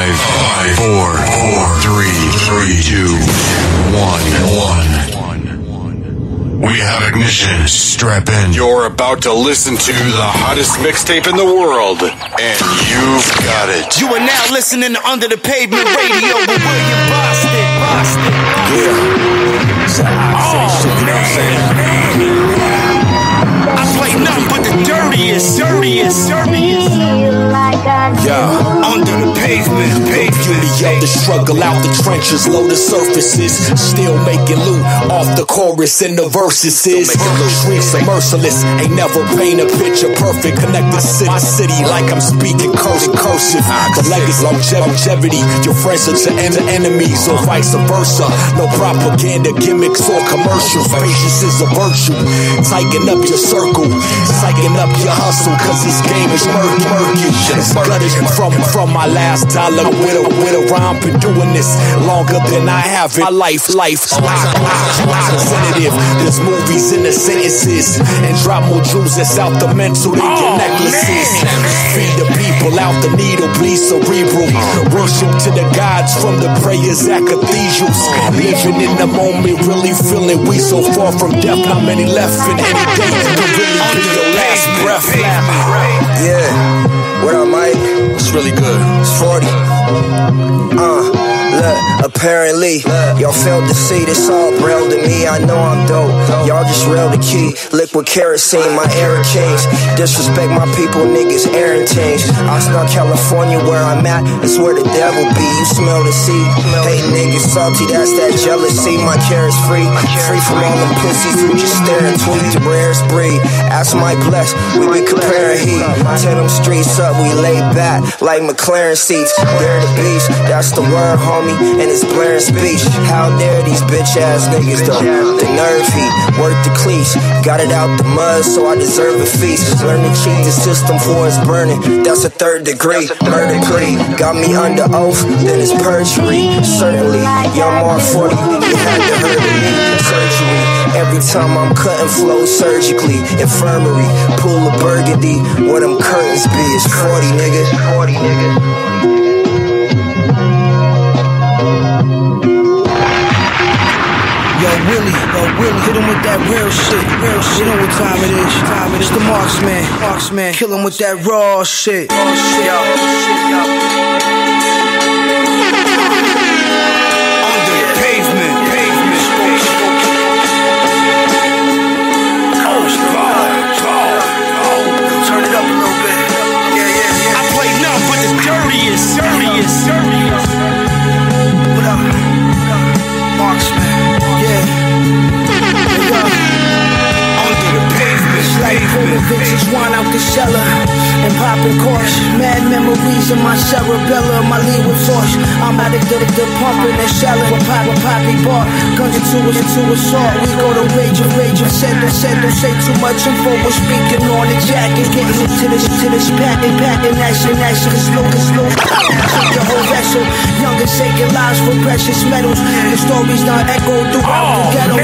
Five, five, four, four, three, three, two, one, one. We have ignition. Strap in. You're about to listen to the hottest mixtape in the world, and you've got it. You are now listening to Under the Pavement Radio with William Bostick. Bostick. Yeah. So I say shit, you know what I'm saying? I play nothing but the dirtiest, dirtiest, dirtiest. Yeah. Under the pavement, pavement. Beauty of the struggle out the trenches, low the surfaces. Still making loot off the chorus and the verses. Streets are merciless, ain't never paint a picture perfect. Connect the city, city like I'm speaking curse, cursive. The legacy, longevity, your friends are to end the enemies or vice versa. No propaganda, gimmicks or commercials. Patience is a virtue. Tighten up your circle, tighten up your hustle, cause this game is murky, murky. Gutted from, from my last dollar with a, with a rhyme. Been doing this longer than I have in My life, life, representative. There's movies in the sentences and drop more jewels that's out the mental than your oh, necklaces. Feed the people out the needle, bleed cerebral. Worship to the gods from the prayers at cathedrals. Living in the moment, really feeling we so far from death. Not many left in any day. Can really be your last breath. Yeah. What up, Mike? It's really good. It's 40. Uh, look, apparently, y'all failed to see this all real to me. I know I'm dope. Y'all just real the key. Liquid kerosene, my air change. Disrespect my people, niggas, airing change. I snuck California where I'm at. It's where the devil be. You smell the sea. Hey, niggas salty, that's that jealousy. My care is free. Free from all them pussies who just stare and tweet. The rarest breed. Ask my bless. We be comparing heat. Tear them streets up, we lay back like McLaren seats. Bear the beast, that's the word, and it's blaring speech. How dare these bitch ass niggas though? The nerve heat, work the cleats. Got it out the mud, so I deserve a feast. Learn to cheat the system for it's burning. That's a third degree. Murder plea got me under oath, then it's perjury. Certainly, young Mark 40, you had to hurt me. Surgery. Every time I'm cutting flow surgically, infirmary, pull a burgundy, where them curtains be. It's 40, nigga. 40, nigga. Willie, yo, Willie, hit him with that real shit, real shit. You know what time it is? Time it is the marksman, marksman. Kill him with that raw shit, raw shit. Yo, yo. Under the pavement, pavement. Oh. Oh, turn it up a little bit. Yeah, yeah, yeah. I play nothing but the dirtiest. Like pulling bitches wine out the cellar and popping corks. Mad memories in my cerebellum, my with force. I'm out of the, the pumping and selling with pop with poppy bar. Guns into us into assault. We go to rage and rage and said don't said don't say too much info. We're speaking on the jacket, getting to this to this patent patent action action slow slow. Take the whole vessel, young and taking lives for precious metals. The stories now echo throughout the oh, ghetto.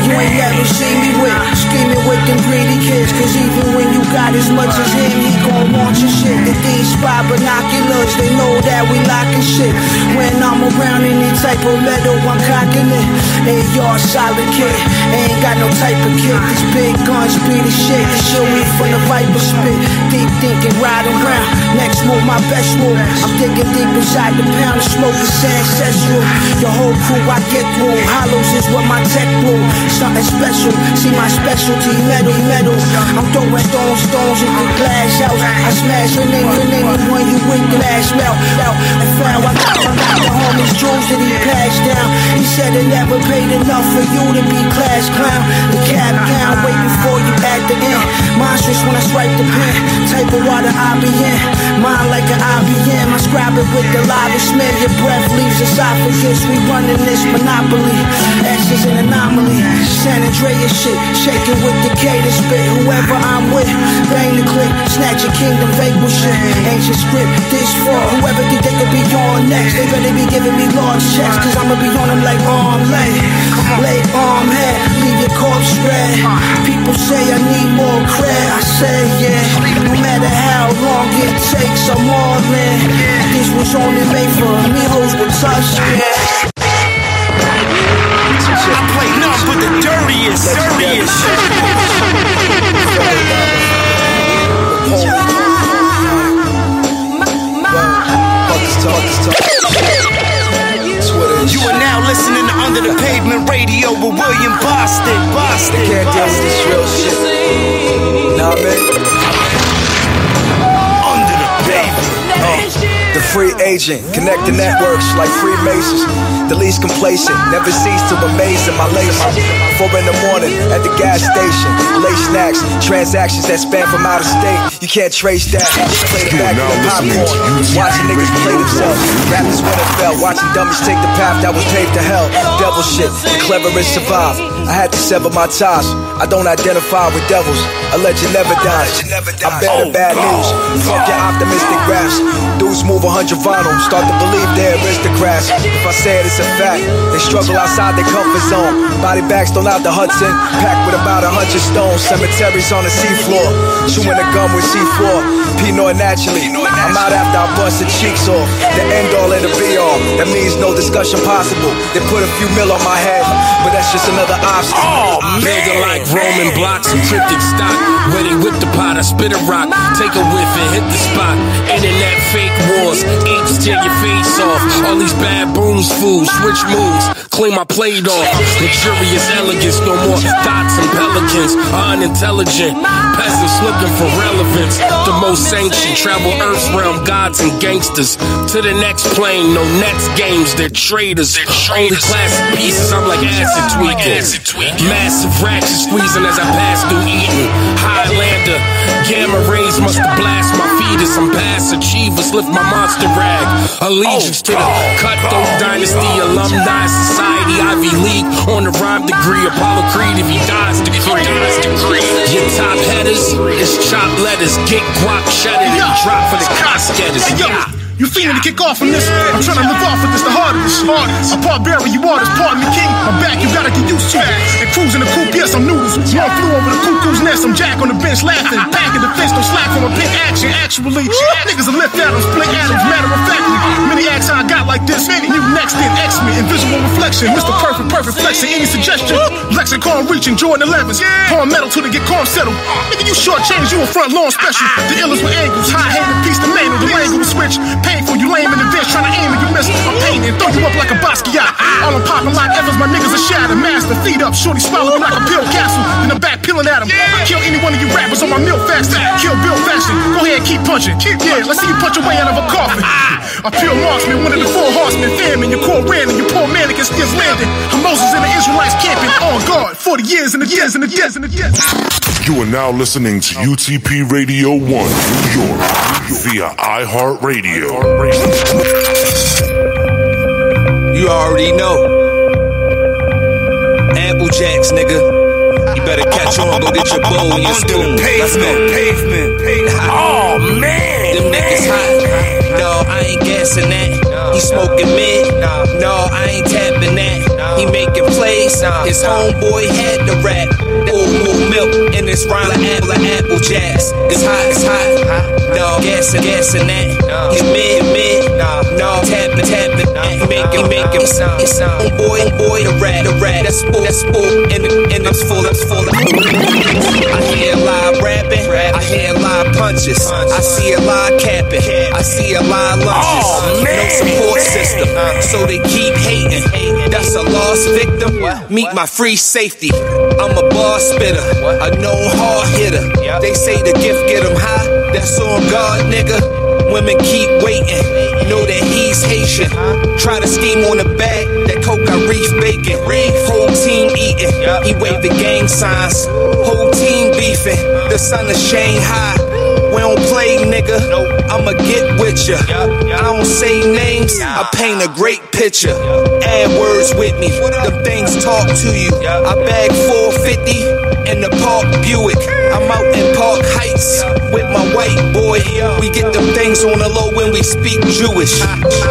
You ain't never seen me with scheming with them greedy kids. Cause even when you got as much as him, he gon' want your shit. The these spy binoculars, they know that we locking shit. When I'm around any type of metal, I'm cocking it. Y'all solid kid, ain't got no type of kid. These big guns be the shit. Show me from the viper spit. Deep thinking, ride around. Next move, my best move. I'm thinking deep inside the pound of smoke is ancestral. Your whole crew, I get through. Hollows is what my tech blew. Something special. See my specialty, metal, metal. I'm throwing stones, stones in the glass house. I smash your name, your name when you with glass melt. Out and found I got, I got the homies jewels that he passed down. He said it never paid enough for you to be class clown. The cap down, waiting for you at the end. Monstrous when I strike the pen. Type of water I be in. Mine like an IBM. I scribe it with the lava smell. Your breath leaves esophagus. We running this monopoly. S is an anomaly. San Andreas shit. Shaking with the to spit. Whoever I'm with. Bang the clip. Snatch your kingdom. Vague shit. Ancient script. This for whoever think they could be on next. They better be giving me large checks. Cause I'ma be on them like arm leg. Lay arm head. Leave your corpse red. People say I need more cred. I say yeah. No matter how long it takes, I'm all in. This was only made for me hoes with touch. Yeah. The dirtiest, dirtiest shit. You are now listening to Under the Pavement Radio with William Bostick. Bostick. Can't deal with this real shit. Nah, man. Free agent, connecting networks like Freemasons. The least complacent, never cease to amaze in my lace. Four in the morning at the gas station. Late snacks, transactions that span from out of state. You can't trace that. Play the back of the popcorn. Watching niggas play themselves. Rappers when it fell. Watching dummies take the path that was paved to hell. Devil shit, the cleverest survive. I had to sever my ties. I don't identify with devils. A legend never dies. I'm better bad news. Fuck your optimistic raps. Dudes move a hundred vinyl. Start to believe they're aristocrats. If I say it, it's a fact. They struggle outside their comfort zone. Body bags thrown out the Hudson. Packed with about a hundred stones. Cemeteries on the seafloor. Chewing a gum with C4. Pinoy naturally. I'm out after I bust the cheeks off. The end all and the be all. That means no discussion possible. They put a few mil on my head. But that's just another obstacle. Oh, Building like Roman blocks and cryptic stock. Where they whip the pot, I spit a rock. Take a whiff and hit the spot. Internet fake wars. Apes tear your face off. All these baboons, fools, switch moves. Clean my plate off. Luxurious elegance, no more dots and pelicans. Unintelligent peasants looking for relevance. The most sanctioned travel Earth's realm, gods and gangsters. To the next plane, no nets games, they're traders. Only classic pieces, I'm like acid tweaking. Massive ratchet squeezing as I pass through Eden. Highlander, gamma rays must blast my fetus. I'm past achievers, lift my monster rag. Allegiance oh, to the cutthroat dynasty, alumni society, Ivy League on the rhyme degree. Apollo Creed if he dies decree. Your top headers is chopped letters. Get guap shuttered and drop for the. Hey, yo, you feeling to kick off on this? I'm trying to live off with this, the of this. A part bury you artist, pardon me, king. My back, you gotta get used to it. And cruising the coupe, yes, I'm noodles. One flew over the cuckoo's nest. I'm Jack on the bench laughing. Packing the fence, don't slack from a pin action. Actually, niggas are lift atoms, split atoms. Matter of factly, many acts I got like this. New next in X-Men, invisible reflection. Mr. Perfect, perfect flexing. Any suggestion? Lexicon reaching, Jordan 11s. Pouring metal till they get calm settled. Nigga, you short change, you a front lawn special. The illest with angles, high hated piece, the manual, the angle will switch. Painful, you lame in the ditch, trying to aim and you miss. I'm painting, throw you up like a Basquiat. All I'm popping like Evans, my niggas are shattered. Master, feet up, shorty swallow me like a pill capsule. Then I'm back peeling at him. I kill any one of you rappers on my mill fast. Kill Bill fashion. Go ahead, keep punching. Keep Yeah, let's see you punch your way out of a coffin. I pure marksman, one of the four horsemen. Famine, your core ran and your poor man against this landing. I'm Moses and the Israelites camping on guard. 40 years and the years and the years and the years. You are now listening to UTP Radio 1, New York, via iHeartRadio. You already know. Applejacks, nigga. Better catch on, go get your bowl and your Under spoon. Let's go. pavement, pavement. Oh, man. Them niggas hot. No, I ain't gassing that. He smoking mid. No, I ain't tapping that. He making plays. His homeboy had the rap. Ooh, ooh, milk in this rhyme like apple, like apple jacks. It's hot, it's hot. No, gassing, gassing that. He's mid, mid. No, tapping, tapping. He making, he making. His homeboy, homeboy, the rap, the rap. That's full, that's full. And, and it's full, it's full. I hear a lot of rapping. I hear a lot of punches. I see a lot of capping. I see a lot of lunches. Oh, man. No support system. So they keep hating. That's a lost victim. Meet my free safety. I'm a bar spitter. A known hard hitter. They say the gift get 'em high. That's on God, nigga. Women keep waiting. Know that he's Haitian. Try to scheme on the bag. That coke I reef bacon. Whole team eating. He the gang signs. Whole team beefing. The son of Shanghai. We don't play, nigga. I'ma get with ya. I don't say names. I paint a great picture. Add words with me. The things talk to you. I bag 450 in the Park Buick. I'm out in Park Heights with my white boy. We get them things on the low when we speak Jewish.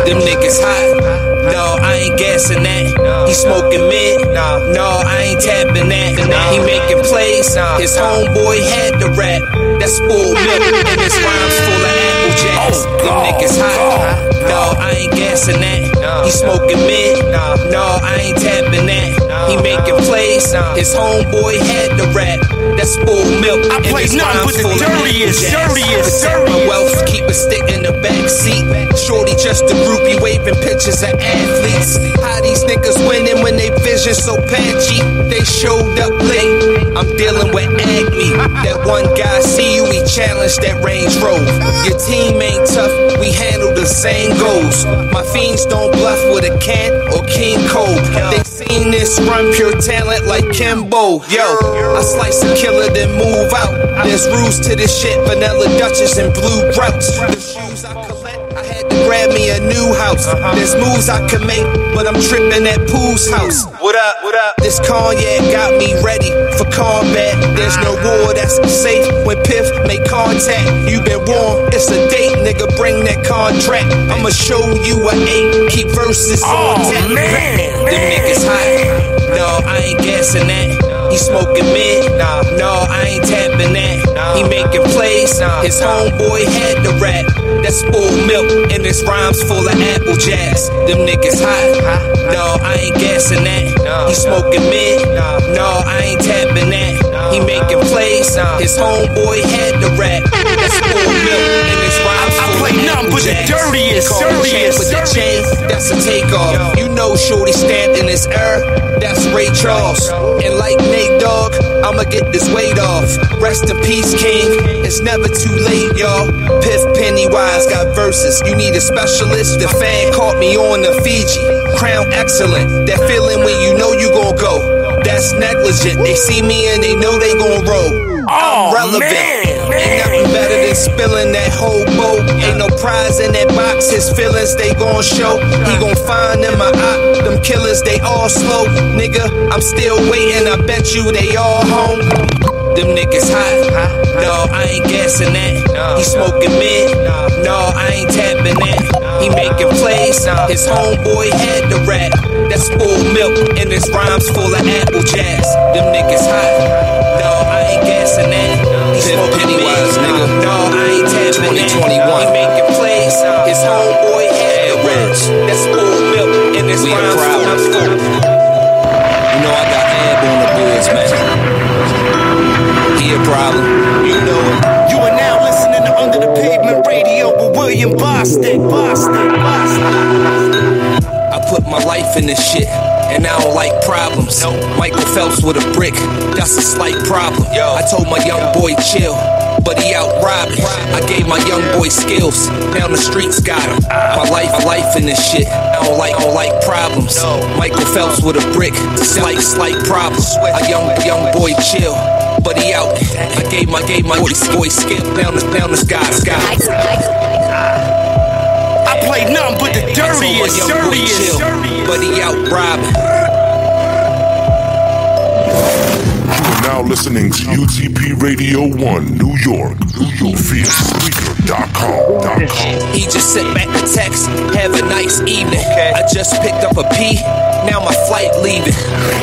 Them niggas hot. No, I ain't gassing that. He smoking mid. No, I ain't tapping that. He making plays. His homeboy had the rap. That's full milk and his rhymes full of apple jacks. Oh, them niggas hot. No, I ain't gassing that. He smoking mid. No, I ain't tapping that. He making plays. His homeboy had the rap. That's full milk. I play nothing but the of dirtiest, dirtiest, my dirtiest. wealth, keep a stick in the back seat. Shorty just a groupie waving pictures of athletes. How these niggas winning when they vision so patchy? They showed up late. I'm dealing with Acme. That one guy see you, he challenged that Range Rover. Your team ain't tough, we handle the same goals. My fiends don't bluff with a can or King Cole. They seen this run pure talent like Kimbo. Yo, I slice a killer then move out. There's rules to this shit, vanilla Dutchess and blue routes. The shoes I collect, I had to grab me a new house. There's moves I can make, but I'm tripping at Pooh's house. What up, what up? This cognac got me ready for combat. There's no war that's safe when Piff make contact. You been warned, it's a date, nigga. Bring that contract. I'ma show you a eight. Keep verses on oh, tap. Them niggas hot. I ain't gassing that. He smoking mid. No, I ain't tapping that. He making plays. His homeboy had the rap. That's full milk and his rhymes full of apple jazz. Them niggas hot. No, I ain't gassing that. He smoking mid. No, I ain't tapping that. He making plays. His homeboy had the rap. That's full milk and his rhymes I full play nothing but the dirtiest, They call him champ dirtiest, with the chain. That's a takeoff. You know, Shorty stamped in his air. That's Ray Charles. And like Nate Dogg, I'ma get this weight off. Rest in peace, King. It's never too late, y'all. Piff Pennywise got verses. You need a specialist. The fan caught me on the Fiji. Crown excellent. That feeling when you know you gon' go. That's negligent. They see me and they know they gon' roll. I'm relevant. Ain't nothing better than spilling that whole boat. Ain't no prize in that box. His feelings they gon' show. He gon' find in my op. Them killers they all slow. Nigga, I'm still waiting. I bet you they all home. Them niggas hot. No, I ain't gassing that. He smoking mid. No, I ain't tapping that. He making plays. His homeboy had the rap. That's full milk and his rhymes full of apple jazz. Them niggas hot. No, I ain't gassing that. He smoking Pennywise, nigga. No, I ain't tapping that. 2021. He making plays. His homeboy had the rap. That's full milk and his rhymes full of full. You know I got Ab on the boards, man. He a problem. You know it. Radio with William Bostick. Bostick. Bostick. I put my life in this shit, and I don't like problems. Michael Phelps with a brick, that's a slight problem. Yo. I told my young boy chill, but he out robbing. I gave my young boy skills, down the streets got him. Ah. My life, my life in this shit, I don't like, don't like problems. Michael Phelps with a brick, slight, slight problem. A young, young boy chill. But he out. I gave my gave my boy, boy skill down the down the sky sky. I play nothing but the dirtiest, young boy dirtiest, chill, dirtiest. but he out robbing. You are now listening to UTP Radio 1, New York, New York, via He just sit back and text, have a nice evening. I just picked up a P, now my flight leaving.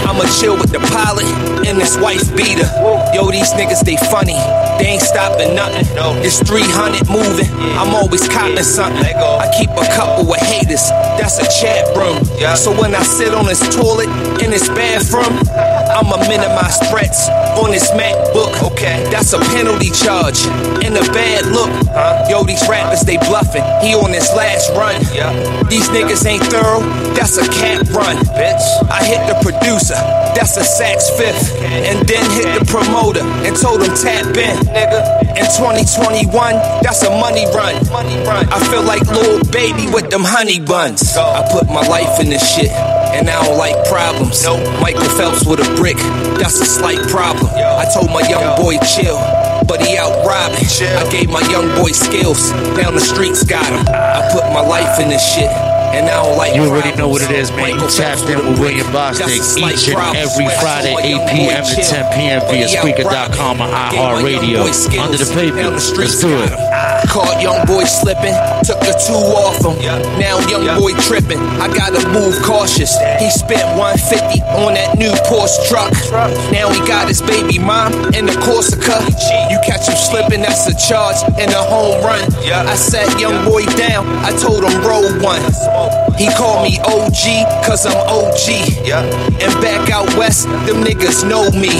I'ma chill with the pilot and his wife beater. Yo, these niggas, they funny. They ain't stopping nothing. It's 300 moving. I'm always copping something. I keep a couple of haters. That's a chat room. So when I sit on his toilet in his bathroom, I'ma minimize threats on this MacBook. Okay, that's a penalty charge and a bad look. Yo, these rappers they bluffing. He on his last run. Yeah. These niggas ain't thorough. That's a cat run, bitch. I hit the producer. That's a sax fifth, and then hit the promoter and told him tap in, nigga. In 2021, that's a money run. Money run. I feel like little baby with them honey buns. I put my life in this shit and I don't like problems. Michael Phelps with a brick, that's a slight problem. I told my young boy chill, but he out robbing. I gave my young boy skills, down the streets got him. I put my life in this shit. And I don't like You already know what it is, man. You Michael tapped in with a with brick, William Bostick that's a slight each and every Friday, 8 p.m. to 10 p.m. via he out Spreaker.com or I gave my iHeartRadio. Under the pavement. Let's do it. Caught young boy slipping, took the two off him. Now young boy tripping, I gotta move cautious. He spent 150 on that new Porsche truck. Now he got his baby mom in the Corsica. You catch him slipping, that's a charge and a home run. I sat young boy down, I told him roll one. He called me OG, cause I'm OG. Yeah. And back out west, them niggas know me.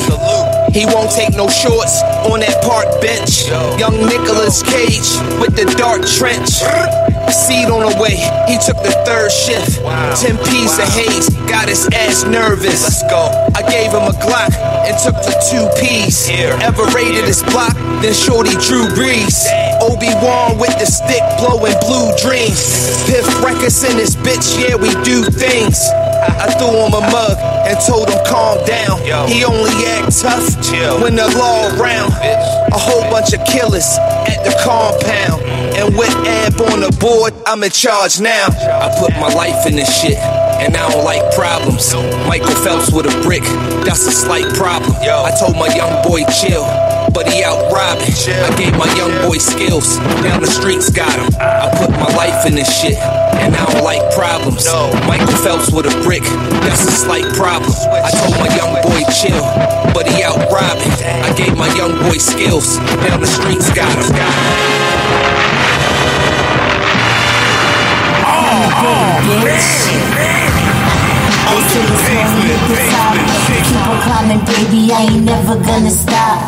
He won't take no shorts on that park bench. Young Nicolas Cage with the dark trench. Seed on the way, he took the third shift. Ten P's of haze, got his ass nervous. Let's go. I gave him a Glock and took the two P's. Ever raided his block, then Shorty Drew Brees. Obi Wan with the stick, blowing blue dreams. Piff records in this bitch, yeah, we do things. I threw him a mug and told him calm down. He only act tough when the law around. A whole bunch of killers at the compound. Mm. And with Ab on the board, I'm in charge now. I put my life in this shit. And I don't like problems. Michael Phelps with a brick, that's a slight problem. I told my young boy chill, but he out robbing. I gave my young boy skills, down the streets got him. I put my life in this shit, and I don't like problems. Michael Phelps with a brick, that's a slight problem. I told my young boy chill, but he out robbing. I gave my young boy skills, down the streets got him. Oh, Keep on climbing, baby, I ain't never gonna stop.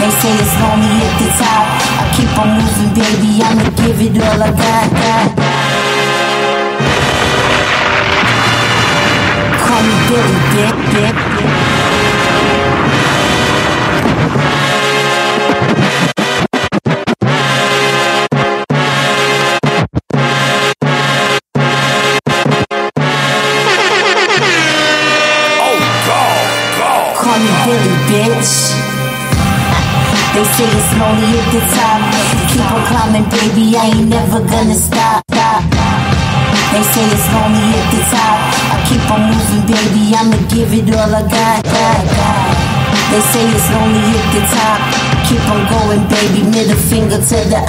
They say it's lonely at the top. I keep on moving, baby, I'ma give it all I got. got. Call me Billy, dick, dick, bitch. They say it's lonely at the top. Keep on climbing, baby, I ain't never gonna stop. stop. They say it's lonely at the top. I keep on moving, baby, I'ma give it all I got. got, got. They say it's lonely at the top. Keep on going, baby, middle finger to the.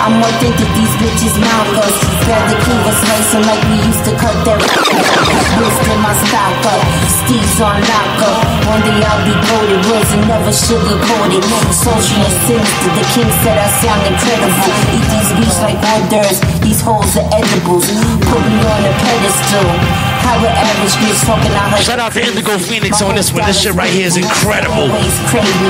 I'm authentic, these bitches mount us. Grab the cleaver, slice 'em like we used to cut their. Boosting my stock up, Steve's on lock up. One day I'll be goaded, words and never sugar coated. Sultry and sinister, the king said I sound incredible. Eat these beats like hors d'oeuvres, these hoes are edibles. Put me on a pedestal. Shout out to Indigo Phoenix on this one. This shit right here is incredible.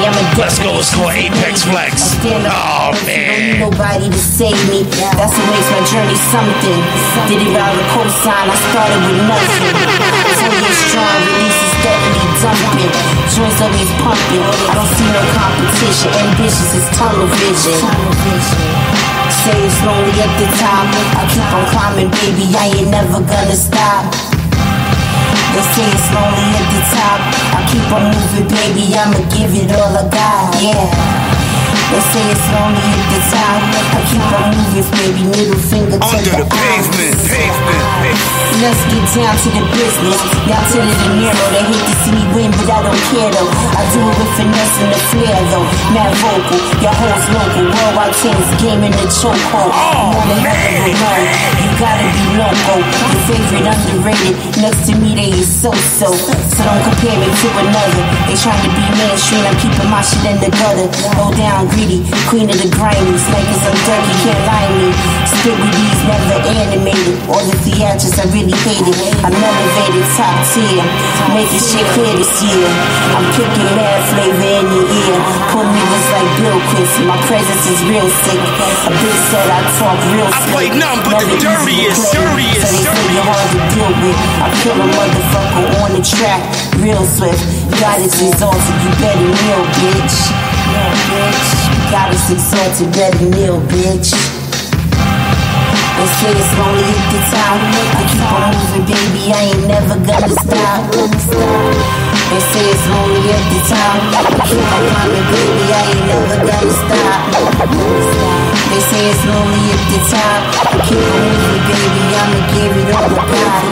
Let's go. Called Apex Flex. Oh man. Nobody to save me. That's what makes my journey something. Did it out of cosign. I started with nothing. Years strong, releases steadily dumping. Joints always pumping. I don't see no competition. Ambitious is tunnel vision. Say it's lonely at the top. I keep on climbing, baby. I ain't never gonna stop. They say it's lonely at the top. I keep on moving, baby. I'ma give it all I got. Yeah. They say it's lonely at the top. I keep on moving, baby. Middle finger to Under the, the pavement, pavement, pavement. Let's get down to the business. Y'all to the dinero. They hate to see me win, but I don't care though. I do it with finesse and the flair though. Mad vocal, your hoes local. Worldwide tennis game in the chokehold. Oh, More than alone. You gotta be loco. Your favorite underrated. Next to me, they is so so. So don't compare me to another. They trying to be mainstream. I'm keeping my shit in the gutter. Low down queen of the grimy. Snakers I'm dirty, can't lie me. Spit with these never animated. All the theatrics I really hate it. I'm elevated top tier. Making shit clear this year. I'm kicking mad flavor in your ear. Pull niggas like Bill Chris. My presence is real sick. A bitch said I talk real I slick. play nothing but the dirtiest, dirtiest, So you're hard to deal with. I kill a motherfucker on the track. Real swift. Goddess exalted. You better kneel, bitch. Goddess exalted. Better kneel, bitch. They say it's lonely at the top. I keep on moving, baby. I ain't never gonna stop. They say it's lonely at the top. I keep on climbing, baby. I ain't never gonna stop. They say it's lonely at the top. I keep on moving, baby. I'ma give it all I got.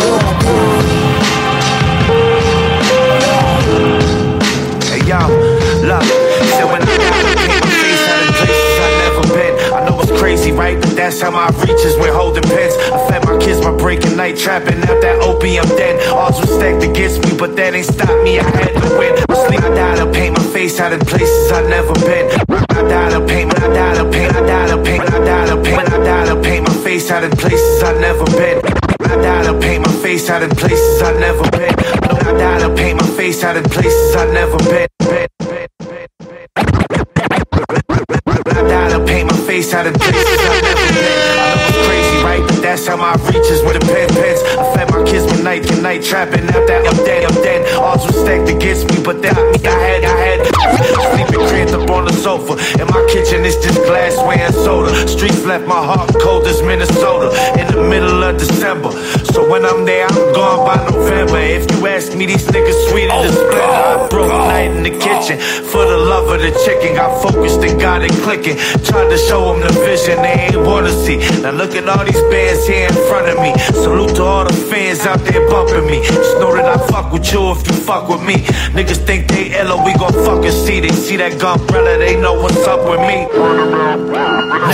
Hey yo, look, crazy, right? But that's how my reaches when holding pens. I fed my kids by breaking night, trapping out that opium den. Odds were stacked against me, but that ain't stopped me. I had to win. I sleep, I died paint my face out in places I've never been. I died to paint, I died to paint, I died to paint, I died to paint, I died to paint my face. face out in places I've never been. I died to paint my face out in places I've never been. I died to paint my face out in places I've never been. To paint my face that's how my reaches with a pen pens. I fed my kids midnight, good night, trapping out that I'm dead, I'm dead. Odds were stacked against me, but that me, I had, I had. Sleeping cramped up on the sofa. In my kitchen, it's just glassware and soda. Streets left my heart cold as Minnesota in the middle of December. So when I'm there, I'm gone by November. If you ask me, these niggas sweeter than oh, Splendor. I broke night in the kitchen for the love of the chicken. Got focused and got it clicking. Tried to show them the vision they ain't wanna see. Now look at all these bands here in front of me. Salute to all the fans out there bumping me. Just know that I fuck with you if you fuck with me. Niggas think they ill, we gon' fucking see. They see that umbrella, they know what's up with me.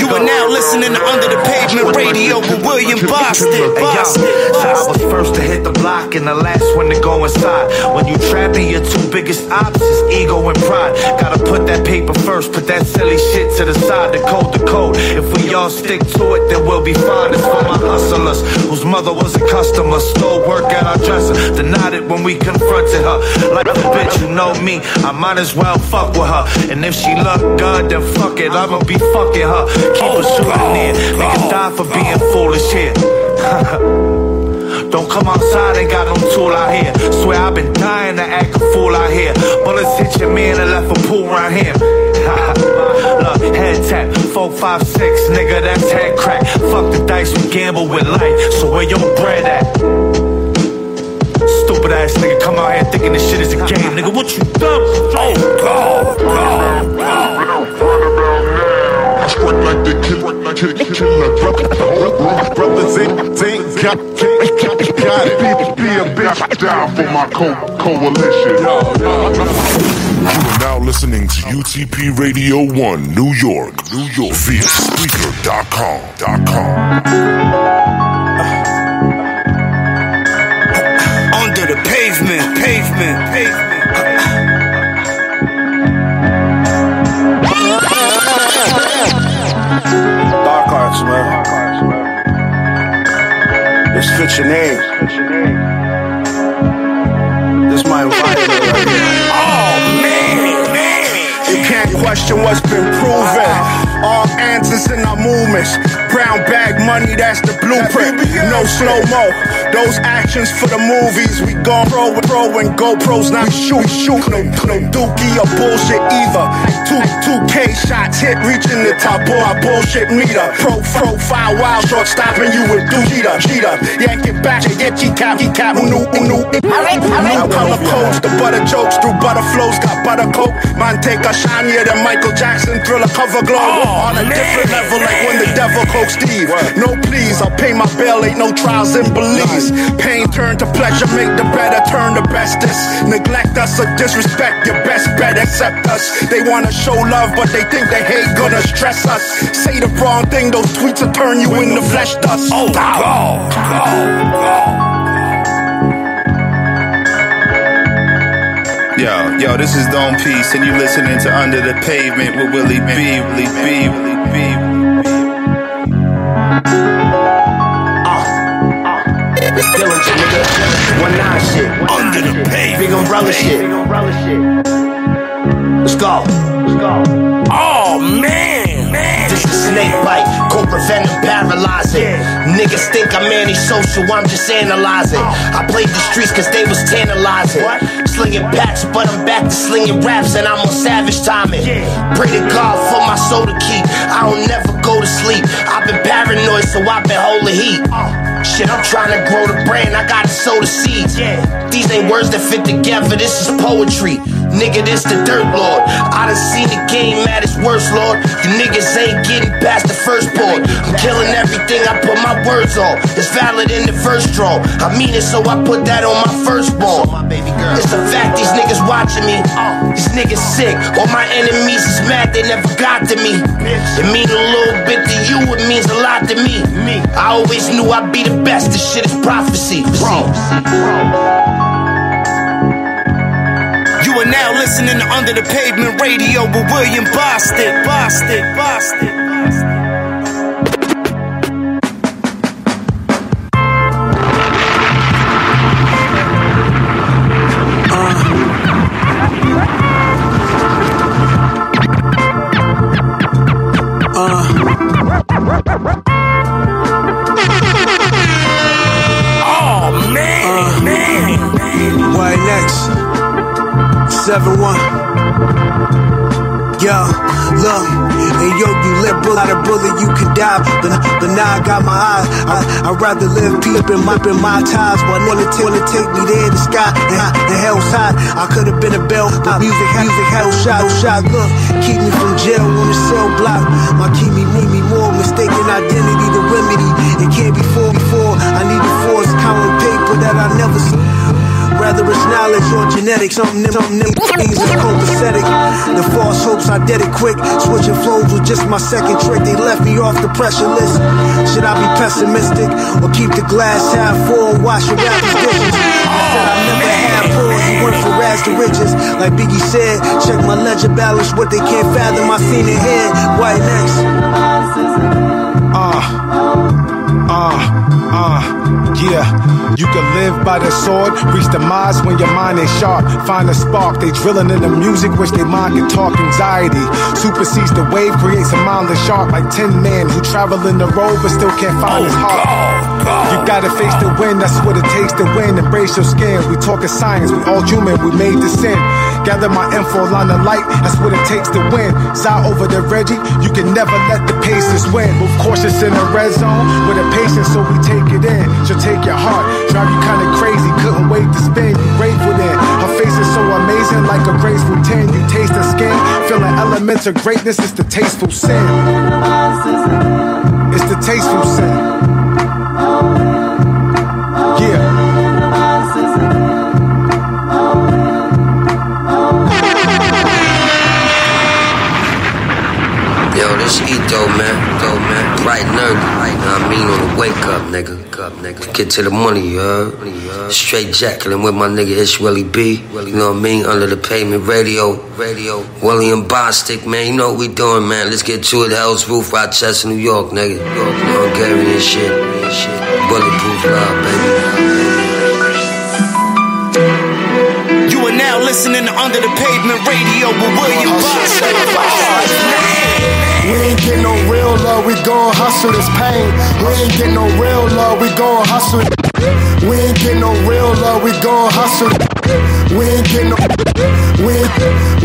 You are now listening to Under the Pavement Radio with William Bostick. Hey, yo, so I was first to hit the block and the last one to go inside. When you trapping, your two biggest ops is ego and pride. Gotta put that paper first, put that silly shit to the side. The code, the code. If we all stick to it, then we'll be fine. It's for my hustlers whose mother was a customer, stole work at our dresser. Denied it when we confronted her. Like a bitch, you know me. I might as well fuck with her. And if she look good, then fuck it. I'ma be fucking her. Keep oh, oh, her shooting near. Niggas die for being foolish here. Don't come outside, ain't got no tool out here. Swear I've been dying to act a fool out here. Bullets hit your man and left a pool right here. Look, head tap, four, five, six, nigga, that's head crack. Fuck the dice, we gamble with life. So where your bread at? Stupid ass nigga come out here thinking this shit is a game, nigga. What you dumb? Oh, God, God, Strike like the killer, killer, killer. Brothers ain't, ain't got, got, it. Be a bitch down for my co- coalition. Listening to UTP Radio 1, New York, New York, via Spreaker.com. Dot com. Under the pavement, pavement, pavement. Dark Arts, man. This fits your name. This my environment right here. Question what's been proven. All answers in our movements. Brown bag money, that's the blueprint. No slow mo. Those actions for the movies. We gon' pro and pro and GoPros not shoot, shoot. No, no dookie or bullshit either. Two, two K shots hit, reaching the top of our bullshit meter. Pro, profile, wild short, stopping you with do cheetah, cheetah. Yank it back, you get cap, cap, unu, unu. New color codes, the butter jokes through butter flows, got butter coke. Manteca shinier than Michael Jackson, thriller cover glow. On a different level, like when the devil coke Steve. No please, I'll pay my bail, ain't no trials in Belize. Pain turn to pleasure, make the better turn the bestest. Neglect us or disrespect your best bet, accept us. They wanna show love, but they think they hate gonna stress us. Say the wrong thing, those tweets will turn you into flesh dust. Oh, God, Yo, yo, this is Dome Peace, and you listening to Under the Pavement with Willie B. Willie B. Willie B. Willie B. It's Dillinger, nigga. One nine shit. Under the pavement. Big umbrella shit. Let's go. Let's go. Oh man, man. This is snake bite, cobra venom paralyzing. Niggas think I'm antisocial, I'm just analyzing. I played the streets cause they was tantalizing. Slinging packs, but I'm back to slinging raps and I'm on savage timing. Pray to God for my soul to keep. I don't never go to sleep. I've been paranoid, so I've been holding heat. Uh. Shit, I'm trying to grow the brand, I gotta sow the seeds. Yeah. These ain't words that fit together, this is poetry. Nigga, this the dirt lord. I done seen the game at its worst, lord. You niggas ain't getting past the first board. I'm killing everything I put my words on. It's valid in the first draw. I mean it, so I put that on my first firstborn. It's a fact, these niggas watching me. These niggas sick. All my enemies is mad, they never got to me. It mean a little bit to you, it means a lot to me. I always knew I'd be the best. This shit is prophecy. You are now listening to Under the Pavement Radio with William Bostick. Bostick, Bostick. Now I got my eyes. I, I'd rather live peep in my, ties. But wanna, t- wanna take me there to sky and, and hell's side. I could have been a bell, but uh, music, music, hell shot, hell shot. Look, keep me from jail on the cell block. My keep me, need me more. Mistaken identity, the remedy. It can't be for before. I need the force, counting paper that I never see. Knowledge or genetics, something, something things is. The false hopes I did it quick. Switching flows was just my second trick. They left me off the pressure list. Should I be pessimistic or keep the glass half full and wash your rappers' dishes? I never had pulls. You went for rags to riches. Like Biggie said, check my ledger balance. What they can't fathom, I seen it here. White next. Ah. Uh, uh, yeah. You can live by the sword, reach the demise when your mind is sharp. Find a spark, they drilling in the music, which they mind can talk. Anxiety supersedes the wave, creates a mindless shark like 10 men who travel in the road but still can't find his oh, heart. You gotta face the wind, that's what it takes to win. Embrace your skin. We talking science, we all human, we made the sin. Gather my info, line the light, that's what it takes to win. Zai over the Reggie, you can never let the paces win. Move cautious in the red zone with a patience, so we take it in. Take your heart, drive you kinda crazy, couldn't wait to spend. You grateful then. Her face is so amazing, like a graceful 10. You taste the skin, feeling elements of greatness, it's the tasteful sin. It's the tasteful sin. Yeah. Yo, this Ito, man. Ito, man. Right. Right now, I mean, on the wake up, nigga. Up, nigga. Get to the money, you heard? Straight Jacqueline with my nigga Ish Willie B. You know what I mean? Under the pavement radio. Radio. William Bostick, man. You know what we doing, man. Let's get to it. Hell's Roof, Rochester, New York, nigga. New York, and shit. Bulletproof love, baby. You are now listening to Under the Pavement Radio with William Bostick. Ain't get no real love, we gon' hustle this pain. We ain't get no real love, we gon' hustle. We ain't get no real love, we gon' hustle. We ain't get no, we ain't,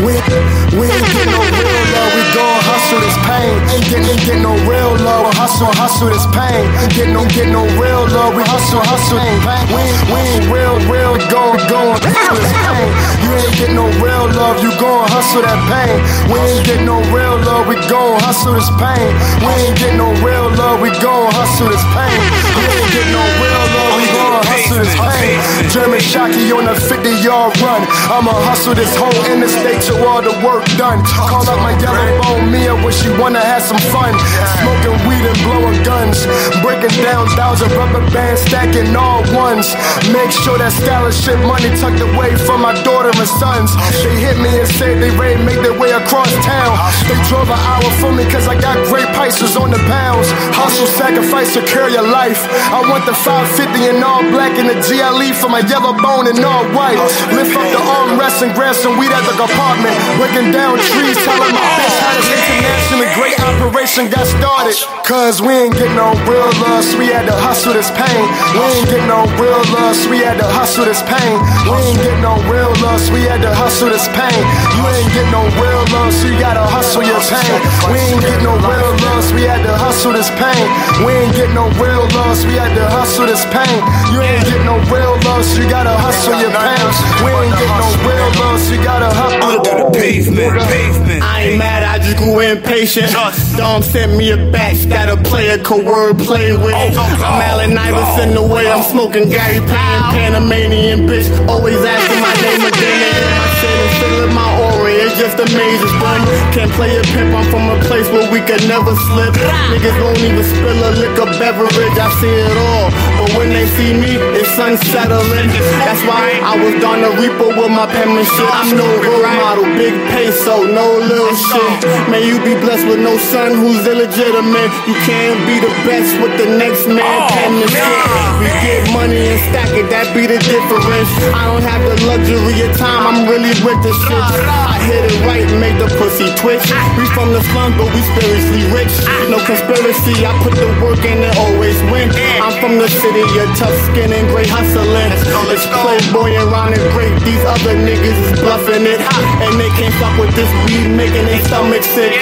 we ain't, we ain't get no real love, we gon' hustle this pain. Ain't get, ain't get no real love, we hustle, hustle this pain. Ain't get no, get no real love, we hustle, hustle pain. We ain't, we ain't real, real, gon', gon' hustle this pain. You ain't get no real love, you gon' hustle that pain. We ain't get no real love, we gon' hustle this pain. We ain't get no real love, we gon' hustle this pain. We ain't get no real love, we gon' hustle this pain. German shocky on a 50 yard run. I'ma hustle this whole interstate till all the work done. Call up my yellow bone Mia when she wanna have some fun. Smoking weed and blowing guns. Breaking down thousand rubber bands, stacking all ones. Make sure that scholarship money tucked away from my daughter and sons. They hit me and said they ready to make their way across town. They drove an hour for me cause I got great prices on the pounds. Hustle, sacrifice, secure your life. I want the 550 in all black and the GLE for my yellow bone and all white. Lift up the armrest and grab some weed at the compartment. Breaking down trees, telling my bitch how this international great operation got started. Cause we ain't get no real love, so we had to hustle this pain. We ain't get no real love, so we had to hustle this pain. We ain't get no real love, so we had to hustle this pain. You ain't get no real love, so you gotta hustle your pain. We ain't get no real love, so we had to hustle this pain. We ain't get no real love, so we had to hustle this pain. You ain't get no real love, so you gotta hustle your pain. We ain't get no real love, so you gotta hustle. Under the pavement, pavement. I ain't mad, I just grew impatient. Dom sent me a batch that a player could word play with. Oh, I'm Allen Iverson the way I'm smoking Gary Payne, Panamanian bitch. Always asking my name again and in my shit and feeling my aura. It's just amazing, son. Can't play a pimp, I'm from a place where we could never slip. Niggas won't even spill a liquor beverage, I see it all. But when they see me, it's unsettling. That's why I was Don the Reaper with my penmanship. I'm no role model, big peso, no little shit. May you be blessed with no son who's illegitimate. You can't be the best with the next man oh, penmanship. We get money and stack it, that be the difference. I don't have the luxury of time, I'm really with the shit. I hear it right, made the pussy twitch. We from the slums, but we spiritually rich. No conspiracy, I put the work in and always win. I'm from the city of tough skin and great hustling. It's Playboy and Ron and great. These other niggas is bluffing it. And they can't fuck with this weed, making their stomach sick.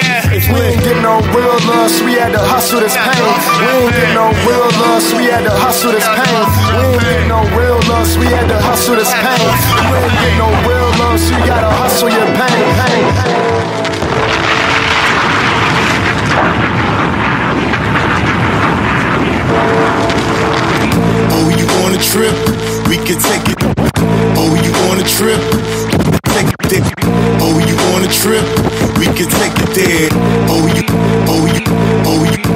We ain't get no real love, so we had to hustle this pain. We ain't get no real love, so we had to hustle this pain. We ain't get no real love, so we had to hustle this pain. We ain't get no real so you gotta hustle your pain. Oh, you on a trip? We can take it. Oh, you on a trip? Take it there. Oh, you on a trip? We can take it there. Oh, you, oh, you, oh, you,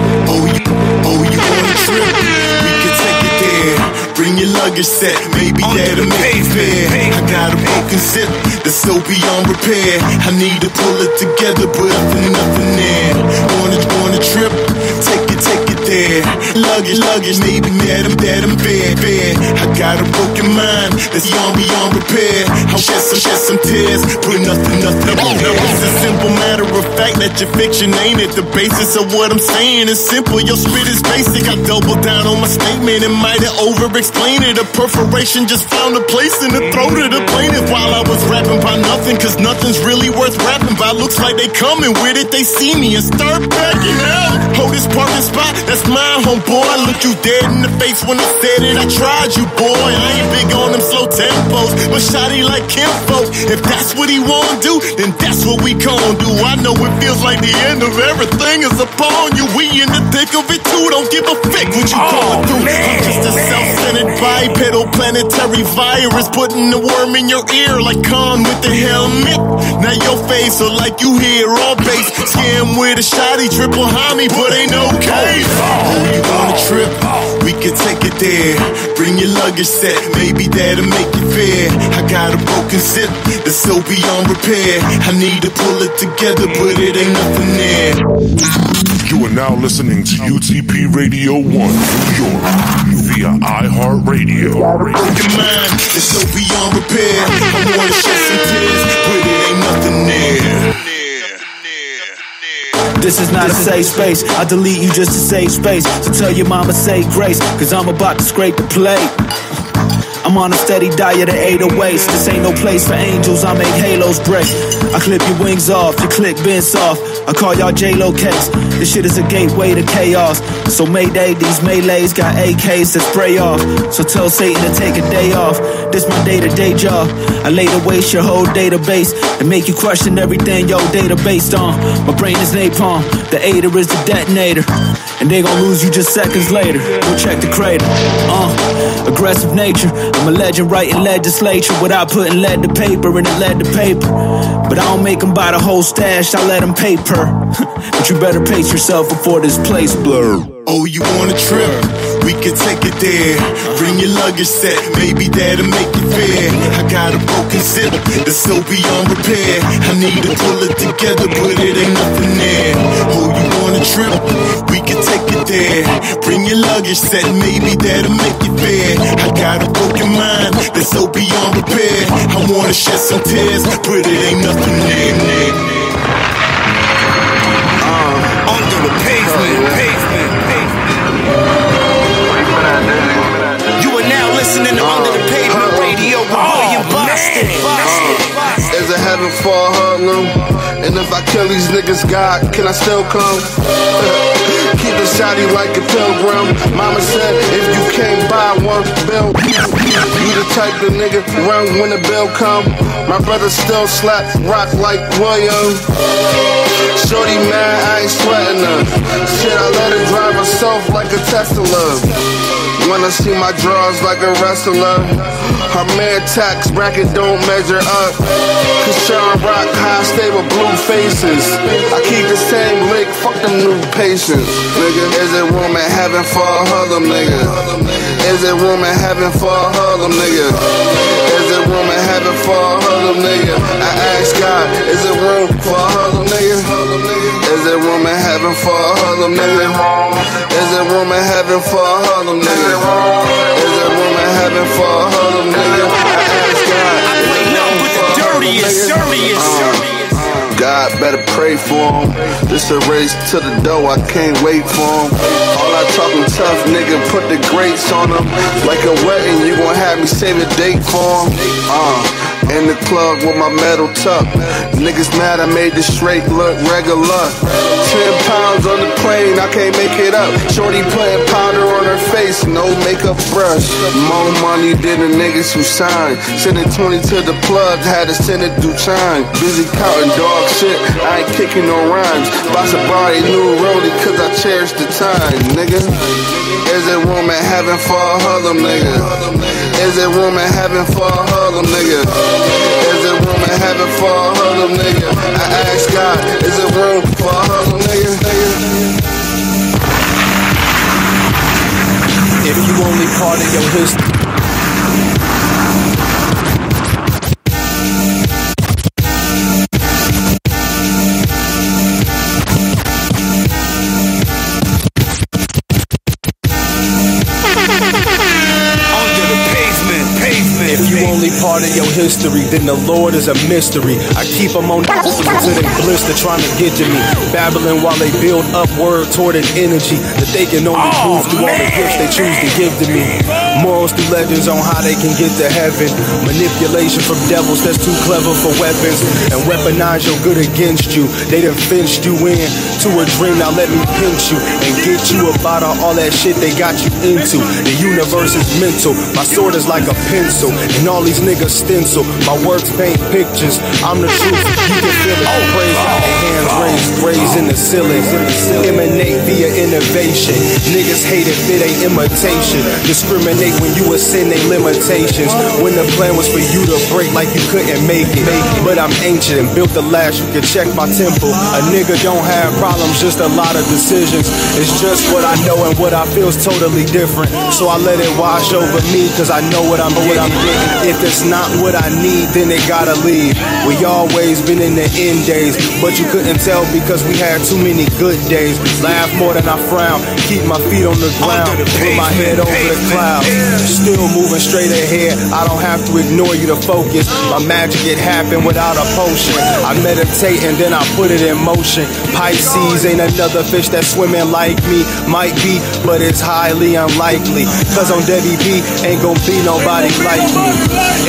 luggage set, maybe that'll make fair. I got a broken zip that's so beyond repair. I need to pull it together, but I nothing, nothing there. On a, on a trip, take Luggage, luggage, maybe that I'm, that I'm bad. I got a broken mind that's beyond, beyond repair. I'll shed some, shed some tears, put nothing, nothing. No, it's a simple matter of fact that your fiction ain't it. The basis of what I'm saying is simple. Your spit is basic. I double down on my statement and might have over explained it. A perforation just found a place in the throat of the plaintiff while I was rapping by nothing, cause nothing's really worth rapping by. Looks like they coming with it. They see me and start backing out. Hold this parking spot, that's mine, homeboy. I looked you dead in the face when I said it. I tried you, boy. I ain't big on them slow tempos, but shotty like Kimbo. If that's what he wanna do, then that's what we gon' do. I know it feels like the end of everything is upon you. We in the thick of it too. Don't give a fuck what you oh, going through. I'm just a self-centered bipedal planetary virus, putting the worm in your ear like Khan with the helmet. Now your face look like you hear all base. Scam with a shotty, triple homie, but ain't no case. Oh, you on a trip? We can take it there. Bring your luggage set, maybe that'll make it fair. I got a broken zip that's so beyond repair. I need to pull it together, but it ain't nothing there. You are now listening to UTP Radio 1 New York via iHeartRadio. Broken mind that's so beyond repair. I wanna shed some tears, but it ain't nothing there. This is not a safe space. I delete you just to save space. So tell your mama say grace, cause I'm about to scrape the plate. I'm on a steady diet of 808s. This ain't no place for angels, I make halos break. I clip your wings off, your click bends soft. I call y'all J-Lo case. This shit is a gateway to chaos. So Mayday, these melees got AKs that spray off. So tell Satan to take a day off. This my day-to-day job. I lay to waste your whole database and make you question everything your data based on. My brain is napalm, the aider is the detonator. And they gon' lose you just seconds later. Go check the crater. Uh, aggressive nature. I'm a legend writing legislature without putting lead to paper and it led to paper. But I don't make them buy the whole stash, I let them pay per. but you better pace yourself before this place blur. Oh, you on a trip? We can take it there. Bring your luggage set, maybe that'll make it fair. I got a broken zip that's so beyond repair. I need to pull it together, but it ain't nothing there. Oh, you on a trip? We can take it there. Bring your luggage set, maybe that'll make it fair. I got a broken mind that's so beyond repair. I wanna shed some tears, but it ain't nothing there. Uh, under the pavement, pavement, listening to Under the uh, Pavement uh, Radio uh, with William Bostick. Is it heaven for Harlem? And if I kill these niggas, God, can I still come? Keep it shotty like a pilgrim. Mama said, if you can't buy one bill, you the type of nigga run when the bill come. My brother still slap rock like William. Shorty mad, I ain't sweating her. Shit, I let her drive herself like a Tesla. Wanna see my draws like a wrestler. Her man tax bracket don't measure up. Cause Sharon Rock high with blue faces. I keep the same lick, fuck them new patients. Nigga, is it room in heaven for a Harlem nigga? Is it room in heaven for a Harlem nigga? Is it room in heaven for a Harlem nigga? I ask God, is it room for a Harlem nigga? Is it room in heaven for a Harlem nigga? Is it room in heaven for a Harlem nigga? Is it room in heaven for a Harlem nigga? I ask God. I play nothing but the dirtiest, dirtiest, uh, dirtiest. God better pray for him. This a race to the dough, I can't wait for him. Talking tough, nigga, put the grace on him. Like a wedding, you gon' have me save a date for him. Uh. In the club with my metal tuck. Niggas mad I made the straight look regular. Ten pounds on the plane, I can't make it up. Shorty putting powder on her face, no makeup brush. More money than the niggas who signed. Sending 20 to the plug, had to send it through time. Busy counting dog shit, I ain't kicking no rhymes. Boss a a new rollie cause I cherish the time, nigga. Is there room in heaven for a Harlem nigga? Is there room in heaven for a Harlem nigga? Is there room in heaven for a Harlem nigga? I ask God, is there room for a Harlem nigga? If you only part of your history. Part of your history, then the Lord is a mystery. I keep them on until they blister trying to get to me. Babbling while they build up word toward an energy that they can only oh, prove through all the gifts they choose to give to me. Morals through legends on how they can get to heaven. Manipulation from devils that's too clever for weapons. And weaponize your good against you. They done fenced you in to a dream. Now let me pinch you and get you about all that shit they got you into. The universe is mental. My sword is like a pencil. And all these niggas stencil. My words paint pictures. I'm the truth. You can feel it. Praise God, the hands raised, raised in the ceiling. Emanate via innovation. Niggas hate if it ain't imitation. Discriminate when you ascend they limitations. When the plan was for you to break like you couldn't make it. But I'm ancient and built the last. You can check my temple. A nigga don't have problems, just a lot of decisions. It's just what I know and what I feel is totally different. So I let it wash over me, cause I know what I'm getting. If it's not what I need, then it gotta leave. We always been in the end days, but you couldn't tell because we had too many good days. Laugh more than I frown, keep my feet on the ground, put my head over the clouds. Still moving straight ahead, I don't have to ignore you to focus. My magic, it happened without a potion. I meditate and then I put it in motion. Pisces ain't another fish that's swimming like me. Might be, but it's highly unlikely. Cause on Debbie B, ain't gonna be nobody like me.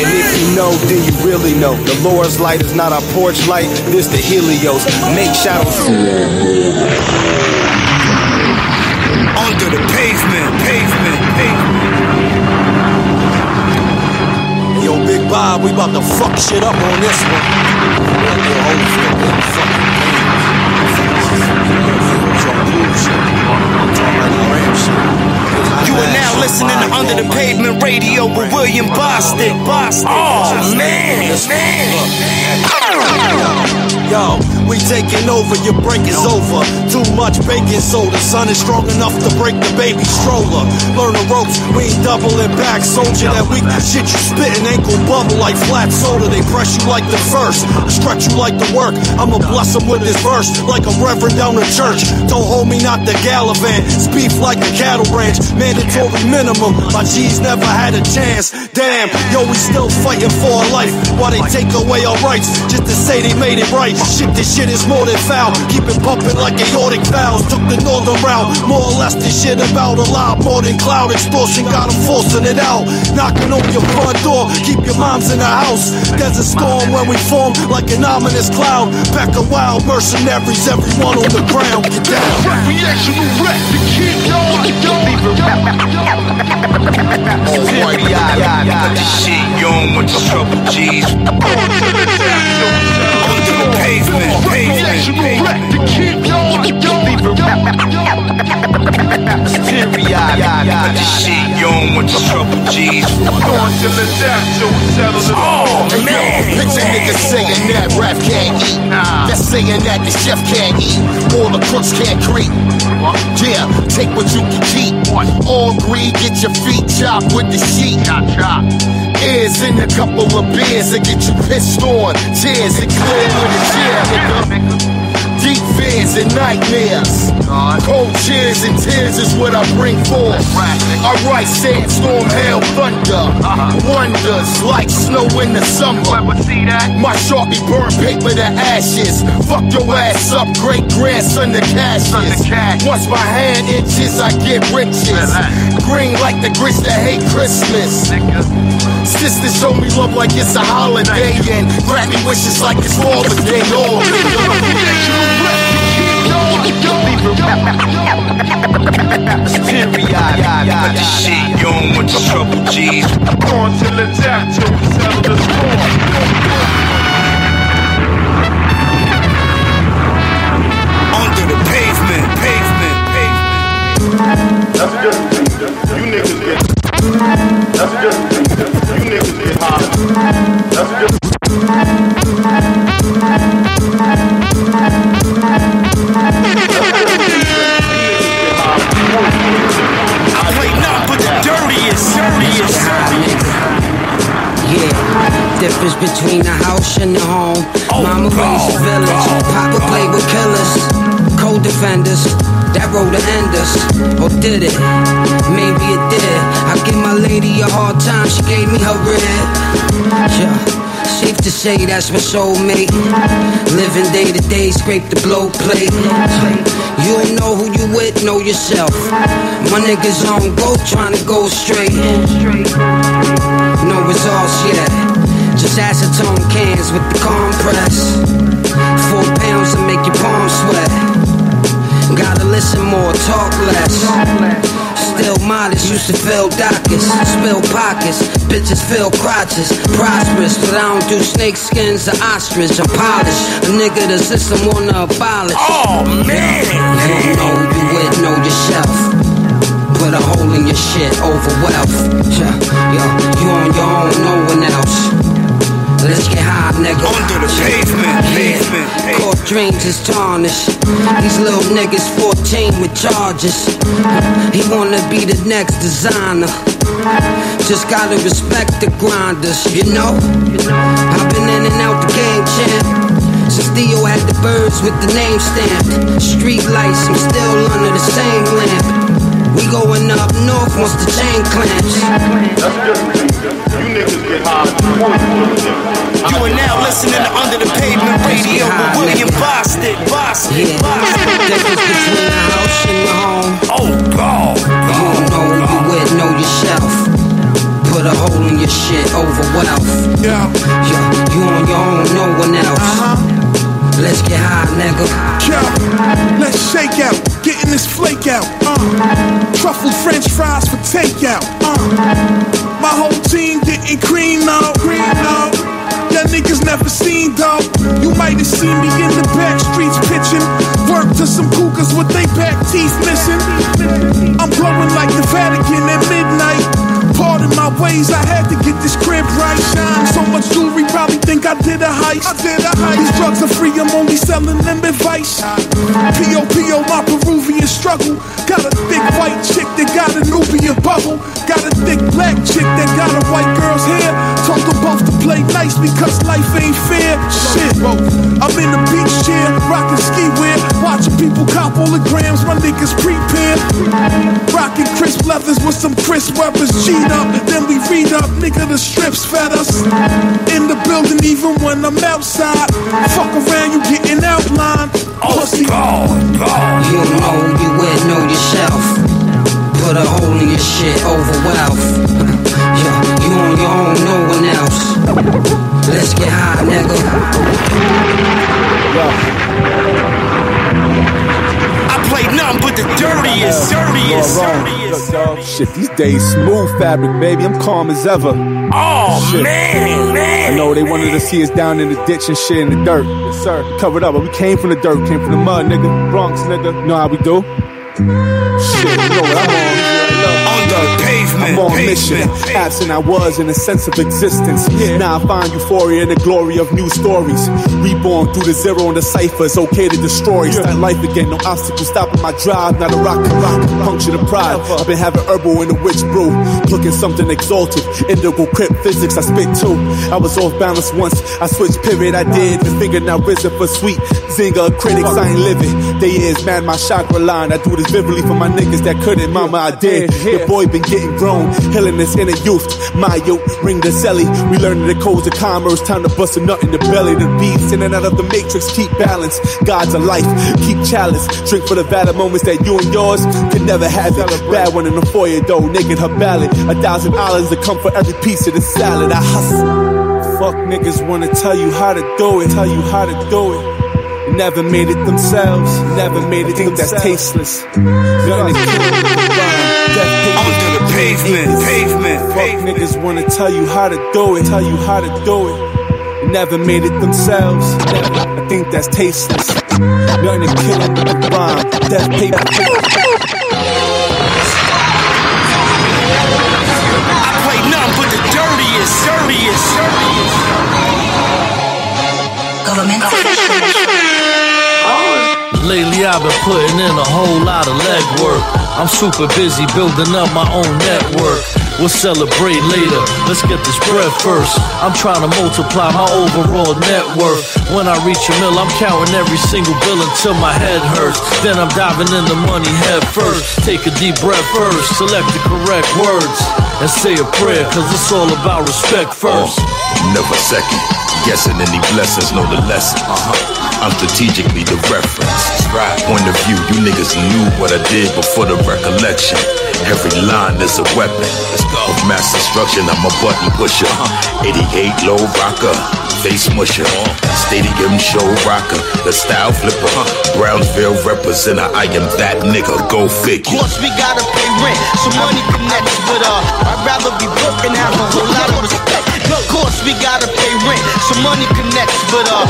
And if you know, then you really know. The Lord's light is not a porch light, this the Helios. Make shadows. Under the pavement, pavement, pavement. Yo, Big Bob, we about to fuck shit up on this one. Like your whole shit, man. Fucking You are now listening to Under the Pavement Radio with William Bostick. Bostick. Oh, man, Yo, we taking over, your break is over. Too much baking soda, sun is strong enough to break the baby stroller. Learn the ropes, we ain't doubling back. Soldier that weak shit you spitting ain't gon' bubble like flat soda. They press you like the first, stretch you like the work. I'ma bless them with this verse like a reverend down the church. Don't hold me not the Gallivant, it's beef like a cattle ranch. Mandatory minimum, my G's never had a chance. Damn, yo, we still fighting for our life while they take away our rights just to say they made it right. Shit, this shit is more than foul. Keep it pumping like aortic valves. Took the northern route, more or less this shit about a lot more than cloud extortion. Got 'em forcing it out, knocking on your front door. Keep your moms in the house. There's a storm when we form like an ominous cloud. Pack of wild mercenaries, everyone on the ground. Get down. Recreational rap to keep Got this shit on with the trouble G's. The this shit on with the trouble G's. Oh man, picture niggas saying that rap can't eat. That's saying that the chef can't eat. All the crooks can't creep. Yeah, take what you can keep. All agree, get your feet chopped with the sheet. Ears in a couple of beers and get you pissed on. Cheers and clear with a chair, nigga. Fears and nightmares. Cold cheers and tears is what I bring forth. I write sandstorm, hail, thunder. Wonders like snow in the summer. My sharpie burn paper to ashes. Fuck your ass up, great grandson to cashes. Once my hand itches, I get riches. Green like the grits that hate Christmas. Sisters show me love like it's a holiday and grant me wishes like it's Father's Day. Oh, Period. Got this shit, you don't want the trouble, G's. On till the tap till we settle the score. Say that's my soulmate. Living day to day, scrape the blow plate. You don't know who you with, know yourself. My niggas on go, trying to go straight. No results yet. Just acetone cans with the compress. Four pounds to make your palms sweat. Gotta listen more, talk less. Still modest, used to fill dockets, spill pockets, bitches fill crotches. Prosperous, but I don't do snake skins or ostrich. I'm polished, a nigga the system wanna abolish. Oh man, you don't know you with, know yourself. Put a hole in your shit over wealth. Yeah, Yo, you on your own, no one else. Let's get high, nigga. Under the pavement, pavement, pavement. Court dreams is tarnished. These little niggas 14 with charges. He wanna be the next designer. Just gotta respect the grinders, you know? I've been in and out the game, champ. Since Theo had the birds with the name stamped. Street lights, I'm still under the same lamp. We going up north once the chain clamps. That's just you niggas get high. You are now listening to Under the Pavement Radio with William Bostick. Bostick. Yeah, difference between a house and your home. Oh, God. You don't know who you with, know yourself. Put a hole in your shit over wealth. Yeah. Yo, you on your own, no one else. Uh-huh. Let's get high, nigga. Yo, let's shake out, getting this flake out. Uh, truffled French fries for takeout. Uh, my whole team getting cream now, cream now. Y'all niggas never seen dog. You might have seen me in the back streets pitching. Work to some cougars with they back teeth missing. I'm glowing like the Vatican at midnight. Pardon my ways, I had to get this crib right. So much jewelry, probably think I did a heist. I did a heist. These drugs are free, I'm only selling them advice. P.O.P.O. my Peruvian struggle. Got a thick white chick that got a Nubian bubble. Got a thick black chick that got a white girl's hair. Told about both to play nice because life ain't fair. Shit, I'm in the beach chair, rocking ski wear, watching people cop all the grams. My niggas prepare. Rocking crisp leathers with some crisp weapons. G'd up, then we read up. Nigga, the strips fed us. In the building, even when I'm outside. Fuck around, you getting outlined. Oh, Pussy. You don't know who you with, know yourself. Put a hole in your shit over wealth. Yo, you on your own, no one else. Let's get high, nigga. I play nothing but the dirtiest, dirtiest, dirtiest. Shit, these days smooth fabric, baby. I'm calm as ever. Oh, Shit. man, man. I know they wanted to see us down in the ditch and shit in the dirt. Yes, sir. Covered up, but we came from the dirt, came from the mud, nigga. Bronx, nigga. Know how we do? I'm on. Mission. Absent I was in a sense of existence. Now I find euphoria in the glory of new stories. Reborn through the zero and the cipher. It's okay to destroy. Start life again. No obstacle stopping my drive. Not a rock and rock. Puncture the pride. I've been having herbal in the witch brew. Looking something exalted. Indigo crypt physics I spit too. I was off balance once. I switched pivot. I did. The finger now risen for sweet. Zinger critics. I ain't living. They is man my chakra line. I do this vividly for my niggas that couldn't. Mama, I did. Your boy been getting grown. Healing this inner youth. My yoke, ring the celly. We learning the codes of commerce. Time to bust a nut in the belly. The beats in and out of the matrix. Keep balance. God's a life. Keep chalice. Drink for the valid moments that you and yours can never have it. Bad one in the foyer though. Naked her ballad. A thousand islands to come for every piece of the salad. I hustle. Fuck niggas wanna tell you how to do it. Tell you how to do it. Never made it themselves. Never made it think that's tasteless. Under pavement, pavement, Fuck niggas wanna tell you how to do it. Tell you how to do it. Never made it themselves. Never. I think that's tasteless. Nothing to kill with the rhyme. Death paper. I play nothing but the dirtiest, dirtiest, dirtiest. Lately I've been putting in a whole lot of legwork. I'm super busy building up my own network. We'll celebrate later. Let's get this bread first. I'm trying to multiply my overall net worth. When I reach a mill, I'm counting every single bill until my head hurts. Then I'm diving in the money head first. Take a deep breath first. Select the correct words and say a prayer, cause it's all about respect first. Oh, never second. Guessing any blessings, know the lesson. Uh-huh. I'm strategically the reference. Right. Point of view, you niggas knew what I did before the recollection. Every line is a weapon. Let's go. Of mass destruction, I'm a button pusher. 88 low rocker, face musher. Stadium show rocker, the style flipper. Brownsville representer, I am that nigga. Go figure. Course we gotta pay rent, so money connects. But uh, I'd rather be broke and have a whole lot of respect. Of course we gotta pay rent, so money connects. But uh,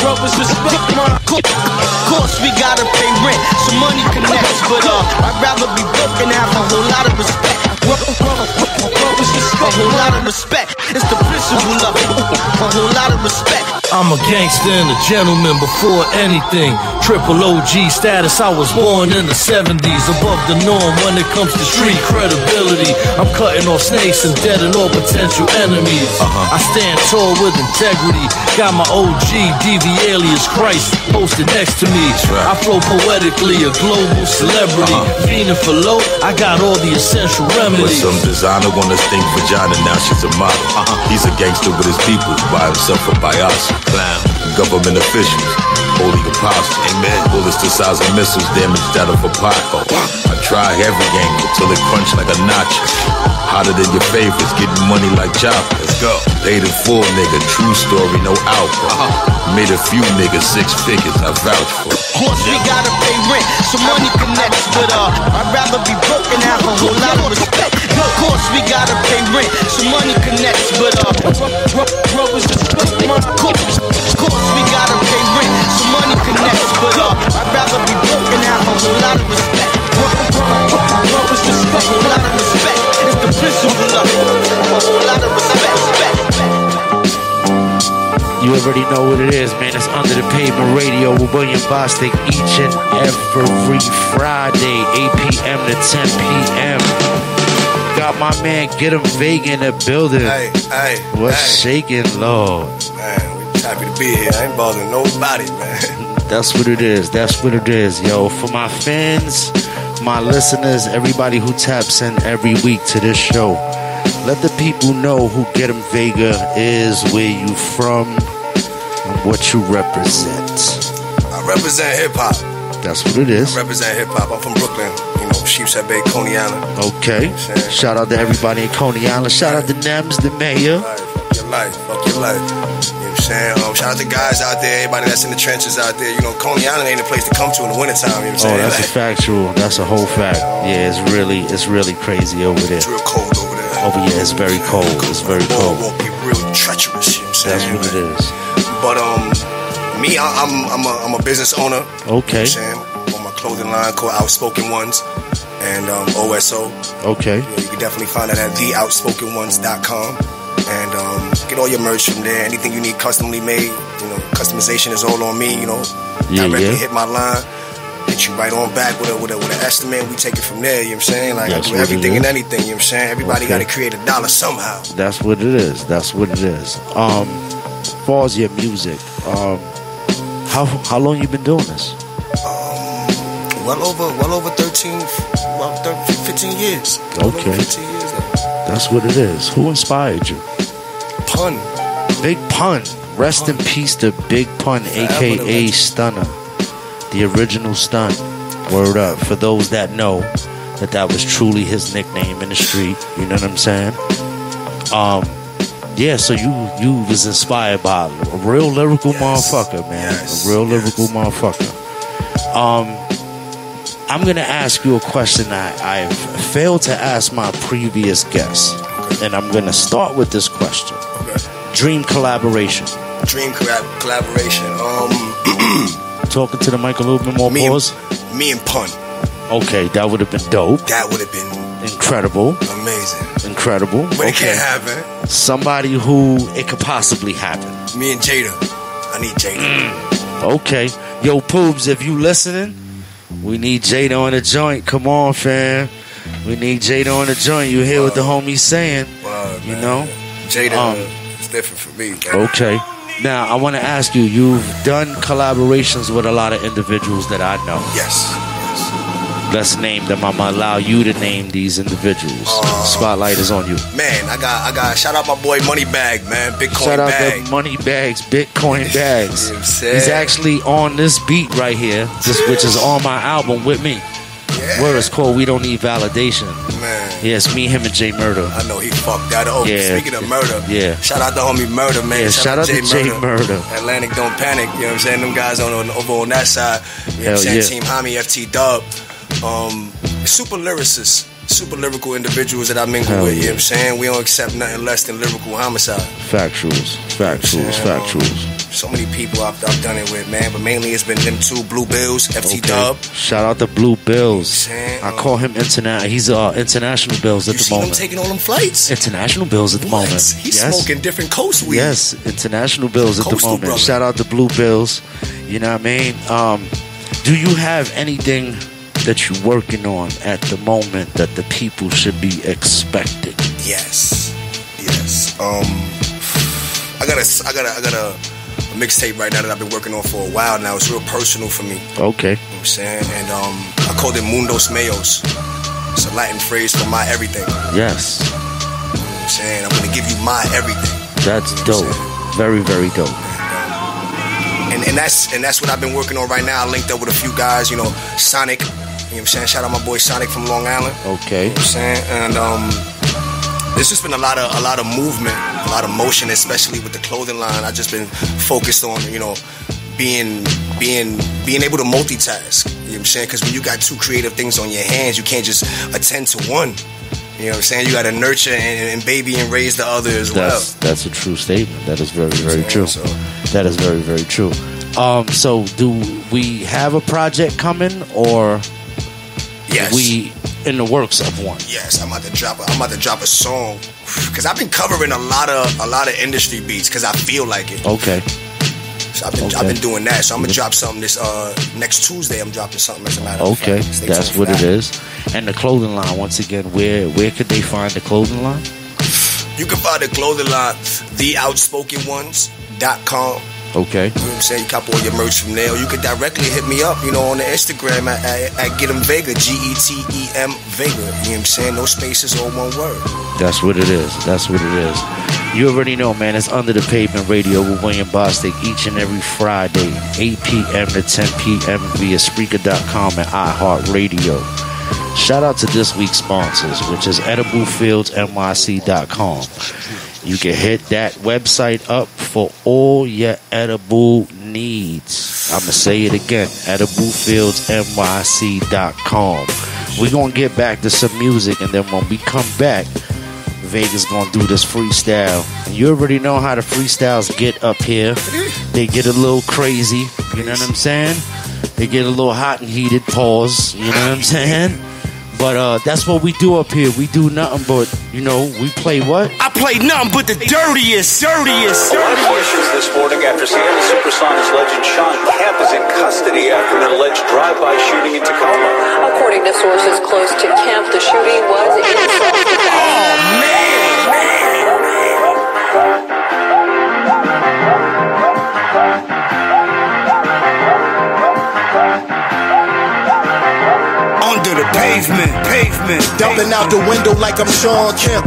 brothers respect my. Of course we gotta pay rent, so money connects. But uh, I'd rather be broke and have a whole lot of respect. A whole lot of respect. It's the principle of it, a whole lot of respect. I'm a gangster and a gentleman before anything. Triple OG status, I was born in the 70s. Above the norm when it comes to street credibility. I'm cutting off snakes and deading all potential enemies. Uh-huh. I stand tall with integrity. Got my OG, DV alias Christ, posted next to me. I flow poetically, a global celebrity. Fiending for low, I got all the essential With remedies. some designer wanna stink vagina, now she's a model. Uh-huh. He's a gangster with his people, by himself or by us. Clown. Government officials, holy apostles. Amen. Bullets the size of missiles damaged out of a pot. I try every angle till it crunch like a nacho. Hotter than your favorites, getting money like chopper. Let's go. Paid in full, nigga. True story, no alcohol. Made a few niggas six figures, I vouch for. Of course we gotta pay rent, so money connects. But uh, I'd rather be broke and have a whole lot of respect. Of course we gotta pay rent, so money connects. But uh, already know what it is, man. It's Under the Pavement Radio with William Bostick each and every Friday, 8 p.m. to 10 p.m. Got my man Get 'em Vega in the building. Hey, hey, What's hey. shaking, Lord? Man, we happy to be here. I ain't bothering nobody, man. That's what it is. That's what it is, yo. For my fans, my listeners, everybody who taps in every week to this show, let the people know who Get 'em Vega is, where you from, what you represent. I represent hip hop. That's what it is. I represent hip hop. I'm from Brooklyn. You know, Sheepshead Bay, Coney Island. Okay. Shout out to everybody in Coney Island. Shout out to Nems, the mayor. Fuck your life. Fuck your life. You know what I'm saying? Um, shout out to guys out there, everybody that's in the trenches out there. You know, Coney Island ain't a place to come to in the wintertime. You know what I'm Oh, saying? that's a factual. That's a whole fact. Yeah, it's really, it's really crazy over there. It's real cold over there. Over here, it's very cold. It's very cold. won't be real treacherous. You know what I'm That's saying? what it is. But um, me, I, I'm I'm a, I'm a business owner. Okay. You know what I'm saying? On my clothing line called Outspoken Ones. and um, OSO. Okay. You, know, you can definitely find that at theoutspokenones.com. And um, get all your merch from there. Anything you need customly made, you know, customization is all on me. You know, Yeah, directly yeah. hit my line, hit you right on back with a with a, with an estimate. We take it from there. You know what I'm saying? Like That's I do everything and anything. You know what I'm saying? Everybody Okay. got to create a dollar somehow. That's what it is. That's what it is. Um, far as your music, um, how how long you been doing this? Well over well over 13, well 13, 15 years. Well Okay. 15 years. That's what it is. Who inspired you? Pun. Big Pun. Rest in peace to Big Pun, aka Stunner, the original Stun. Word up. For those that know that that was truly his nickname in the street. You know what I'm saying? Um, yeah. So you you was inspired by a real lyrical motherfucker, man. a real lyrical motherfucker. Um, I'm gonna ask you a question that I've failed to ask my previous guests, and I'm gonna start with this question. Dream collaboration. Dream collab- collaboration. Um, Talking to the mic a little bit more. Me and- pause. me and Pun. Okay, that would have been dope. That would have been Incredible. amazing. Incredible. But it can't happen. Somebody who it could possibly happen. Me and Jada. I need Jada. Okay. Yo, Poobs, if you listening, we need Jada on the joint. Come on, fam. We need Jada on the joint. You hear what the homie's saying. Word, You know? Jada Um, is different for me. Man. Okay. Now, I want to ask you, you've done collaborations with a lot of individuals that I know. Yes. Let's name them. I'm to allow you to name these individuals. Uh, Spotlight is on you. Man, I got I got shout out my boy Moneybag, man. Bitcoin Shout out bag. to Money Bags, Bitcoin Bags. You know what I'm saying? He's actually on this beat right here, this, which is on my album with me. Where it's called We Don't Need Validation. Man. Yes, me, him, and Jay Murder. I know he fucked that up. Yeah. Speaking of murder, Yeah. shout out to homie Murder, man. Yeah, shout out to Jay Murder. Atlantic Don't Panic, you know what I'm saying? Them guys on, on over on that side. You know what I'm saying? yeah. Team Hami, FT Dub. Um, super lyricists, super lyrical individuals that I mingle Hell with, you know what I'm saying? We don't accept nothing less than lyrical homicide. Factuals, factuals, Yeah. factuals. So many people I've, I've done it with, man, but mainly it's been them two, Blue Bills, FT Okay. Dub. Shout out to Blue Bills. Saying, I call him interna- He's uh, international bills at You the see him moment. taking all them flights? International bills at the moment. He's yes. smoking different coast weed. Yes, international bills at the moment. brother. Shout out to Blue Bills. You know what I mean? Um, do you have anything that you're working on at the moment that the people should be expecting? Yes, yes. Um, I got a, I got a, I got a, a mixtape right now that I've been working on for a while now. It's real personal for me. You know Okay. what I'm saying? And um, I called it Mundos Mayos. It's a Latin phrase for my everything. You know Yes, what I'm saying? I'm gonna give you my everything. that's dope. Very, very dope. And, and that's and that's what I've been working on right now. I linked up with a few guys, you know, Sonic. You know what I'm saying? Shout out my boy Sonic from Long Island. Okay. You know what I'm saying? And um there's just been a lot of a lot of movement, a lot of motion, especially with the clothing line. I've just been focused on, you know, being being being able to multitask. You know what I'm saying? Because when you got two creative things on your hands, you can't just attend to one. You know what I'm saying? You got to nurture and, and baby and raise the other as well. That's that's a true statement. That is very, very true. So- That is very, very true. Um, so do we have a project coming or Yes. we in the works of one? Yes, I'm about to drop. A, I'm about to drop a song because I've been covering a lot of a lot of industry beats because I feel like it. Okay. So I've been Okay. I've been doing that. So I'm gonna drop something this uh next Tuesday. I'm dropping something as a matter of Okay, fact. Stay that's what it that. is. And the clothing line, once again, where where could they find the clothing line? You can find the clothing line, theoutspokenones.com. Okay. You know what I'm saying? You cop all your merch from there. You could directly hit me up, you know, on the Instagram at, at, at Get 'em Vega, G E T E M Vega. You know what I'm saying? No spaces, all one word. That's what it is. That's what it is. You already know, man. It's Under the Pavement Radio with William Bostick each and every Friday, 8 p.m. to 10 p.m. via Spreaker.com and iHeartRadio. Shout out to this week's sponsors, which is EdibleFieldsNYC.com. You can hit that website up for all your edible needs. I'm going to say it again EdibleFieldsNYC.com. We're going to get back to some music, and then when we come back, Vegas gonna do this freestyle. And you already know how the freestyles get up here. They get a little crazy. You know what I'm saying? They get a little hot and heated. Pause. You know what I'm saying? But uh, that's what we do up here. We do nothing but, you know, we play what? I play nothing but the dirtiest, dirtiest. One questions this morning after Seattle Supersonics legend Shawn Kemp is in custody after an alleged drive-by shooting in Tacoma. According to sources close to Kemp, the shooting was in Oh, man, pavement, pavement. Dumping out the window like I'm Shawn Kemp.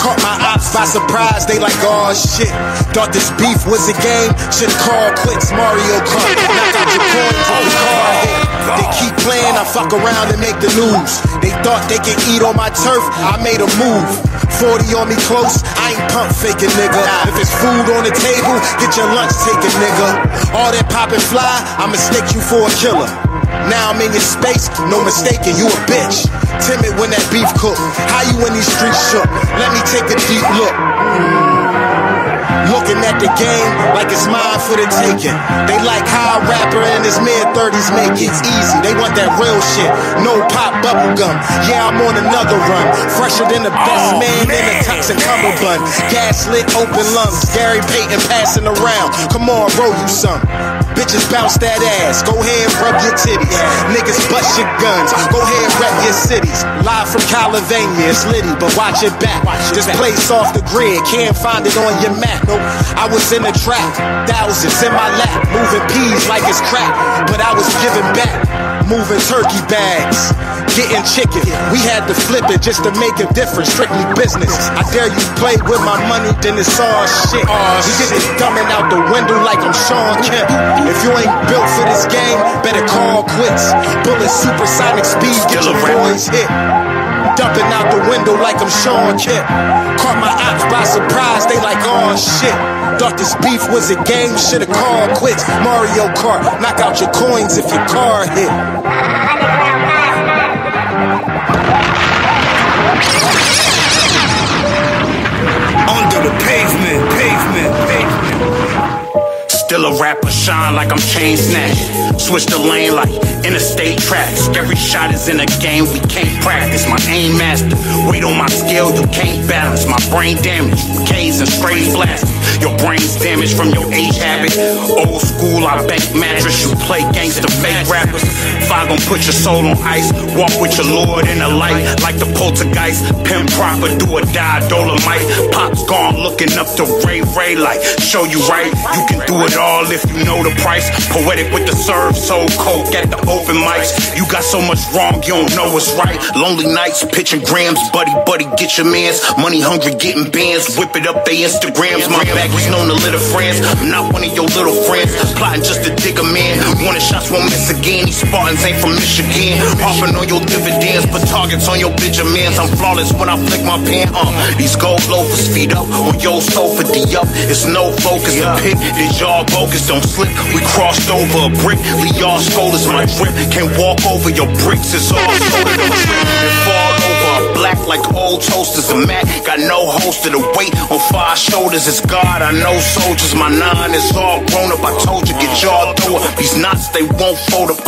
Caught my ops by surprise, they like, oh shit. Thought this beef was a game, should've called quits Mario Kart. Knock out your coins car hit. They keep playing, I fuck around and make the news. They thought they could eat on my turf, I made a move. 40 on me close, I ain't pump faking, nigga. If it's food on the table, get your lunch taken, nigga. All that pop and fly, I mistake you for a killer. Now I'm in your space, no mistaking, you a bitch. Timid when that beef cook. How you in these streets shook? Let me take a deep look. Looking at the game like it's mine for the taking. They like how a rapper in his mid 30s make it. Easy, they want that real shit. No pop bubble gum. Yeah, I'm on another run. Fresher than the best oh, man, in a tux and cummerbund. Gas lit, open lungs. Gary Payton passing around. Come on, roll you some. Bitches bounce that ass. Go ahead, rub your titties. Niggas bust your guns. Go ahead, rep your cities. Live from Calavania, it's litty, but watch it back. This place off the grid, can't find it on your map. I was in a trap, thousands in my lap, moving peas like it's crap, but I was giving back, moving turkey bags. Getting chicken, we had to flip it just to make a difference. Strictly business. I dare you play with my money, then it's all shit. we get this dumbing out the window like I'm Shawn Kemp. If you ain't built for this game, better call quits. Bullet supersonic speed, get your boys hit. Dumping out the window like I'm Shawn Kemp. Caught my ops by surprise, they like, oh shit. Thought this beef was a game, should've called quits. Mario Kart, knock out your coins if your car hit. Rapper, shine like I'm chain snatching. Switch the lane like interstate tracks. Every shot is in a game we can't practice. My aim master, weight on my scale you can't balance. My brain damage, K's and strays blasting. Your brain's damaged from your age habit. Old school, I bank mattress. You play gangster fake rappers. If I gon' put your soul on ice, walk with your lord in the light like the poltergeist. Pimp proper, do or die, Dolemite. Pop's gone looking up to Ray Ray like show you right. You can do it all if you know the price. Poetic with the serve, so coke at the open mics. You got so much wrong, you don't know what's right. Lonely nights, pitching grams, buddy, buddy, get your mans. Money hungry, getting bands, whip it up they Instagrams. My back is known to little friends. I'm not one of your little friends, plotting just to dig a man. Wanted shots, won't miss again. These Spartans ain't from Michigan. Hopping on your dividends, put targets on your Benjamins. I'm flawless when I flick my pen. Uh, these gold loafers feet up on your sofa, D up. It's no focus. The pick, the jaw bogus, don't slip. We crossed over a brick. Lee y'all shoulders, my drip. Can't walk over your bricks. It's all stolen. Fall over. I'm black like old toasters. A Mac got no holster. The weight on five shoulders is God. I know soldiers. My nine is all grown up. I told you, get y'all through it. These knots, they won't fold up.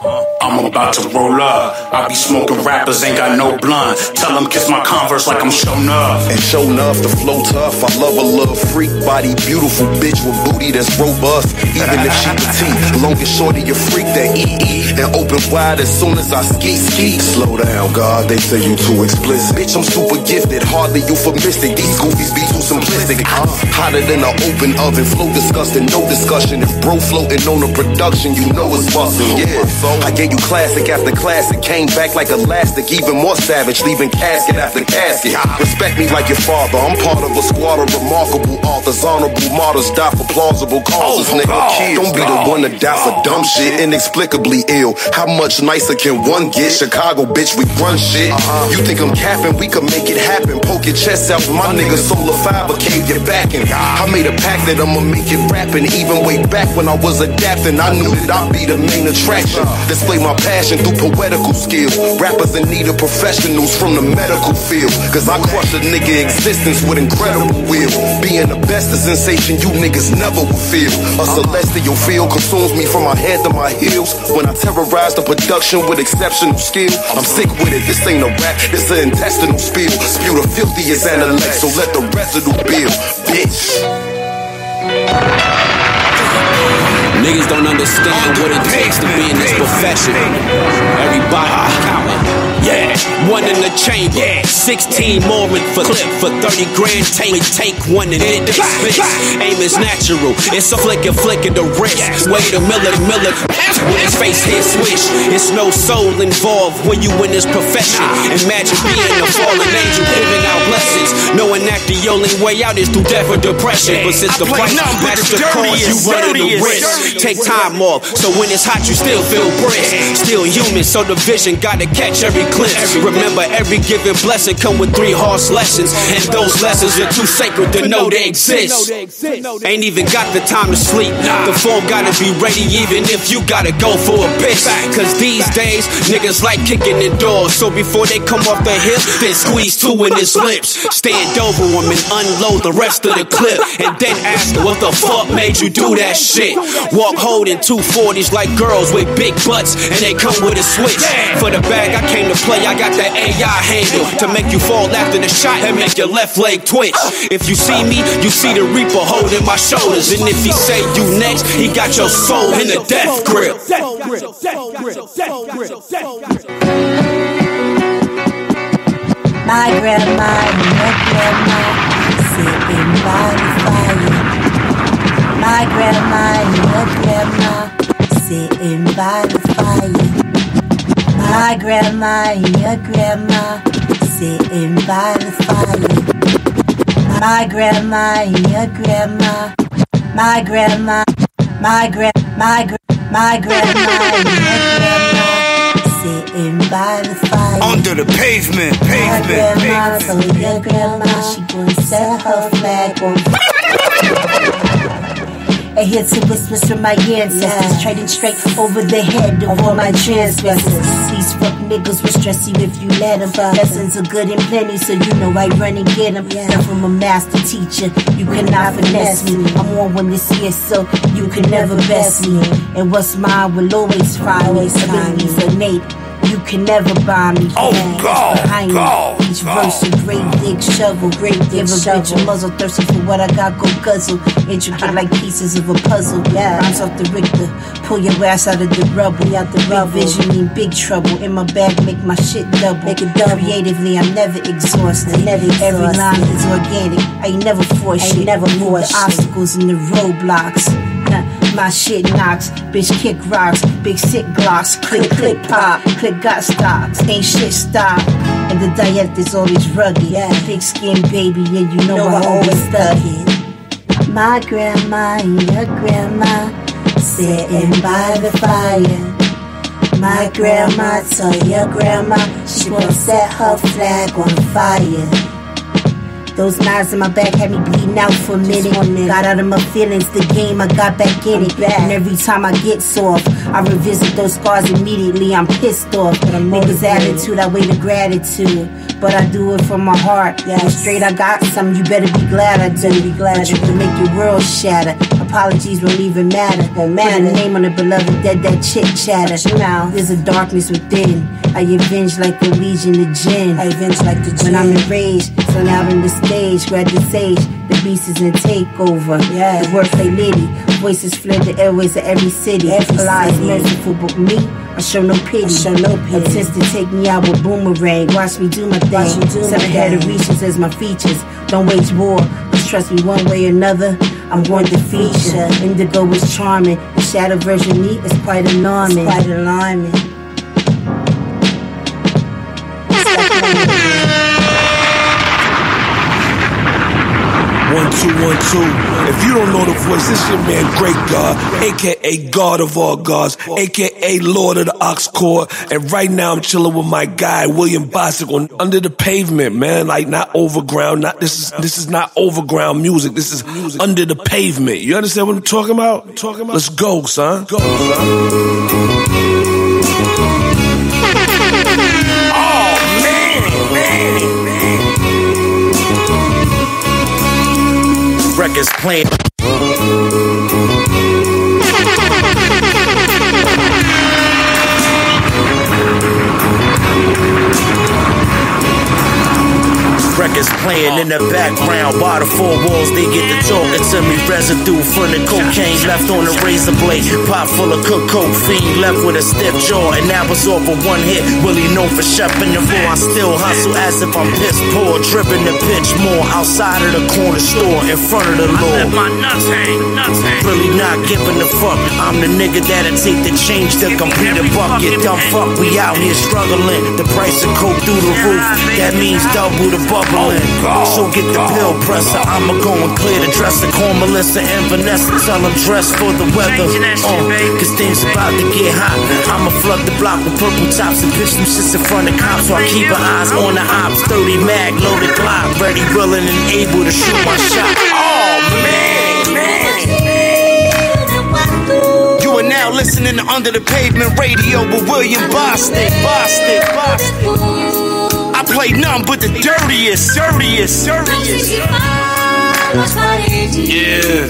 Uh. I'm about to roll up. I be smoking rappers, ain't got no blunt. Tell them kiss my converse like I'm show enough. And show enough to flow tough. I love a little freak body, beautiful bitch with booty that's robust. Even if she petite, long and shorty, you freak that EE. And open wide as soon as I ski ski. Slow down, God, they say you too explicit. Bitch, I'm super gifted, hardly euphemistic. These goofies be too simplistic. Uh, hotter than an open oven, flow disgusting, no discussion. If bro floating on the production, you know it's busting. Yeah, I gave you classic after classic, came back like elastic, even more savage, leaving casket after casket. Respect me like your father. I'm part of a squad of remarkable authors, honorable martyrs, die for plausible causes, nigga. Don't be the one to die for dumb shit, inexplicably ill. How much nicer can one get? Chicago, bitch, we run shit. You think I'm capping? We can make it happen. Poke your chest out, my nigga. Solar fiber cave your back in. I made a pact that I'ma make it rapping. Even way back when I was adapting, I knew that I'd be the main attraction. Display My passion through poetical skill. Rappers in need of professionals from the medical field. Cause I crush a nigga existence with incredible will. Being the best a sensation you niggas never will feel. A celestial feel consumes me from my head to my heels. When I terrorize the production with exceptional skill, I'm sick with it. This ain't a rap, this an intestinal spill. Spew the filthiest intellect, so let the residue build, bitch. Niggas don't understand what it takes to be in this profession. Everybody, yeah, one in the chamber, 16 more in for clip for 30 grand. Take take one and they spit. Aim is natural, it's a flick and flick of the wrist. Wait a Miller, Miller, when his face hit switch. It's no soul involved when you in this profession. Imagine being a fallen angel giving out blessings, knowing that the only way out is through death or depression. But since the price matches the cost, you running the risk. Take time off, so when it's hot, you still feel brisk. Still human, so the vision gotta catch every glimpse. Remember, every given blessing come with three harsh lessons, and those lessons are too sacred to know they exist. Ain't even got the time to sleep. The phone gotta be ready, even if you gotta go for a piss. Cause these days, niggas like kicking the door. So before they come off the hip, then squeeze two in his lips. Stand over him and unload the rest of the clip. And then ask what the fuck made you do that shit? Walk holding 240s like girls with big butts, and they come with a switch. For the bag I came to play, I got that AI handle to make you fall after the shot and make your left leg twitch. If you see me, you see the Reaper holding my shoulders. And if he say you next, he got your soul in the death grip. My grandma and your grandma sitting by the fire. My grandma and your grandma sitting by the fire. My grandma and your grandma sitting by the fire. My grandma and your grandma, my grandma, my gra, my gra, my grandma and your grandma sitting by the fire. Under the pavement, pavement, My pavement, grandma, so pavement. your grandma, she gonna set her flag on I hear to whispers from my ancestors, trading straight over the head of all my transgressors. These fuck niggas will stress you if you let them. Lessons are good and plenty, so you know I run and get them. I'm from a master teacher, you cannot finesse me. I'm on one this year, so you can never best me. And what's mine will always find me. Abilities innate. You can never buy me. Oh, God, behind God, me. Each verse a great big shovel. Great Give a bitch a muzzle. Thirsty for what I got, go guzzle. Intricate like pieces of a puzzle. Yeah. Rhymes off the Richter. Pull your ass out of the rubble. Out the rubble. Vision in big trouble. In my bag, make my shit double. Make it double. Creatively, I'm never exhausted. Never Every line is organic. I ain't never force shit. Never force the obstacles and the roadblocks. My shit knocks, bitch kick rocks, big sick glocks, click click pop, click got stops, ain't shit stop. And the diet is always rugged, yeah. Big skin baby, and you know, I always thug it. My grandma and your grandma sitting by the fire. My grandma told your grandma she gonna set her flag on fire. Those knives in my back had me bleeding out for a minute. Got out of my feelings, the game, I got back in it. And every time I get soft, I revisit those scars immediately. I'm pissed off. But I'm Niggas attitude, I wait a gratitude. But I do it from my heart. Yeah, straight, I got some. You better be glad I do. Be glad you can make your world shatter. Apologies won't even matter. Won't matter. Put a name on the beloved dead, that chit chatter. Now there's a darkness within. I avenge like the legion, the gin. I avenge like the gin. When I'm enraged, so out on the stage, grab the sage. The beast is in takeover. Yeah. The wordplay litty. Voices flare the airways of every city. Every Allah is merciful, but me, I show no pity. I show no pity. Attempts to take me out with boomerang. Watch me do my thing. Watch me do Seven my head of reaches as my features. Don't wage war. Cause trust me, one way or another, I'm going to feature. Indigo is charming. The shadow version me is quite alarming. It's quite alarming. One, two, one, two. If you don't know the voice, this your man, Great God, aka God of all gods, aka Lord of the Ox Court. And right now I'm chilling with my guy, William Bostick, on Under the Pavement, man. Like not overground, not this is this is not overground music. This is music under the pavement. You understand what I'm talking about? Talking about? Let's go, son. Go, son. Records playing. Records playing in the background. By the four walls, they get to talking to me. Residue from the cocaine left on the razor blade. Pot full of cook coke fiend left with a stiff jaw. And that was all for one hit. Willie known for shepping the raw. I still hustle as if I'm piss poor. Dripping the pitch more outside of the corner store in front of the my nuts hang, nuts hang. Really not giving a fuck. I'm the nigga that'll take the change to complete a buck. You dumb fuck, we out here struggling. The price of coke through the roof. That means double the bubbling. So get the pill presser. I'ma go and clear the dresser. Call Melissa and Vanessa. Tell them dress for the weather. Uh, Cause things about to get hot. I'ma flood the block with purple tops and pitch them shits in front of cops. So I keep my eyes on the ops. 30 mag, loaded Glock. Ready, willing, and able to shoot my shot. Oh man, man. You are now listening to Under the Pavement Radio with William Bostick. Bostick, Bostick. I play none but the dirtiest, dirtiest, dirtiest. Yeah.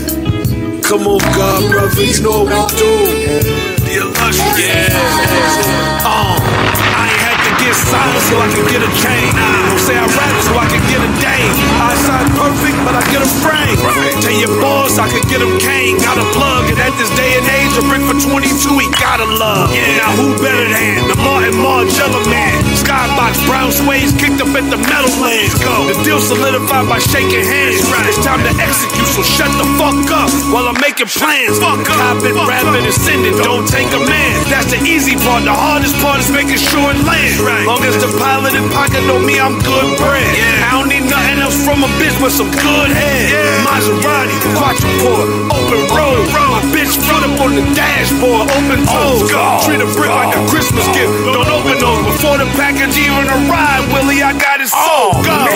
Come on, God, brother, you know what we do. The illustrious. Yeah. Uh, get signed so I can get a chain. Don't say I rap so I can get a dame. I sign perfect, but I get a frame. Tell your boss I can get him cane. Got a plug, and at this day and age, a brick for 22, he gotta love. Yeah. Now who better than the Martin Margiela man? Skybox, brown suede, kicked up at the metal land. The deal solidified by shaking hands. Right. It's time to execute, so shut the fuck up while I'm making plans. Fuck up. Cop it, rap it, and sending. Don't take a man. That's the easy part. The hardest part is making sure it lands. Long as the pilot in pocket know me, I'm good bread. I don't need nothing else from a bitch but some good head. Maserati, Quattroporte, open road. My bitch front up on the dashboard, open oh, toes. Treat a brick like a Christmas gift. Don't open those before the package even arrive. Willie, I got it oh, sold. Go. You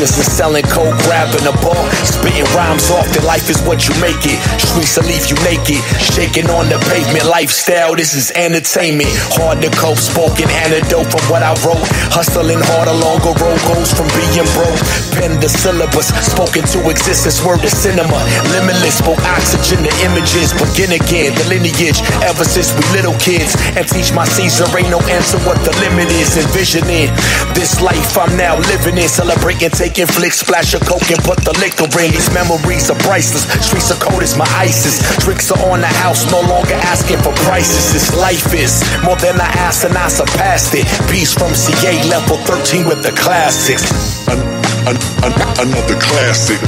options than selling coke, grabbing a ball, spitting rhymes off that life is what you make it. Streets will leave you naked, shaking on the pavement lifestyle. This is entertainment. Hard to cope, spoken antidote from what I wrote. Hustling hard, along a road goes from being broke. Pen the syllabus, spoken to existence, word to cinema. Limitless, spoke oxygen to images. Begin again, the lineage ever since we little kids. And teach my Caesar ain't no answer what the limit is. Envisioning this life I'm now living in, celebrating, taking flicks, splash of coke and put the liquor in. These memories are priceless. Streets are cold as my ISIS. Drinks are on the house, no longer asking for prices. This life is more than I asked and I surpassed it. Beast from CA level 13 with the classics. An- an- an- another classic.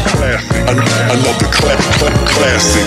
An- another cla- cla- classic.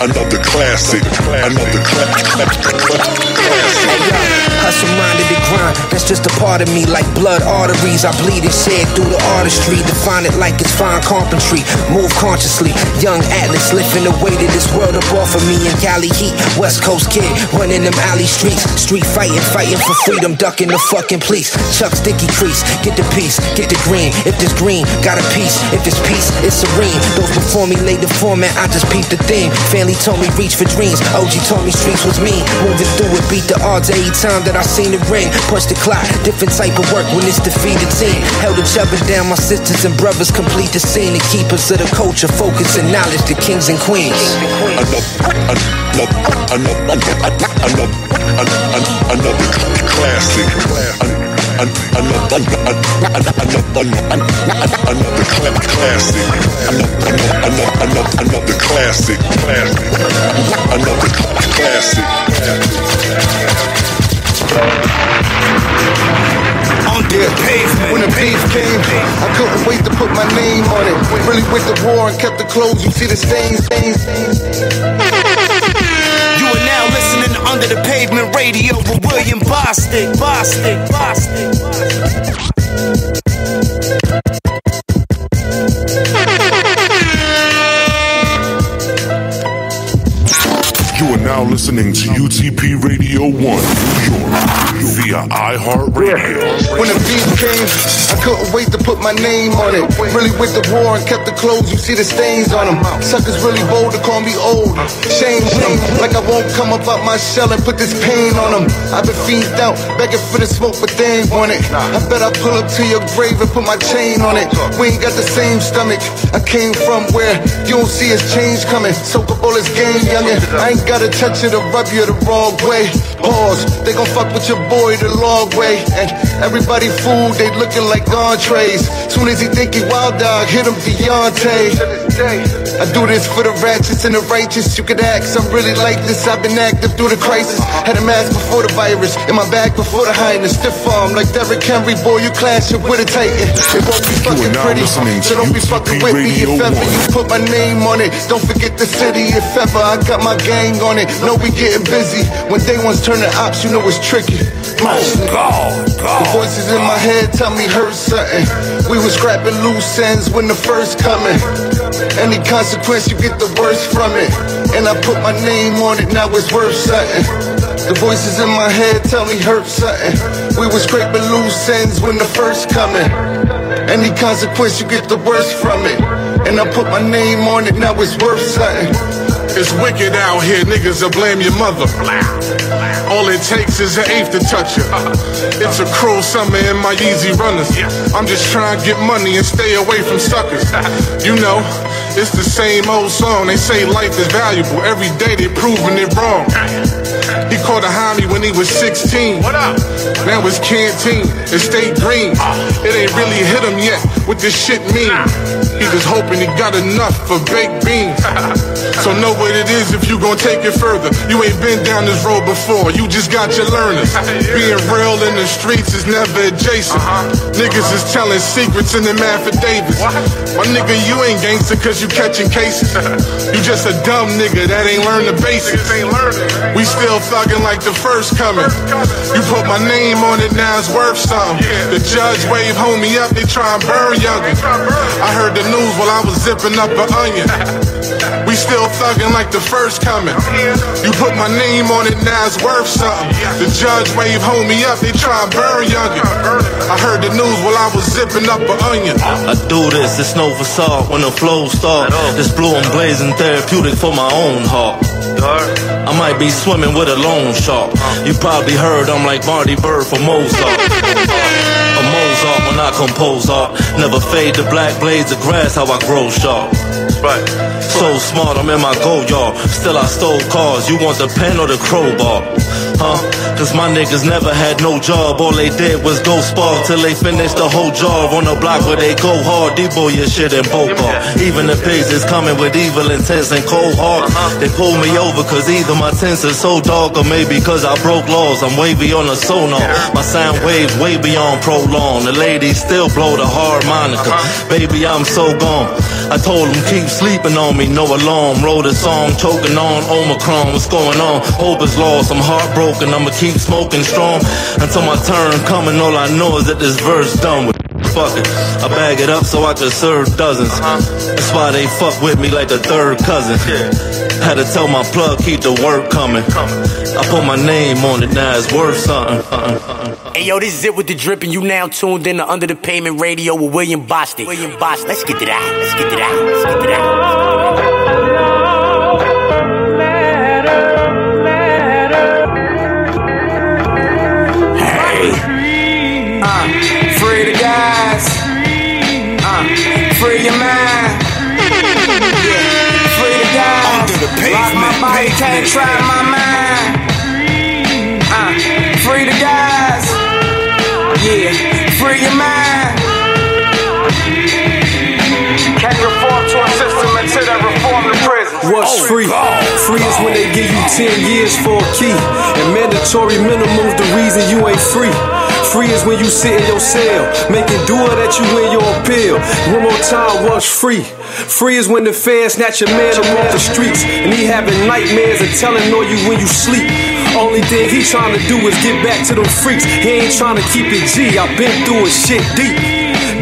Another classic. Another cla- classic. Hustle minded to grind, that's just a part of me. Like blood arteries, I bleed and shed through the artistry. Define it like it's fine carpentry. Move consciously, young Atlas lifting the weight of this world up off of me. In Cali heat, West Coast kid, running them alley streets. Street fighting, fighting for freedom, ducking the fucking police. Chuck sticky crease, get the piece, get the green. If this green, got a piece. If it's peace, it's serene. Those before me laid the format, I just peeped the theme. Family told me reach for dreams. OG told me streets was mean. Moving through it, beat the odds every time that I seen it ring. Punch the clock, different type of work when it's defeated team. Held each other down, my sisters and brothers complete the scene. The keepers of the culture, focus and knowledge, the kings and queens. Another classic. An- Another another cla- classic. Another another another classic. Cla- classic. Yeah, when the beef came, I couldn't wait to put my name on it. Really went to war and kept the clothes. You see the stains, stains. You are now listening to Under the pavement radio with William Bostick. Bostick. Bostick. You now listening to UTP Radio 1, New York, via iHeartRadio. When the beat came, I couldn't wait to put my name on it. Really with the war and kept the clothes, you see the stains on them. Suckers really bold to call me old. Shame, shame, like I won't come up out my shell and put this pain on them. I've been fiended out, begging for the smoke, but they ain't want it. I bet I pull up to your grave and put my chain on it. We ain't got the same stomach. I came from where you don't see his change coming. Soak up all this game, youngin'. I ain't gotta touch it or rub you the wrong way. Pause, they gon' fuck with your boy the long way. And everybody fool, they looking like entrees. Soon as he think he wild dog, hit him Deontay. I do this for the ratchets and the righteous. You could ask, I'm really like this. I've been active through the crisis. Had a mask before the virus, in my bag before the highness. Stiff arm like Derrick Henry, boy, you clashing with a titan. It won't be fucking pretty, so don't be fucking with me if ever you put my name on it. Don't forget the city if ever I got my gang on it. Know we getting busy. When day ones turn to ops, you know it's tricky. Oh, my God, The voices in my head tell me hurt something. We was scrapping loose ends when the first coming. Any consequence, you get the worst from it. And I put my name on it, now it's worth something. The voices in my head tell me hurt something. We was scraping loose ends when the first coming. Any consequence, you get the worst from it. And I put my name on it, now it's worth something. It's wicked out here, niggas will blame your mother. All it takes is an eighth to touch you. It's a cruel summer in my easy runners. I'm just trying to get money and stay away from suckers. You know, it's the same old song. They say life is valuable. Every day they proving it wrong. He caught a homie when he was 16. What up? Now it's canteen, it stay green. It ain't really hit him yet what this shit mean. He just hoping he got enough for baked beans. So know what it is if you gon' take it further. You ain't been down this road before, you just got your learners. Being real in the streets is never adjacent. Niggas is telling secrets in them affidavits. My nigga, you ain't gangster cause you catching cases. You just a dumb nigga that ain't learned the basics. We still thugging like the first coming. You put my name on it, now it's worth something. The judge wave homie up, they try and burn youngin'. I heard the news while I was zipping up an onion. We still thugging like the first coming. You put my name on it, now it's worth something. The judge wave homie up, they try and burn youngin'. I heard the news while I was zipping up an onion. I do this, it's no facade when the flow start. This blue and blazing therapeutic for my own heart. I might be swimming with a loan shark. You probably heard I'm like Marty Bird for Mozart. When I compose art. Never fade the black blades of grass, how I grow sharp. Right. So smart, I'm in my go yard. Still, I stole cars. You want the pen or the crowbar? Huh? Cause my niggas never had no job. All they did was go spar till they finished the whole job on the block where they go hard. Debo your shit in Boca. Even the pigs is coming with evil intents and cold heart. They pull me over cause either my tints are so dark or maybe cause I broke laws. I'm wavy on a sonar. My sound waves way beyond prolong. The ladies still blow the harmonica. Baby, I'm so gone. I told them keep sleeping on me, no alarm. Wrote a song, choking on Omicron. What's going on? Hope is lost. I'm heartbroken. I'ma keep smoking strong until my turn coming. All I know is that this verse done with. Fuck it. I bag it up so I can serve dozens. That's why they fuck with me like a third cousin. Had to tell my plug, keep the work coming. I put my name on it, now it's worth something. Hey yo, this is it with the drip, and you now tuned in to Under the Pavement Radio with William Bostick. William Bostick, let's get it out. Let's get it out. Let's get it out. Pavement, body, can't pavement, try my mind. Uh, free the guys. Yeah. Free your mind. Can't reform to a system until they reform the prison. What's free? Free is when they give you 10 years for a key. And mandatory minimum's the reason you ain't free. Free is when you sit in your cell, making dua that you win your appeal. One more time, what's free? Free is when the fans snatch your man up off the streets, and he having nightmares and telling on you when you sleep. Only thing he trying to do is get back to them freaks. He ain't trying to keep it G. I been through it shit deep.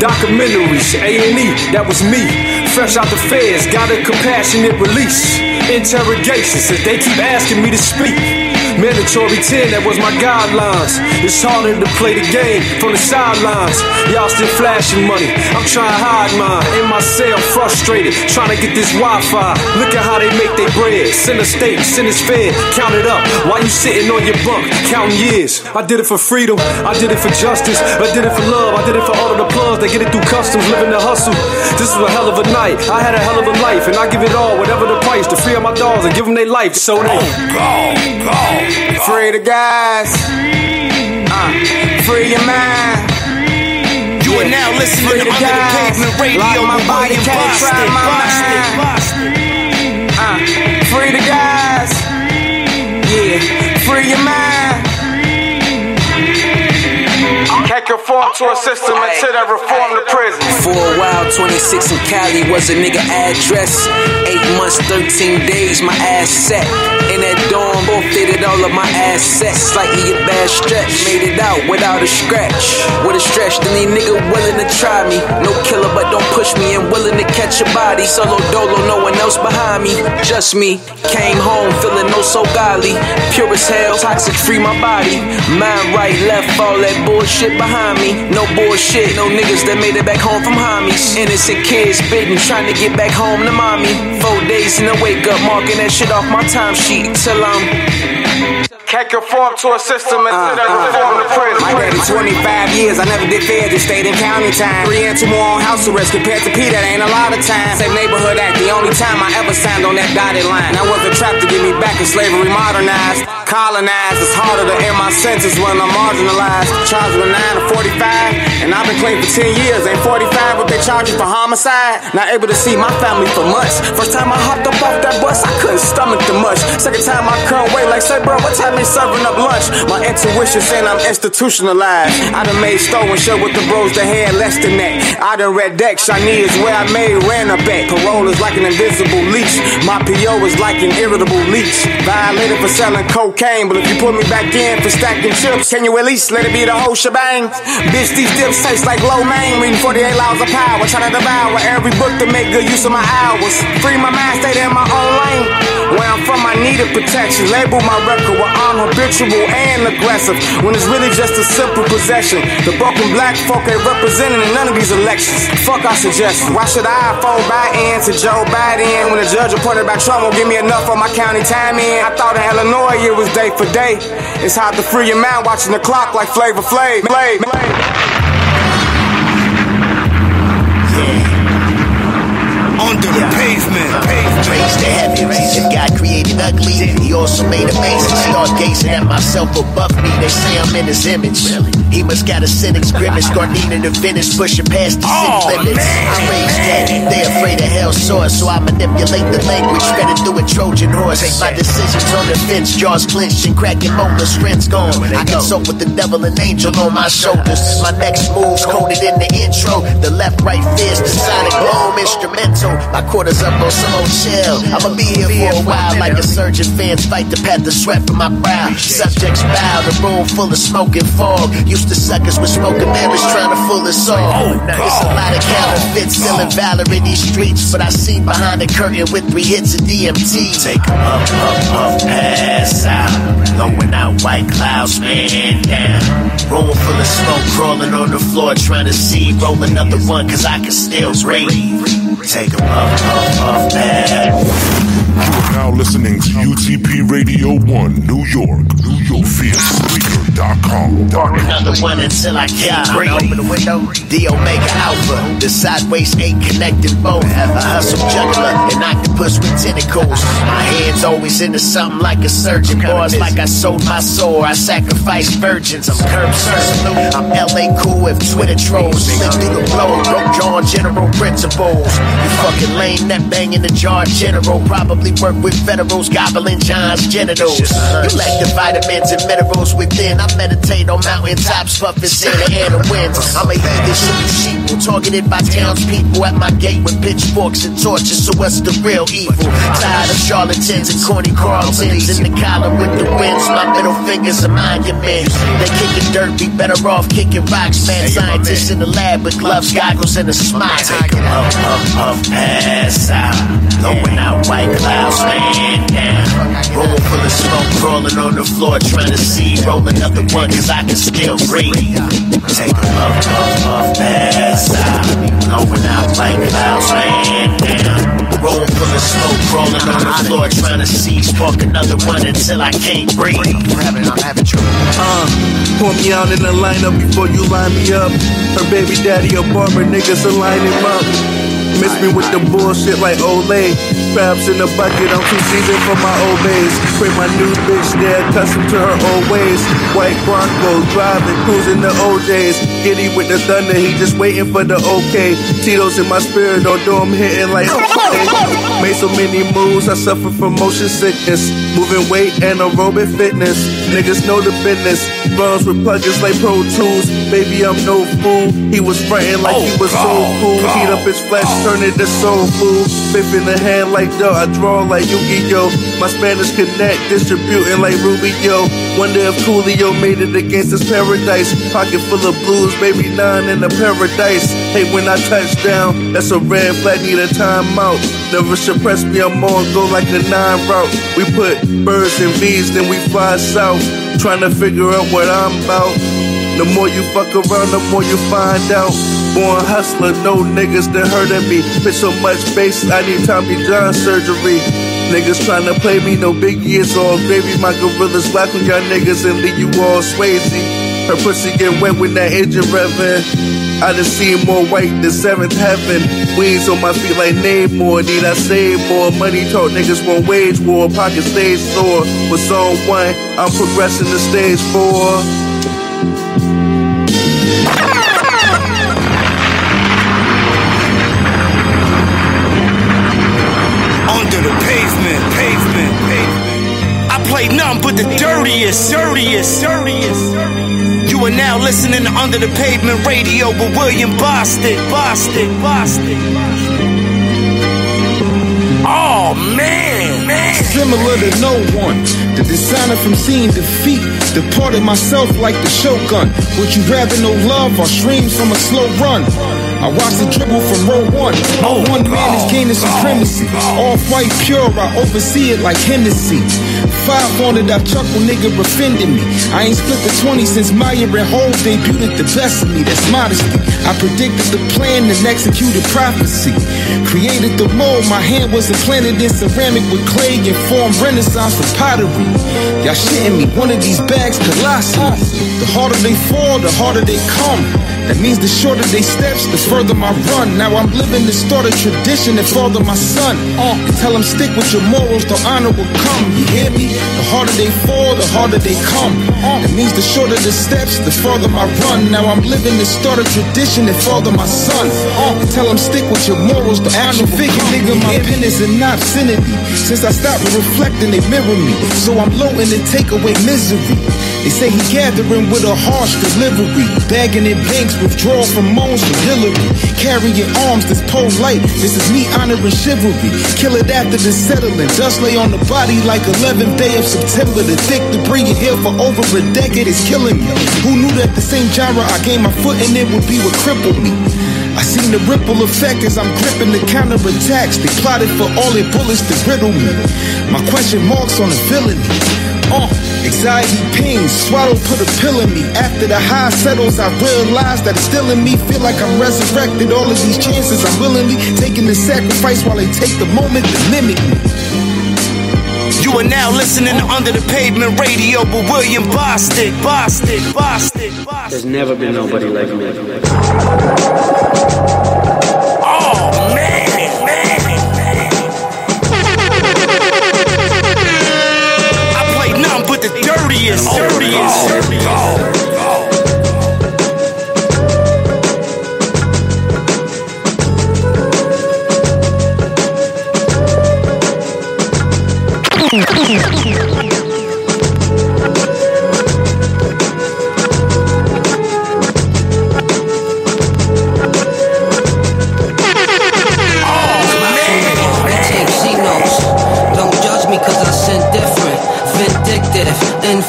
Documentaries, A&E, that was me. Fresh out the feds, got a compassionate release. Interrogations, if they keep asking me to speak. Mandatory 10, that was my guidelines. It's harder to play the game from the sidelines. Y'all still flashing money. I'm trying to hide mine. In my cell, frustrated, trying to get this Wi Fi. Look at how they make their bread. Send a state, send a fed. Count it up while you sitting on your bunk, counting years. I did it for freedom. I did it for justice. I did it for love. I did it for all of the plugs that get it through customs, living the hustle. This was a hell of a night. I had a hell of a life, and I give it all, whatever the price, to free up my dogs and give them their life. So they oh, go, go. Free the guys. Uh, free your mind. You are now listening Free to the Under the. Pavement Radio Lock my body, can't try my Boston, mind. Uh, free the guys. Yeah, free your mind. Conform to a system until they reform the prison. For a while, 26 in Cali was a nigga address. Eight months, 13 days, my ass set. In that dorm, forfeited all of my assets. Slightly a bad stretch, made it out without a scratch. With a stretch, then these nigga willing to try me. No killer, but don't push me and willing to catch a body. Solo dolo, no one else behind me. Just me. Came home feeling no so godly. Pure as hell, toxic, free my body. Mind right, left, all that bullshit behind me. No bullshit, no niggas that made it back home from homies. Innocent kids bitten, trying to get back home to mommy. Four days in the wake up, marking that shit off my timesheet till I'm. Can't conform to a system until they reform the uh, uh, prison. My daddy 25 years, I never did fair, just stayed in county time. Three and two more on house arrest compared to P, that ain't a lot of time. Same neighborhood act, the only time I ever signed on that dotted line. Now was a trap to get me back in slavery modernized. Colonized, it's harder to end my sentence when I'm marginalized. Charged with 9 to 45, and I've been clean for 10 years. Ain't 45 what they charge you for homicide. Not able to see my family for months. First time I hopped up off that bus, I couldn't stomach the mush. Second time I couldn't wait, like, say, bro, what time they serving up lunch? My intuition saying I'm institutionalized. I done made store and show with the bros that had less than that. I done read deck, shiny is where I made ran up at. Parole is like an invisible leash. My PO is like an irritable leech. Violated for selling cocaine, but if you put me back in for stacking chips, can you at least let it be the whole shebang? Bitch, these dips taste like low main. Reading 48 laws of power, trying to devour every book to make good use of my hours. Free my mind, stay in my own lane. Where I'm from, I needed protection. Label my record with I'm habitual and aggressive. When it's really just a simple possession. The broken black folk ain't represented in none of these elections. Fuck our suggestions. Why should I phone buy in to Joe Biden when the judge appointed by Trump won't give me enough for my county time in? I thought in Illinois it was day for day. It's hard to free your mind watching the clock like Flavor Flav. God created ugly, He also made amazing. Start gazing at myself above me, they say I'm in His image. He must got a cynic's grimace, Gardena to finish, pushing past the city limits. I raised that, they afraid of hell's source, so I manipulate the language, better through a Trojan horse. My decisions on the fence, jaws clenched and cracking molars, strength's gone. I consult with the devil and angel on my shoulders. My next move's coded in the intro. The left, right fist, the sonic boom instrumental. My quarters up on some old chill. I'ma be here for a while, like a surgeon. Fans fight to pat the sweat from my brow. Subjects bow, the room full of smoke and fog. Used to suckers with smoking mirrors trying to fool us all. Oh, it's a lot of counterfeits still in valor in these streets, but I seen behind the curtain with three hits of DMT. Take up, up, up, pass out. Blowing out white clouds, man down. Room full of smoke, crawling on the floor, trying to see. Roll another one, cause I can still breathe. Take 'em up, up, up, pass. You are now listening to UTP Radio 1, New York, New York, via Spreaker.com. Another one until I can't breathe. Open the window. The Omega Alpha. The sideways eight connecting both. A hustle juggler, an octopus with tentacles. My hands always into something like a surgeon. Bars like I sold my soul. I sacrificed virgins. I'm curb salute. I'm LA cool with Twitter trolls. Slip through the blow. Broke jaw general principles. You fucking lame that bang in the jar general. Probably work with federals gobbling John's genitals. You lack the vitamins and minerals within. I meditate on mountaintops, puffing Santa Ana winds. I'm a heathen shooting sheep Targeted by townspeople at my gate with pitchforks and torches. So what's the real evil? Tired of charlatans and corny Carltons in the collar with the winds. My middle fingers are monuments. They kicking dirt, be better off kicking rocks, man. Scientists in the lab with gloves, goggles, and a smile. Take 'em up, up, up, pass out. Going out white clouds, man down. Room full of smoke, crawling on the floor, trying to see. Roll another one, cause I can still breathe. Take 'em up, up, up, pass out. Going out white clouds, man down. Room full of smoke, crawling on the floor, trying to see. Spark another one until I can't breathe. I'm having, trouble. Uh, pour me out in the lineup before you line me up. Her baby daddy a barber, niggas will line up. Miss me with the bullshit like Olay. Crabs in the bucket, I'm too seasoned for my old days. Pray my new bitch, they're accustomed to her old ways. White Bronco, driving, cruising the OJs. Giddy with the thunder, he just waiting for the okay. Tito's in my spirit, don't do him hitting like okay. Made so many moves, I suffer from motion sickness. Moving weight and aerobic fitness. Niggas know the business. Runs with plugins like Pro Tools. Baby, I'm no fool. He was frontin' like he oh, was so cool. Heat up his flesh, turn it to soul food. Fifth in the hand like dough, I draw like Yu-Gi-Oh! My Spanish connect, distributing like Rubio. Wonder if Coolio made it against his paradise. Pocket full of blues, baby nine in the paradise. Hey, when I touch down, that's a red flag, need a timeout. Never suppress me, I'm on go like a nine route. We put birds and bees, then we fly south. Trying to figure out what I'm about. The more you fuck around, the more you find out. Born hustler, no niggas that hurting me. Bitch, so much bass, I need Tommy John surgery. Niggas tryna play me, no biggie, it's all gravy. My gorillas whack on y'all niggas and leave you all swayzy. Her pussy get wet when that engine revving. I done seen more white than seventh heaven. Weeds on my feet like name more. Need I save more? Money talk niggas won't wage war. Pocket stage sore. With zone one, I'm progressing to stage four. Play nothing but the dirtiest, dirtiest, dirtiest. You are now listening to Under the Pavement Radio with William Bostick, Bostick, Bostick. Oh man, man. Similar to no one. The designer from seeing defeat. Departed myself like the shogun. Would you rather no love or streams from a slow run? I watched the dribble from row one. My oh, one man is gaining oh, supremacy. Off white pure, I oversee it like Hennessy. 500, I chuckle, nigga, offended me. I ain't split the 20 since Meyer and Hove debuted the best of me. That's modesty. I predicted the plan and executed prophecy. Created the mold, my hand was implanted in ceramic with clay and formed renaissance for pottery. Y'all shitting me, one of these bags colossal. The harder they fall, the harder they come. That means the shorter they steps, the further my run. Now I'm living to start a tradition and father my son. Uh, tell them stick with your morals, the honor will come. You hear me? The harder they fall, the harder they come. That means the shorter the steps, the farther my run. Now I'm living the a tradition and father my son. And tell them stick with your morals, the honor figure, nigga. My pen is an obscenity. Since I stopped reflecting, they mirror me. So I'm loading to take away misery. They say he gathering with a harsh delivery, bagging in banks, withdrawal from moans from Hillary, carrying arms that's polite. This is me honoring chivalry. Kill it after the settling. Dust lay on the body like 11th day of September. The thick debris in here for over a decade is killing me. Who knew that the same genre I gained my foot in it would be what crippled me? I seen the ripple effect as I'm gripping the counterattacks. They plotted for all their bullets to riddle me. My question marks on the villainy. Uh, anxiety pings, swallow, put a pill in me. After the high settles, I realize that it's still in me. Feel like I'm resurrected. All of these chances, I'm willingly taking the sacrifice while they take the moment to mimic me. You are now listening to Under the Pavement Radio with William Bostick, Bostick, Bostick, Bostick. There's never been nobody like me. But the dirtiest, dirtiest, dirtiest.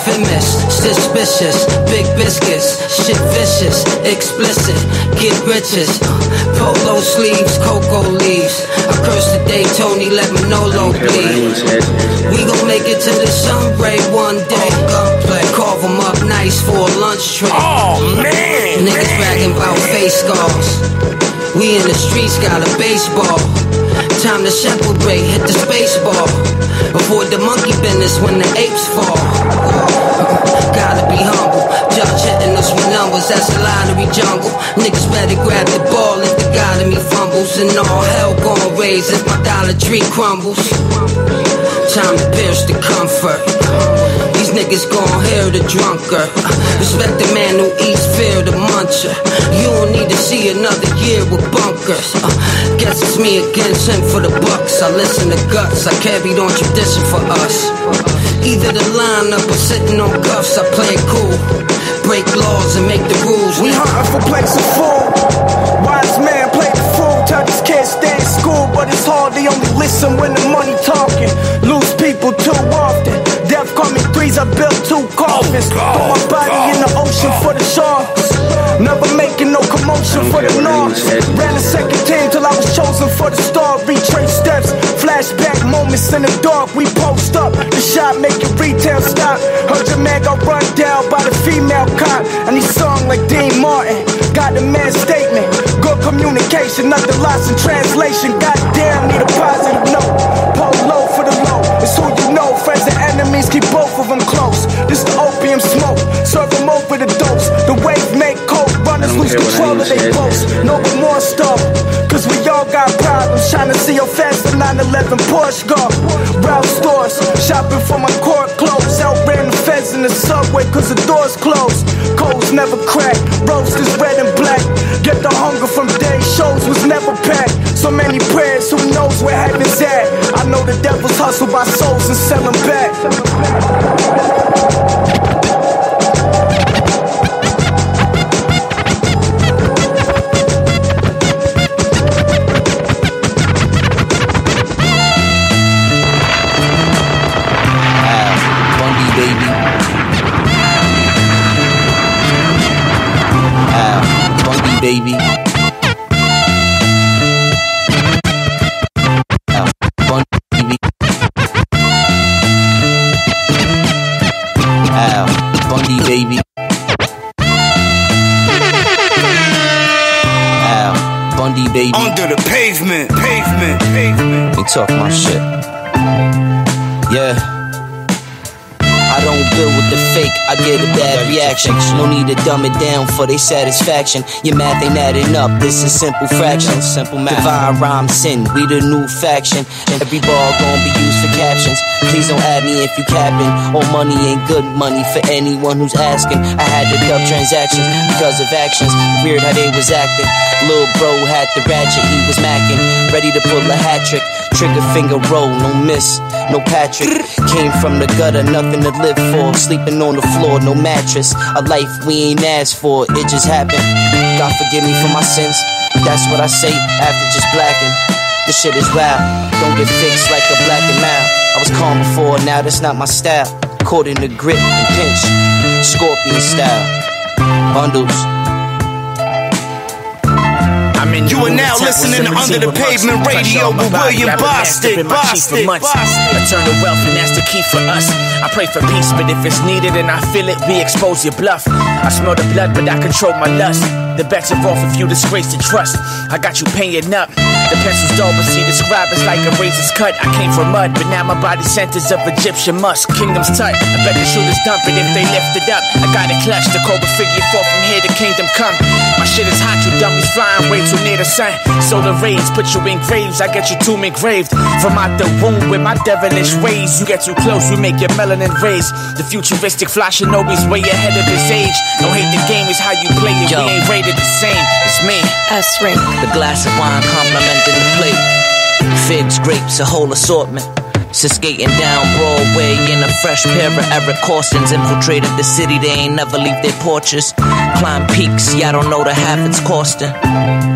Infamous, suspicious, big biscuits, shit vicious, explicit, get riches. Polo sleeves, cocoa leaves. I curse the day Tony let Manolo bleed. We gon' make it to the sunray one day. Gunplay, carve 'em up nice for a lunch tray. Oh, man. Niggas bragging about face scars. We in the streets got a baseball. Time to separate, hit the space bar. Avoid the monkey business when the apes fall. Gotta be humble. Judge hitting us with numbers, that's a lottery jungle. Niggas better grab the ball if the God of me fumbles. And all hell gon' raise if my Dollar Tree crumbles. Time to pierce the comfort. These niggas gon' hear the drunkard. Respect the man who eats, fear the muncher. You don't need to see another year with bunkers. Uh, guess it's me against him for the bucks. I listen to guts, I carried on tradition for us. Either the lineup or sitting on cuffs, I play it cool. Break laws and make the rules. We hunting for places full. Wise man play the fool. Tell these kids stay in school, but it's hard. They only listen when the money talking. Lose people too often. Death call me threes. I built two coffins. Oh, Put my body in the ocean for the sharks. Never making no commotion for the north. Ran a second team till I was chosen for the star. Retrace steps, flashback moments in the dark. We post up, the shot make your retail stop. Heard your man got run down by the female cop. And he sung like Dean Martin. Got the man's statement. Good communication, nothing lost in translation. Goddamn, need a positive note. Pull low for the low. It's who you know. Friends and enemies keep both of them close. This the opium smoke. Lose control of their boats. No remorse though. Cause we all got problems. Trying to see how fast the 911 Porsche go. Route stores. Shopping for my court clothes. Outran the feds in the subway cause the doors closed. Codes never crack. Roast is red and black. Get the hunger from day shows was never packed. So many prayers, who knows where heaven's at? I know the devil's hustle by souls and sell them back. Talk my shit. Reaction. No need to dumb it down for their satisfaction. Your math ain't adding up, this is simple fractions. Simple math. Divine rhyme sin, we the new faction. And every ball gon' be used for captions. Please don't add me if you capping. All money ain't good money for anyone who's asking. I had to dub transactions because of actions. Weird how they was acting. Lil' bro had the ratchet, he was macking. Ready to pull a hat trick. Trigger finger roll, no miss, no Patrick. Came from the gutter, nothing to live for. Sleeping on the floor, no mattress. A life we ain't asked for, it just happened. God forgive me for my sins. That's what I say after just blacking. This shit is wild. Don't get fixed like a black and mild. I was calm before, now that's not my style. Caught in the grip and pinch, scorpion style. Bundles. You are now listening to Under the Pavement Radio with William Bostick. Bostick. Bostick. Eternal wealth, and that's the key for us. I pray for peace, but if it's needed and I feel it, we expose your bluff. I smell the blood, but I control my lust. The bets are off if you disgrace the trust. I got you paying up. The pencil's dull, but see, the scribe is like a razor's cut. I came from mud, but now my body centers of Egyptian musk. Kingdom's tight. I bet the shooters dump it if they lift it up. I got it clutch, The cobra figure fall from here, the kingdom come. My shit is hot, you dummies flying way too near the sun. So the rays put you in graves. I get you tomb engraved. From out the womb with my devilish ways. You get too close, we make your melanin raise. The futuristic fly Shinobi's way ahead of his age. Don't hate the game, it's how you play it. Yo. We ain't rated the same. It's me. S ring. The glass of wine complimenting the plate. Figs, grapes, a whole assortment. So skating down Broadway in a fresh pair of Eric Corsons infiltrated the city. They ain't never leave their porches. Climb peaks, y'all don't know the half it's costing.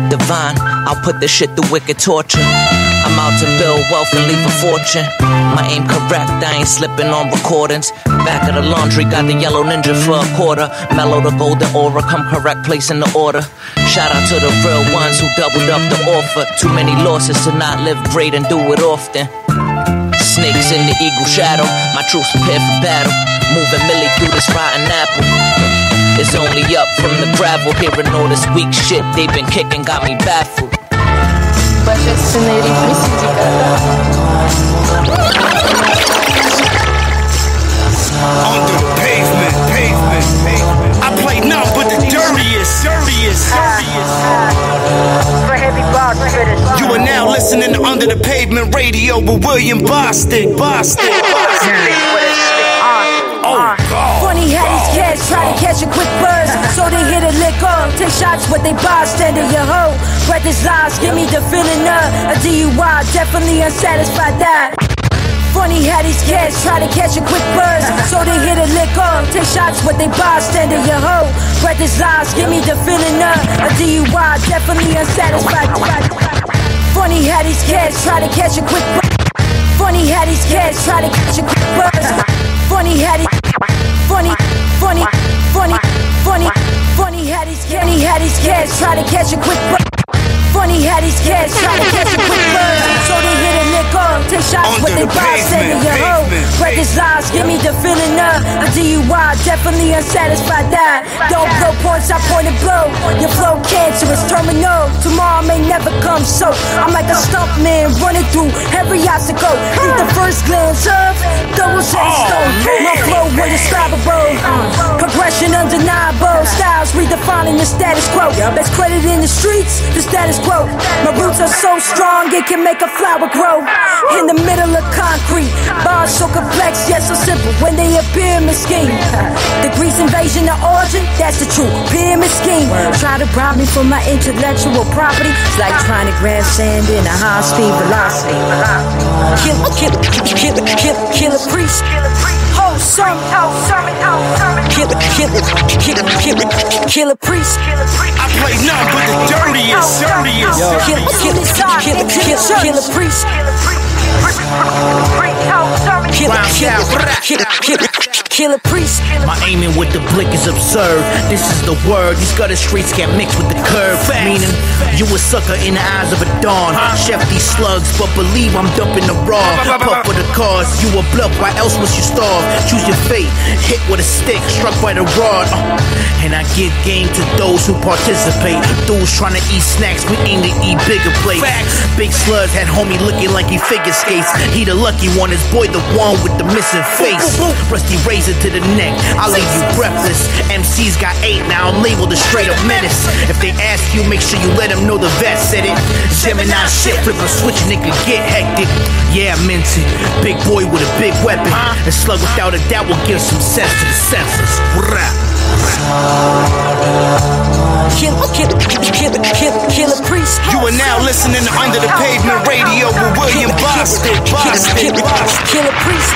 Divine, I'll put this shit through wicked torture. I'm out to build wealth and leave a fortune. My aim correct, I ain't slipping on recordings. Back of the laundry, got the yellow ninja for a quarter. Mellow the golden aura, come correct place in the order. Shout out to the real ones who doubled up the offer. Too many losses to not live great and do it often. Snakes in the eagle shadow, my troops prepared for battle. Moving Millie through this rotten apple. It's only up from the gravel, hearing all this weak shit they been kicking got me baffled. Божественный ритм Under the pavement, pavement, pavement. I play nothing but the dirtiest, dirtiest, dirtiest. You are now listening to Under the Pavement Radio with William Bostick, Bostick, Bostick. Oh, oh Funny how these cats try to catch a quick buzz, so they hit a lick off. Take shots, but they bystander your hoe. Breath is lies, give me the feeling of a DUI, definitely unsatisfied that. Funny how these cats try to catch a quick buzz, so they hit a lick off. Take shots, but they bystander your hoe. Is lies, give me the feeling of a DUI, definitely unsatisfied. Funny how these cats try to catch a quick buzz. Funny how these cats try to catch a quick buzz. Funny how these funny, funny, funny, funny, funny how these cats try to catch a quick buzz. Funny how these cats try to catch a quick buzz, so they hit a lick off, take shots, but they bystander your hoe. Break his lies, give me the feeling of a DUI, definitely unsatisfied that. Don't blow points, I point and blow. Your flow cancerous, terminal. Tomorrow may never come, so I'm like a stump man running through every obstacle. Think the first glance of double sandstone. My flow indescribable. Uh, progression undeniable. Styles redefining the status quo. Best credit in the streets, the status My roots are so strong, it can make a flower grow. In the middle of concrete, bars so complex, yet so simple when they appear mesquite. The Greece invasion of origin, that's the truth. Pyramid scheme. Try to rob me for my intellectual property. It's like trying to grab sand in a high speed velocity. Kill, kill, kill, kill, kill a priest. Whole sermon, kill, kill, kill, kill, kill a priest. I play nothing but the dirtiest, dirtiest, Kill, kill, kill, kill, kill, kill a priest. Kill, kill, kill, kill, kill a priest. My aiming with the blick is absurd. This is the word. These gutter streets can't mix with the curve. Meaning, you a sucker in the eyes of a dawn. Chef these slugs, but believe I'm dumping the raw. Puff for the cause. You a bluff, why else must you starve? Choose your fate. Hit with a stick, struck by the rod. Uh, And I give game to those who participate. Those trying to eat snacks, we aim to eat bigger plates. Big slugs had homie looking like he figure skates. He the lucky one, his boy the one with the missing face. Rusty razor to the neck, I leave you breathless. MC's got eight, now I'm labeled a straight up menace. If they ask you, make sure you let them know the vet said it. Gemini shit, flip a switch, nigga, get hectic. Yeah, I meant it. Big boy with a big weapon. A slug without a doubt will give some sense to the senses. Kill, kill, kill. You are now listening to Under the Pavement Radio with William Bostick, Bostick, Bostick. Kill a priest.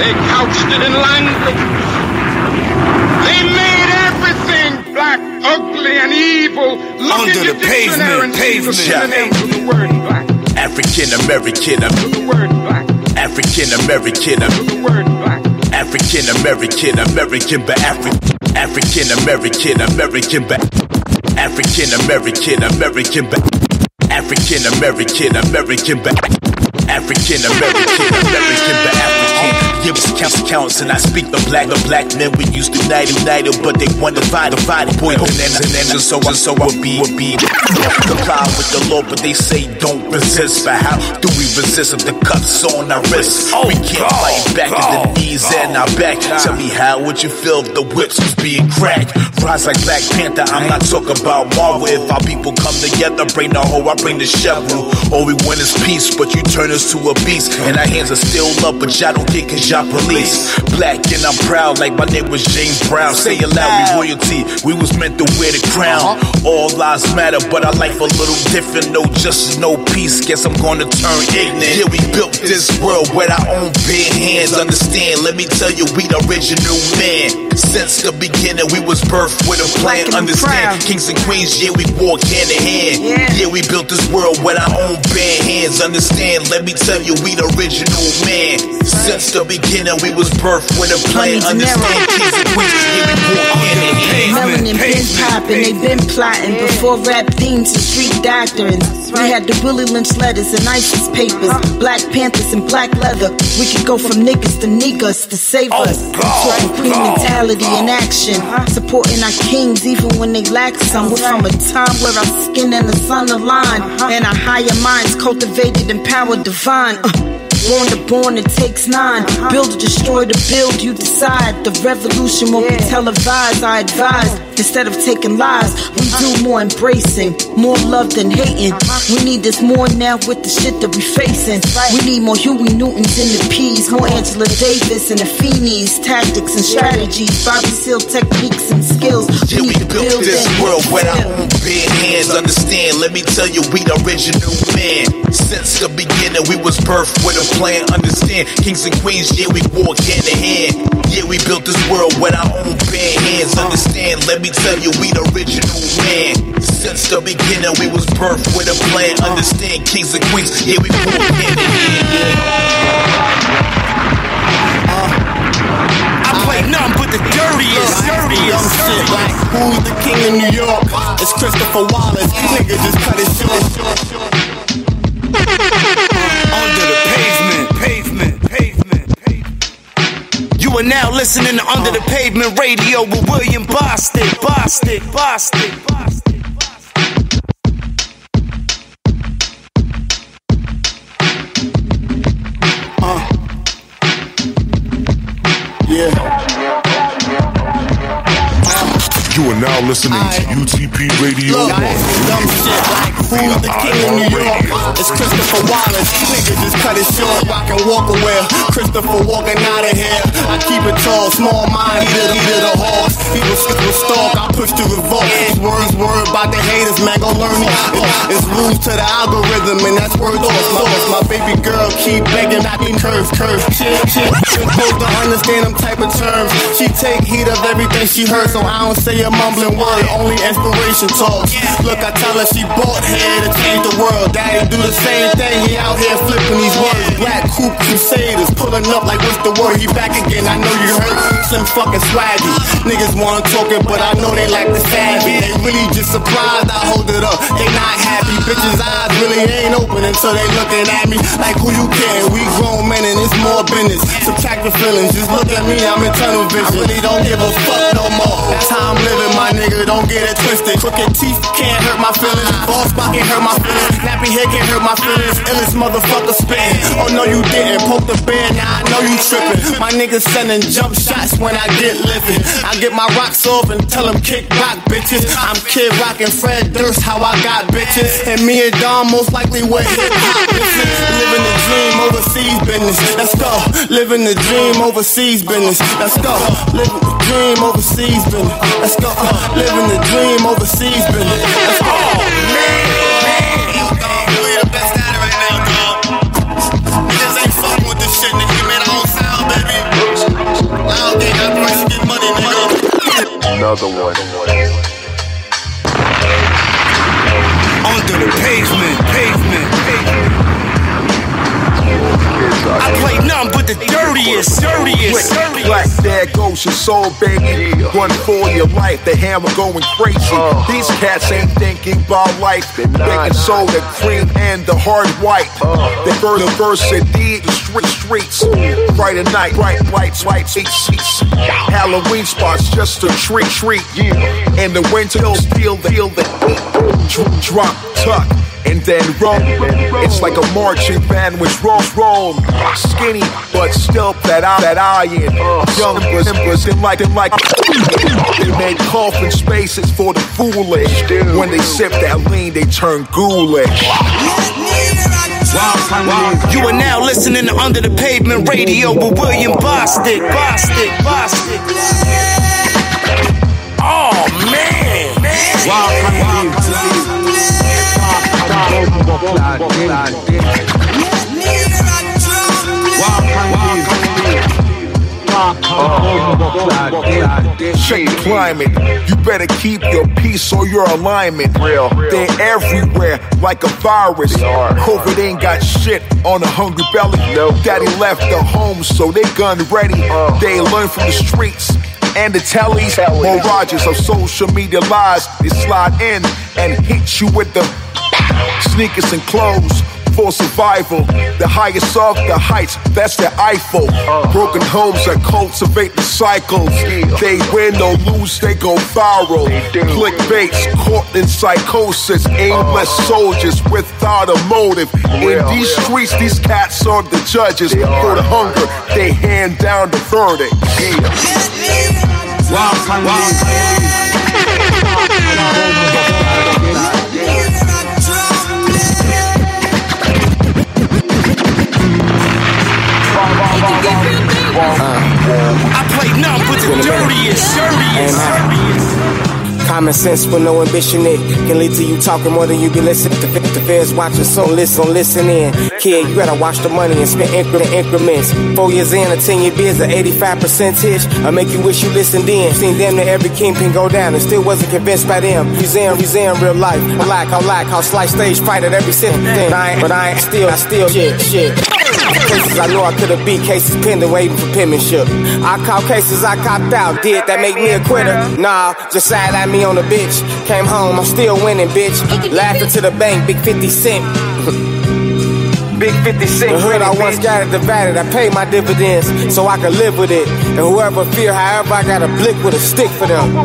They couched it in language. They made everything black, ugly, and evil. Look Under in your the dictionary pavement, and see the pavement. synonyms of the word black. African American, African American, African American, American, but Afri- African American, American, but African American, American, but African American, American, but African American, American, but African. Give us counts, counts, and I speak the black, the black men we used to unite, united, but they want to fight, divide, point and ends and ends, and so on, so on, be, would be comply with the law, but they say don't resist. But how do we resist if the cuffs on our wrists? We can't fight back if the knees and our back. Tell me how would you feel if the whips was being cracked? Rise like Black Panther, I'm not talking about war. If our people come together, bring the hoe, I bring the shovel. All we want is peace, but you turn us to a beast. And our hands are still up, but y'all don't get cause y'all police. Black and I'm proud, like my name was James Brown. Say it loud, we royalty. We was meant to wear the crown. All lives matter, but our life a little different. No justice, no peace. Guess I'm gonna turn ignorant. Yeah, we built this world with our own bare hands. Understand? Let me tell you, we the original man. Since the beginning, we was birthed with a plan. Understand? Kings and queens, yeah, we walk hand in hand. Yeah, we built this world with our own bare hands. Understand, let me tell you, we the original man. Since the beginning, we was birthed with a plan. Understand, kings and queens, yeah, we walk hand in hand. Melanin been popping, they been plotting before rap themes and street doctrines. We had the Willie Lynch letters and ISIS papers, Black Panthers and black leather. We could go from niggas to niggas to save oh, us. I'm talking queen mentality in action, supporting our kings even when they lack some. We're from a time where our skin and the sun align, and our higher minds cultivated and power divine. Uh. Born to born, it takes nine. Uh-huh. Build or destroy to build, you decide. The revolution won't be televised, I advise. Uh-huh. Instead of taking lies, we uh-huh. do more embracing, more love than hating. We need this more now with the shit that we facing. We need more Huey Newtons in the P's, more Angela Davis and the Feenies, tactics and strategies, Bobby Seale techniques and skills. Yeah, we built this world with our own bare hands. Understand, let me tell you, we the original man. Since the beginning, we was birthed with a plan. Understand, kings and queens, yeah, we walk hand in hand. Yeah, we built this world with our own bare hands. Understand, let me tell you, we the original man. Since the beginning, we was birthed with a plan. Understand, kings and queens, yeah, we walk hand in hand. I play none but the dirtiest, dirtiest, dirtiest. Who's the king of New York? It's Christopher Wallace. Nigga just cut it short. You are now listening to Under the Pavement Radio with William Bostick, Bostick, Bostick, Bostick. Uh. Yeah. You are now listening to UTP Radio 1. Dumb shit like who's the king of New York? It's Christopher Wallace. Nigga just cut it short. Rock and walk away. Christopher walking out of here. I keep it tall, small mind, eater the horse. People skip with stalk. I push to revolt. It's words, word about the haters, man. Go learn it. It's rules to the algorithm, and that's word off. Lost. My baby girl keep begging, I be curves, curves. Shit, shit. Supposed to understand them type of terms. She take heed of everything she heard, so I don't say a mumbling word. Only inspiration talks. Look, I tell her she bought here to change the world. Daddy do the same thing. He out here flipping these words. Black coupe crusaders pulling up like what's the word? He back again. I know you heard some fucking swaggy. Niggas wanna talk it, but I know they like the savvy. They really just surprised I hold it up. They not happy. Bitches' eyes really ain't open until they looking at me like who you can. We grown men and it's more business. Subtract the feelings. Just look at me. I'm in tunnel vision. I really don't give a fuck no more. That's how I'm living, my nigga. Don't get it twisted. Crooked teeth can't hurt my feelings. Ball spot can't hurt my feelings. Nappy hair can't hurt my feelings. Illest motherfucker spitting. Oh no, you didn't. Poke the bear, now I know you tripping. My niggas sending jump shots when I get living. I get my rocks off and tell them kick rock, bitches. I'm Kid Rock and Fred Durst, how I got bitches. And me and Don most likely with hip bitches. Living the dream overseas business. Let's go. Living the dream overseas business. Let's go. Living the dream overseas business. Let's go. Living the dream overseas business. Let's go. Man, man. We the best at it right now, dog. Niggas ain't fucking with this shit, nigga. You made our own sound, baby. Loud gang, I price get money, nigga. Another one. Under the pavement, pavement, pavement. I play none but the dirtiest, dirtiest, dirtiest. Black, there goes your soul, baby. Run for your life, the hammer going crazy. These cats ain't thinking about life. They thinking soda cream and the hard white. The verse, the verse indeed, the street streets. At night, bright lights, lights, seats, seats. Halloween spots, just a treat, treat. In the winter, feel the, feel the Dr- drop, tuck. And then roll. It's like a marching band which rolls, roll. Skinny, but still that eye, that iron. Young embers, embers, and like, and like. They made coffin spaces for the foolish. When they sip that lean, they turn ghoulish. You are now listening to Under the Pavement Radio with William Bostick, Bostick, Bostick. Oh man! Check climate. You better keep your peace or your alignment. Real. They're everywhere like a virus. COVID ain't got shit on a hungry belly. Daddy left the home, so they gun ready. They learn from the streets and the tellies. Mirages of social media lies. They slide in and hit you with the sneakers and clothes for survival. The highest of the heights, that's the Eiffel. Broken homes that cultivate the cycles. They win or lose, they go viral. Clickbaits, caught in psychosis. Aimless soldiers without a motive. In these streets, these cats are the judges. For the hunger, they hand down the verdict. I play none but the dirtiest, dirtiest. Uh, common sense with no ambition, it can lead to you talking more than you be listening to. The feds watching, so listen, listen in. Kid, you gotta watch the money and spend increment increments. Four years in, a 10 year bid's an 85 percentage. I make you wish you listened in. Seen them to every kingpin go down and still wasn't convinced by them. Museum, museum, real life. I like, I like how slice stage fight at every single thing. I ain't, but I ain't still, I still shit, shit. Cases I know I could've beat, cases pending, waiting for penmanship. I caught cases I copped out, did that make me a quitter? Nah, just side at me on a bitch. Came home, I'm still winning, bitch. Laughing to the bank, big 50 cent. Big 50 cent. The hood I once got it divided. I paid my dividends so I can live with it. And whoever fear, however, I got a blick with a stick for them.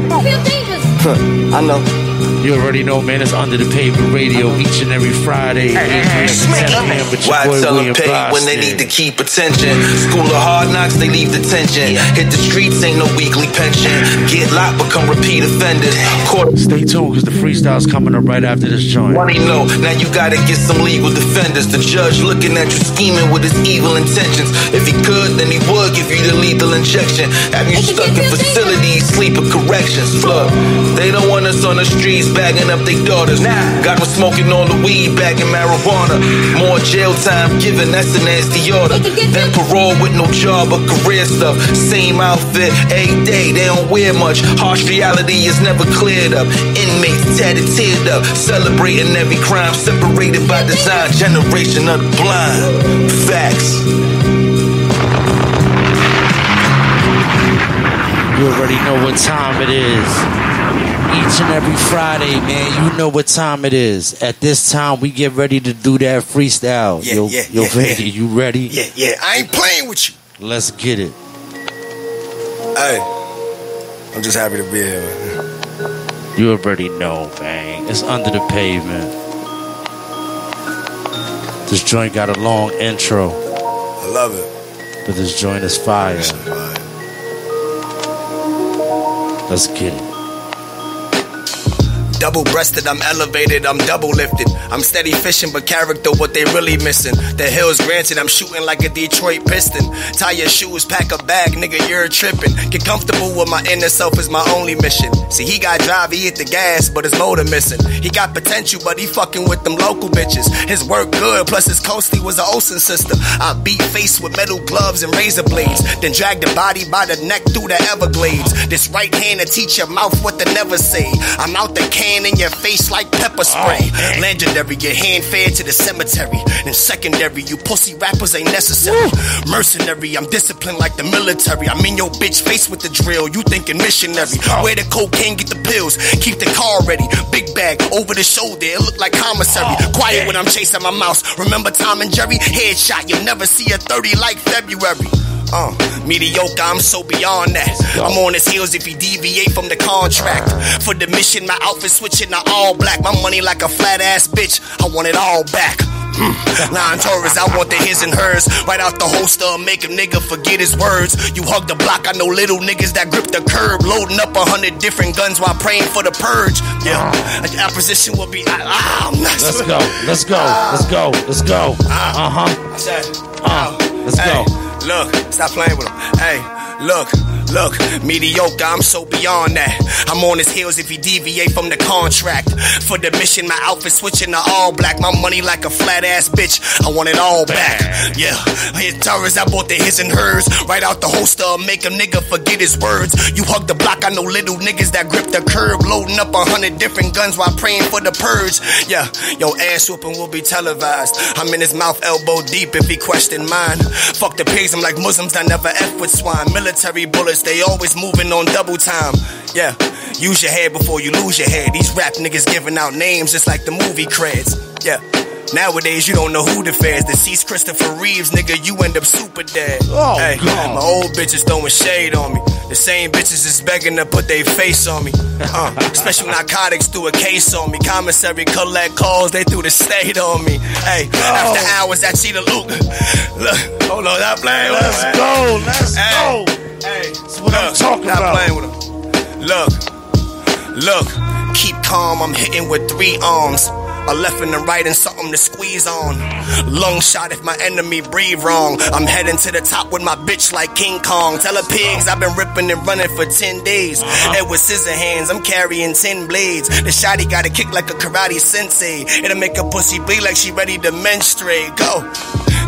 I know. You already know, man. It's under the pavement radio each and every Friday. 8 p.m. to 10 p.m. with your Why tell them pay when they need to keep attention? School of hard knocks, they leave detention. Hit the streets, ain't no weekly pension. Get locked, become repeat offenders. Court Stay tuned because the freestyle's coming up right after this joint. Money no, now you gotta get some legal defenders. The judge looking at you scheming with his evil intentions. If he could, then he would give you the lethal injection. Have you stuck in facilities, sleeper corrections. Look, they don't want us on the streets bagging up their daughters. Now got them smoking all the weed, bagging marijuana. More jail time given, that's a nasty order. Then parole with no job or career stuff. Same outfit, every day, they don't wear much. Harsh reality is never cleared up. Inmates tatted, teared up, celebrating every crime, separated by design. Generation of the blind. Facts. You already know what time it is. Each and every Friday, man, you know what time it is. At this time, we get ready to do that freestyle. Yeah, yo, yeah, yo, yeah, Vandy, yeah. you ready? Yeah, yeah. I ain't playing with you. Let's get it. Hey, I'm just happy to be here. man. You already know, man. It's under the pavement. This joint got a long intro, I love it. but this joint is fire. Let's get it. Double breasted, I'm elevated, I'm double lifted. I'm steady fishing, but character, what they really missing. The hills granted, I'm shooting like a Detroit piston. Tie your shoes, pack a bag, nigga, you're tripping. Get comfortable with my inner self is my only mission. See, he got drive, he hit the gas, but his motor missing. He got potential, but he fucking with them local bitches. His work good, plus his coastie was a Olsen sister. I beat face with metal gloves and razor blades, then drag the body by the neck through the Everglades. This right hand to teach your mouth what to never say. I'm out the can in your face like pepper spray. Legendary, your hand fed to the cemetery. And secondary, you pussy rappers ain't necessary. Mercenary, I'm disciplined like the military. I'm in your bitch face with the drill. You thinking missionary. Where the cocaine, get the pills. Keep the car ready. Big bag over the shoulder. It look like commissary. Quiet when I'm chasing my mouse. Remember Tom and Jerry? Headshot. You'll never see a 30 like February. Uh, mediocre, I'm so beyond that. I'm on his heels if he deviate from the contract. For the mission, my outfit switching to all black. My money like a flat ass bitch. I want it all back. Hmm. Nine Taurus, I want the his and hers. Right out the holster, make a nigga forget his words. You hug the block, I know little niggas that grip the curb. Loading up a hundred different guns while praying for the purge. Yeah, opposition will be. Ah, I'm not Let's go. Let's go. Let's go. Let's go. Uh huh. I said, Uh, let's hey, go. Look, stop playing with him. Hey, look, Look, mediocre, I'm so beyond that. I'm on his heels if he deviate from the contract. For the mission, my outfit switching to all black. My money like a flat ass bitch. I want it all back. Yeah, his terrors, I bought the his and hers. Right out the holster, make a nigga forget his words. You hug the block, I know little niggas that grip the curb. Loading up a hundred different guns while praying for the purge. Yeah, your ass whooping will be televised. I'm in his mouth, elbow deep if he question mine. Fuck the pigs, I'm like Muslims that never F with swine. Military bullets, they always moving on double time. Yeah, use your head before you lose your head. These rap niggas giving out names just like the movie creds. Yeah. Nowadays, you don't know who the feds. Deceased Christopher Reeves, nigga, you end up super dead. Oh, hey, God. my old bitches throwing shade on me. The same bitches is begging to put their face on me. Uh, special narcotics threw a case on me. Commissary collect calls, they threw the state on me. Hey, after hours at Cheetah Luke. Look, hold on, not blame. Let's him. go, let's hey, go. Hey, That's what I'm look, talking not about. playing with him. Look, look, keep calm, I'm hitting with three arms. A left and a right and something to squeeze on. Lung shot if my enemy breathe wrong. I'm heading to the top with my bitch like King Kong. Tell her pigs I've been ripping and running for 10 days. Uh-huh. And with scissor hands, I'm carrying 10 blades. The shotty got a kick like a karate sensei. It'll make a pussy bleed like she ready to menstruate. Go.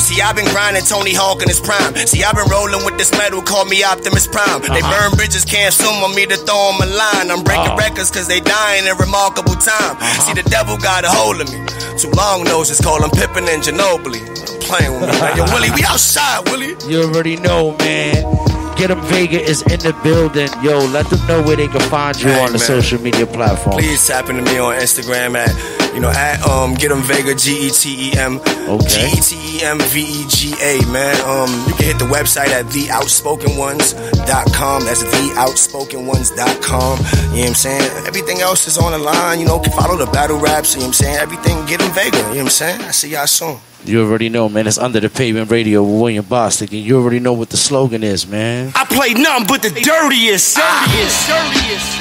See, I've been grinding Tony Hawk in his prime. See, I've been rolling with this metal, call me Optimus Prime. They uh-huh. burn bridges, can't summon me to throw 'em a line. I'm breaking uh-huh. records cause they dying in remarkable time. Uh-huh. See, the devil got a hold of me. Too long noses call him Pippen and Ginobili. I'm playing with me. Yo, Willie, we outside, Willie. You already know, man. Get 'em Vega is in the building. Yo, let them know where they can find you Hey, on the man. social media platform. Please tap into me on Instagram at, you know, at um get get 'em Vega G E T E M G E T E M V E G A man. Um, you can hit the website at theoutspokenones.com. That's theoutspokenones.com. You know what I'm saying? Everything else is on the line. You know, can follow the battle raps. You know what I'm saying? Everything get 'em Vega. You know what I'm saying? I see y'all soon. You already know, man. It's under the pavement radio with William Bostick, and you already know what the slogan is, man. I play nothing but the dirtiest, dirtiest, dirtiest,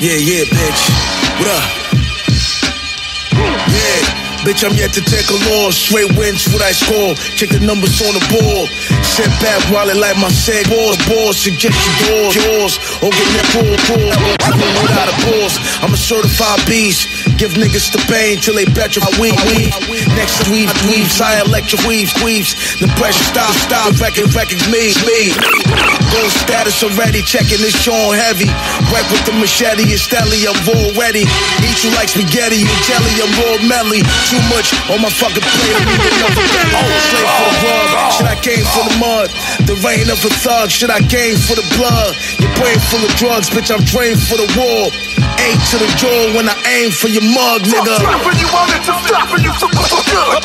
Yeah, yeah, bitch. What up? Bitch, I'm yet to take a loss. Straight wins, what I score. Check the numbers on the board. Sit back while it like my set. Balls, balls, suggest your doors. Yours, or get that pull, pull. Without a pause. I'm a certified beast. Give niggas the pain till they bet you I weave, weave. Next to weave, weaves. I electric weaves, weaves. The pressure stop, stop. Record, records, me, me. Gold status already. Checking this Sean heavy. Right with the machete. It's deli, I'm already. Eat you like spaghetti and jelly. I'm raw melly. Too much on my fucking plate. I'm need another belly. Slave for the rub. Shit, I came for the mud. The rain of a thug. Shit, I came for the blood. Your brain full of drugs, bitch. I'm trained for the war. Eight to the jaw when I aim for your mug, nigga. Dropping you on it, I'm dropping you so good.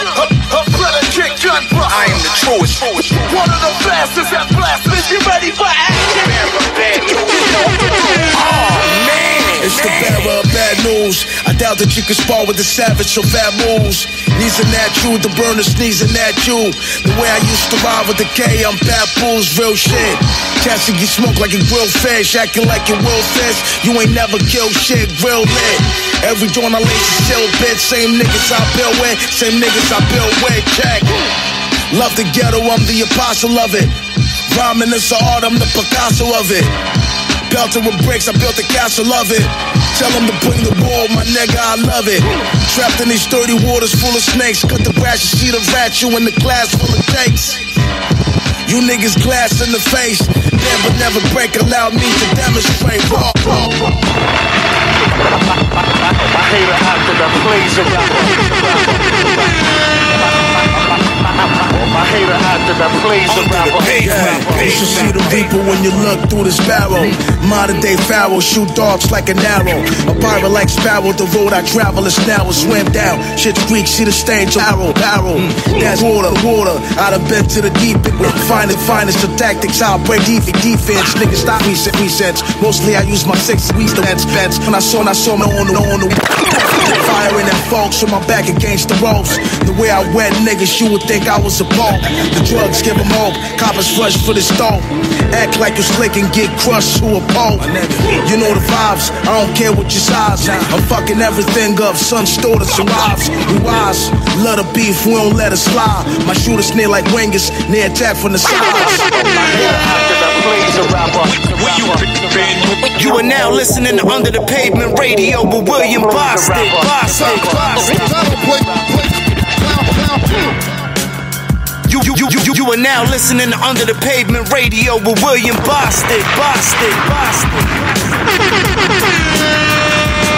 A predicate gun bust. I am the truest. One of the fastest at blasphemy. You ready for action? Oh, man. It's the bearer of bad news. I doubt that you can spar with the savage or bad moves. Sneezing at you, the burner sneezing at you. The way I used to ride with the K, I'm bad fools, real shit. Chassis you smoke like a grilled fish, acting like you will fish. You ain't never killed shit, real lit. Every joint I is still bitch. Same niggas I build with, same niggas I build with. Check. Love the ghetto, I'm the apostle of it. Rhyming is the art, I'm the Picasso of it. Belted with bricks, I built a castle of it. Tell them to bring the wall, my nigga, I love it. Trapped in these dirty waters full of snakes. Cut the grass, you see the rat, you in the glass full of cakes. You niggas glass in the face. Never, never break, allow me to demonstrate. Raw, raw, raw. I hate after the plays I hate it after the plays Yeah, you should see the reaper when you look through this barrel. Modern day pharaoh, shoot dogs like an arrow. A pirate like sparrow, the road I travel is narrow. Swim down, shit's weak, see the stains, arrow, arrow. That's water, water. Out of bed to the deep end. Finest, finest the tactics, I'll break deep defense. Niggas stop me, set me sense. Mostly I use my six weeks to head fence. When I saw, I saw me on the, on the. Firing at folks with my back against the ropes. The way I wet niggas, you would think I was a punk. The drugs give them hope. Coppers rush for the stone. Act like you slick and get crushed to a pole. You know the vibes, I don't care what your size. I'm fucking everything up, some store to wives. We wise, love the beef, we don't let it slide. My shooters near like wingers, near attack from the sides. You are now listening to Under the Pavement Radio with William Bostick. Bostick. You, you, you, you, you are now listening to Under the Pavement Radio with William Bostick. Bostick. Bostick.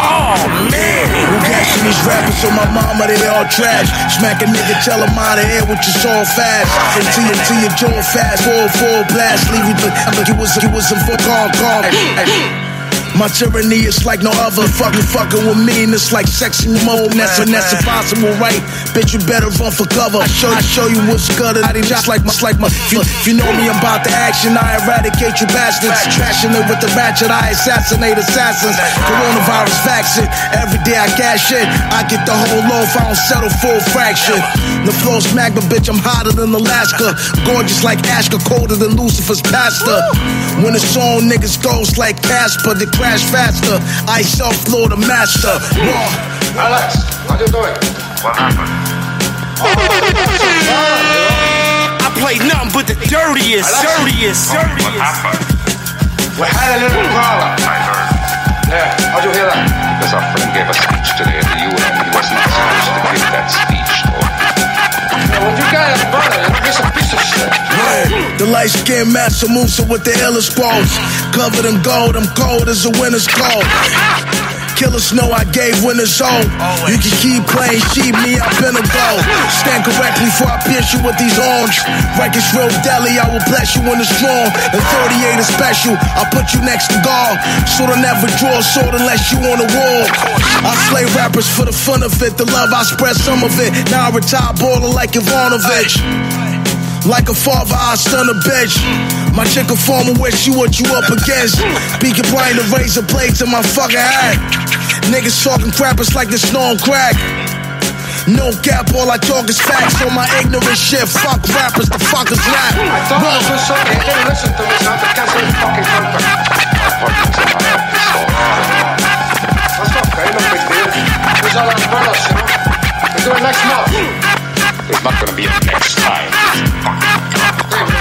Oh man! Who catching these rappers on my mama, they all trash. Smack a nigga, tell him out of here with your soul fast. Until you, until your jaw fast, full, full blast. Leave you, but you was, you was a fuck on call. My tyranny is like no other. Fucking fucking with me, and it's like sex in your mode. That's and that's impossible, right? Bitch, you better run for cover. I show, I show you what's good. I just like my, like my. If you, if you know me about the action, I eradicate you bastards. Trashing it with the ratchet, I assassinate assassins. Coronavirus vaccine. Every day I cash in. I get the whole loaf. I don't settle for a fraction. The flow's magma, bitch. I'm hotter than Alaska. Gorgeous like Ashka, colder than Lucifer's pastor. When it's on, niggas ghost like Casper. Crash faster. I self floor the master. Raw. Alex, what you doing? What happened? I play nothing but the dirtiest, dirtiest, dirtiest. What happened? We had a little problem. I heard. Yeah, how'd you hear that? Because our friend gave a speech today at the UN. He was not supposed to give that speech, though. What you got is brother, he's a piece of shit. The light skinned master moves with the illest. Covered in gold, I'm cold as a winter's cold. Killers know I gave winners hope. You can keep playing sheep, me, I've been a goal. Stand correctly before I pierce you with these arms. Records real deli, I will bless you when it's strong. And 38 is special, I put you next to God. So to never draw a sword unless you on the wall. I slay rappers for the fun of it, the love I spread some of it. Now I retire baller like Ivanovic. Like a father, I stun a bitch. My chick a farmer wish you what you up against. Be blind the razor blades in my fucking hat. Niggas talking crap, it's like the snow on crack. No cap, all I talk is facts on my ignorant shit. Fuck rappers, the fuck is rap. I thought I was just sorry, you didn't listen to me, so I have to cancel the fucking contract. That's okay, no big deal. These are like brothers, you know? We do it next month. There's not gonna be a next time.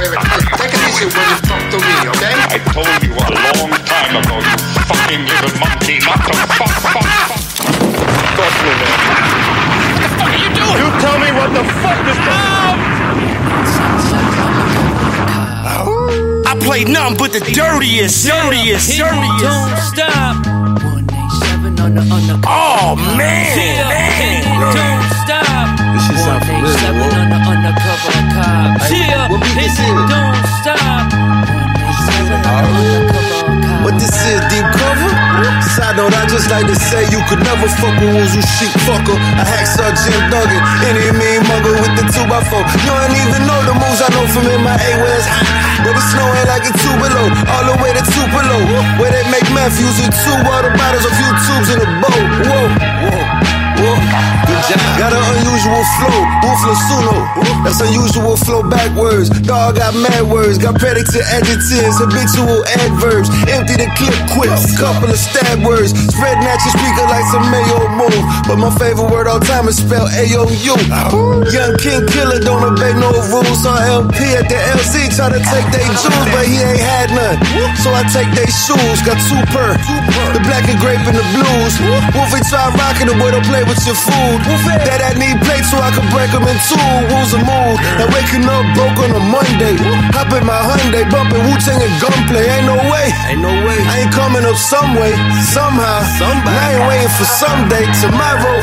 Take it easy when you talk to me, okay? I told you a long time ago, you fucking little monkey, not to fuck, fuck, fuck. Talk to me, man. What the fuck are you doing? You tell me what the fuck is going I play nothing but the dirtiest, dirtiest, dirtiest. Don't stop. 187 on the undercover. Oh man, Yeah, man. don't stop. This shit sound familiar, 187 bro. on the undercover cop. Yeah, this don't stop. 187 on the undercover cop. What this is, deep cover? Side note, I just like to say you could never fuck with wolves, you sheep fucker. I hacksaw Jim Duggan, any mean mugger with the 2 by 4 You ain't even know the moves I know from in my A where it's hot. But it's snowing like a two below, all the way to two below. Where they make meth using two water bottles, a few tubes in a bowl. Whoa, whoa, whoa. Got an unusual flow, ruthless suno. That's unusual flow backwards. Dog got mad words, got predicate adjectives, habitual adverbs. Empty the clip quick, couple of stab words. Spread natural speaker like some mayo move. But my favorite word all time is spelled A-O-U. Young King Killer don't obey no rules. On LP at the LC try to take they jewels, but he ain't had none. So I take they shoes, got two. The black and grape and the blues. Wolfie try rocking the boy, don't play with your food. That I need plates so I can break them in two. Rules and moves. Now waking up broke on a Monday. Hop in my Hyundai, bumping Wu-Tang and gunplay. Ain't no way. Ain't no way. I ain't coming up some way, somehow. Somebody. I ain't waiting for someday. Tomorrow.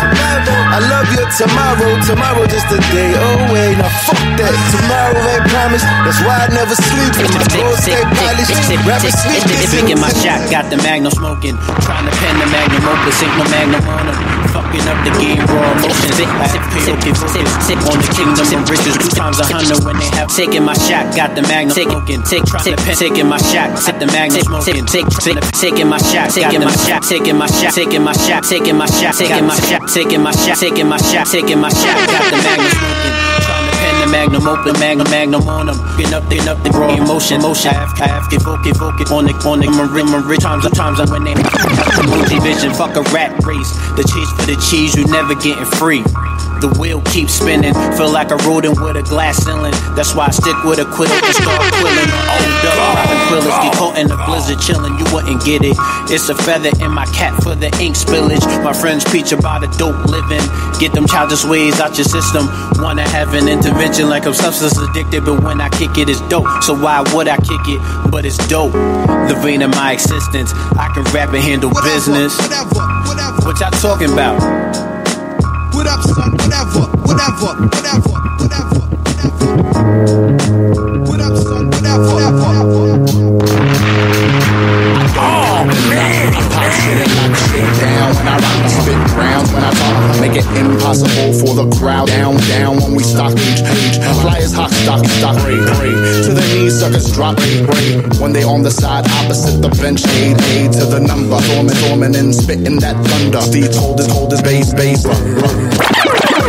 I love you tomorrow. Tomorrow just a day away. Now fuck that. Tomorrow ain't promised. That's why I never sleep. And my clothes stay polished. Rappers sleep. Taking my shot, got the magnum smoking. Trying to pen the magnum opus, ain't no magnum on them fucking up the game, raw emotions. Sit, sit, sit, sit, sit, on the kingdom of riches. Two times a hundred when they have taking my shot. Got the magnum, taking, take, take, taking my shot. Set the magnum, taking, take, take, taking my shot. Taking my shot, taking my shot, taking my shot, taking my shot, taking my shot, taking my shot, taking my shot, taking my shot. Got the magnum, smoking. Trying to pen the the magnum open, magnum, magnum on them. Getting up, they up, they bro, emotion, motion. I have, get focus, focus on the, on the, marie, marie. Times, times, I'm when they emoji vision, fuck a rat race. The chase for the cheese, you never getting free. The wheel keeps spinning, feel like a rodent with a glass ceiling. That's why I stick with a quill and start quilling. Old up, popping quillers, get caught in the blizzard, chilling. You wouldn't get it. It's a feather in my cap for the ink spillage. My friends preach about a dope living. Get them childish ways out your system. Wanna have an intervention like I'm substance addicted, but when I kick it, it's dope. So why would I kick it? But it's dope. The vein of my existence. I can rap and handle business. Whatever, whatever. What y'all talking about? What up, son? Whatever, whatever, whatever, whatever, whatever. What up, son? Whatever, whatever. Oh man, Down when I rock spit rounds when I talk, make it impossible for the crowd down down when we stock each page. Flyers hot stock stock rate to the knees suckers drop rate when they on the side opposite the bench aid aid to the number storming storming and spitting that thunder. Steve told his hold his bass bass run run.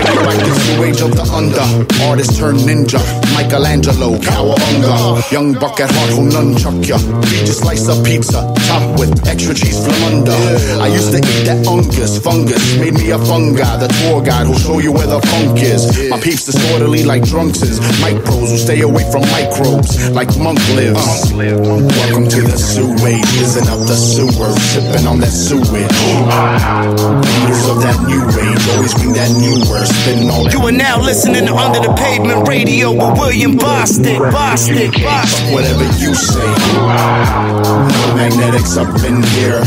Like this new age of the under. Artist turned ninja. Michelangelo, cowabunga. Young buck at heart who nunchuck ya. Feed you slice of pizza. Top with extra cheese flamunda. I used to eat that fungus. Fungus made me a fungi. The tour guide who'll show you where the funk is. My peeps disorderly like drunks is. Micros who stay away from microbes like monk lives. Welcome to the sewage. Isn't up the sewer. Sipping on that sewage. Leaders of that new age. Always bring that new word. All that You are now listening to Under the Pavement Radio with William Bostick, Bostick, Bostick. whatever you say. No magnetics up in here. Up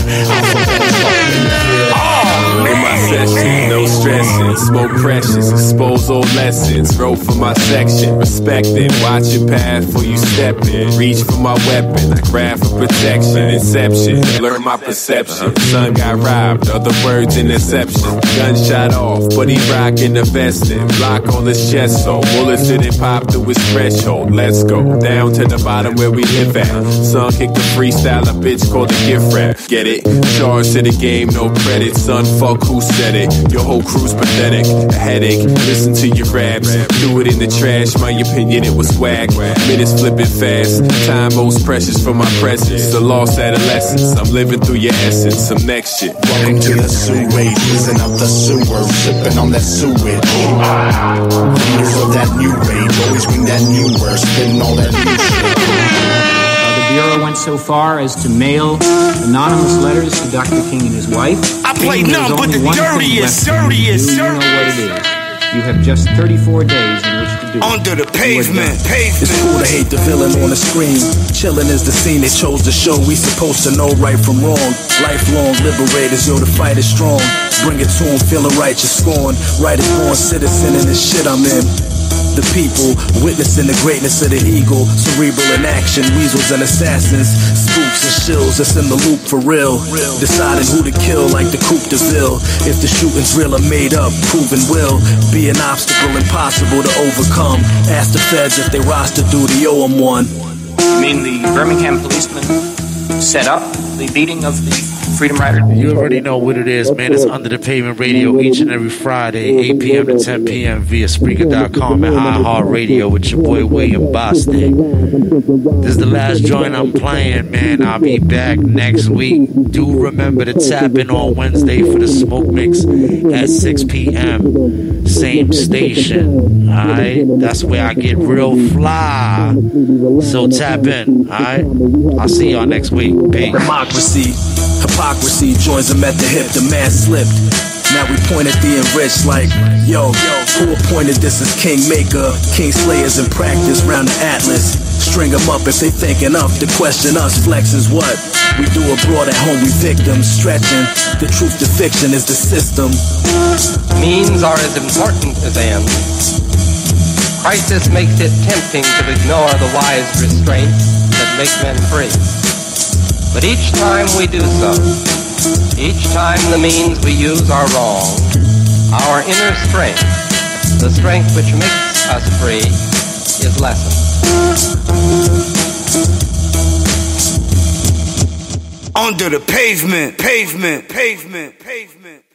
in here. In my session, no stressing, smoke precious, expose old lessons, wrote for my section, respecting, watch your path before you step in, reach for my weapon, I grab for protection, inception, learn my perception, son got robbed, other words interception, gunshot off, but he rocking the vesting, block on his chest, so bullets didn't pop through his threshold, let's go, down to the bottom where we live at, son kick the freestyle, a bitch called a gift rap, get it, charge to the game, no credit, son, fuck who said it, your whole crew's pathetic, a headache, listen to your raps, threw it in the trash, my opinion it was whack, minutes flipping fast, time most precious for my presence, the lost adolescence, I'm living through your essence, some next shit. Welcome to the sewage, whizzing up the sewer, sipping on that sewage. Leaders of that new age, always bring that new word, spitting all that new shit. The Bureau went so far as to mail anonymous letters to Dr. King and his wife. I play King, none but the dirtiest, you dirtiest. You know what it is. You have just 34 days in which to do it. Under the pavement, pavement. It's cool to hate the villain on the screen. Chillin' is the scene they chose to show. We supposed to know right from wrong. Lifelong liberators, yo, the fight is strong. Bring it to to 'em, feeling righteous scorn. Right as born citizen in this shit I'm in. The people witnessing the greatness of the eagle, cerebral in action, weasels and assassins, spooks and shills that's in the loop for real. Deciding who to kill like the Coupe de Ville. If the shooting's real or made up, proven will be an obstacle impossible to overcome. Ask the feds if they roster duty, owe 'em one. You mean the Birmingham policeman set up the beating of the Freedom Rider? You already know what it is, man. It's Under the Pavement Radio each and every Friday, 8 p.m. to 10 p.m. via Spreaker.com and iHeartRadio with your boy William Bostick. This is the last joint I'm playing, man. I'll be back next week. Do remember to tap in on Wednesday for the Smoke Mix at 6 p.m. Same station. Alright? That's where I get real fly. So tap in. Alright? I'll see y'all next week. Peace. Democracy, hypocrisy joins them at the hip. The man slipped. Now we point at the enriched like, yo, yo, who appointed this as kingmaker? King slayers in practice round the atlas. String them up if they think enough to question us. Flex is what we do abroad at home. We victims stretching. The truth to fiction is the system. Means are as important as ends. Crisis makes it tempting to ignore the wise restraints that make men free. But each time we do so, each time the means we use are wrong, our inner strength, the strength which makes us free, is lessened. Under the pavement, pavement, pavement, pavement.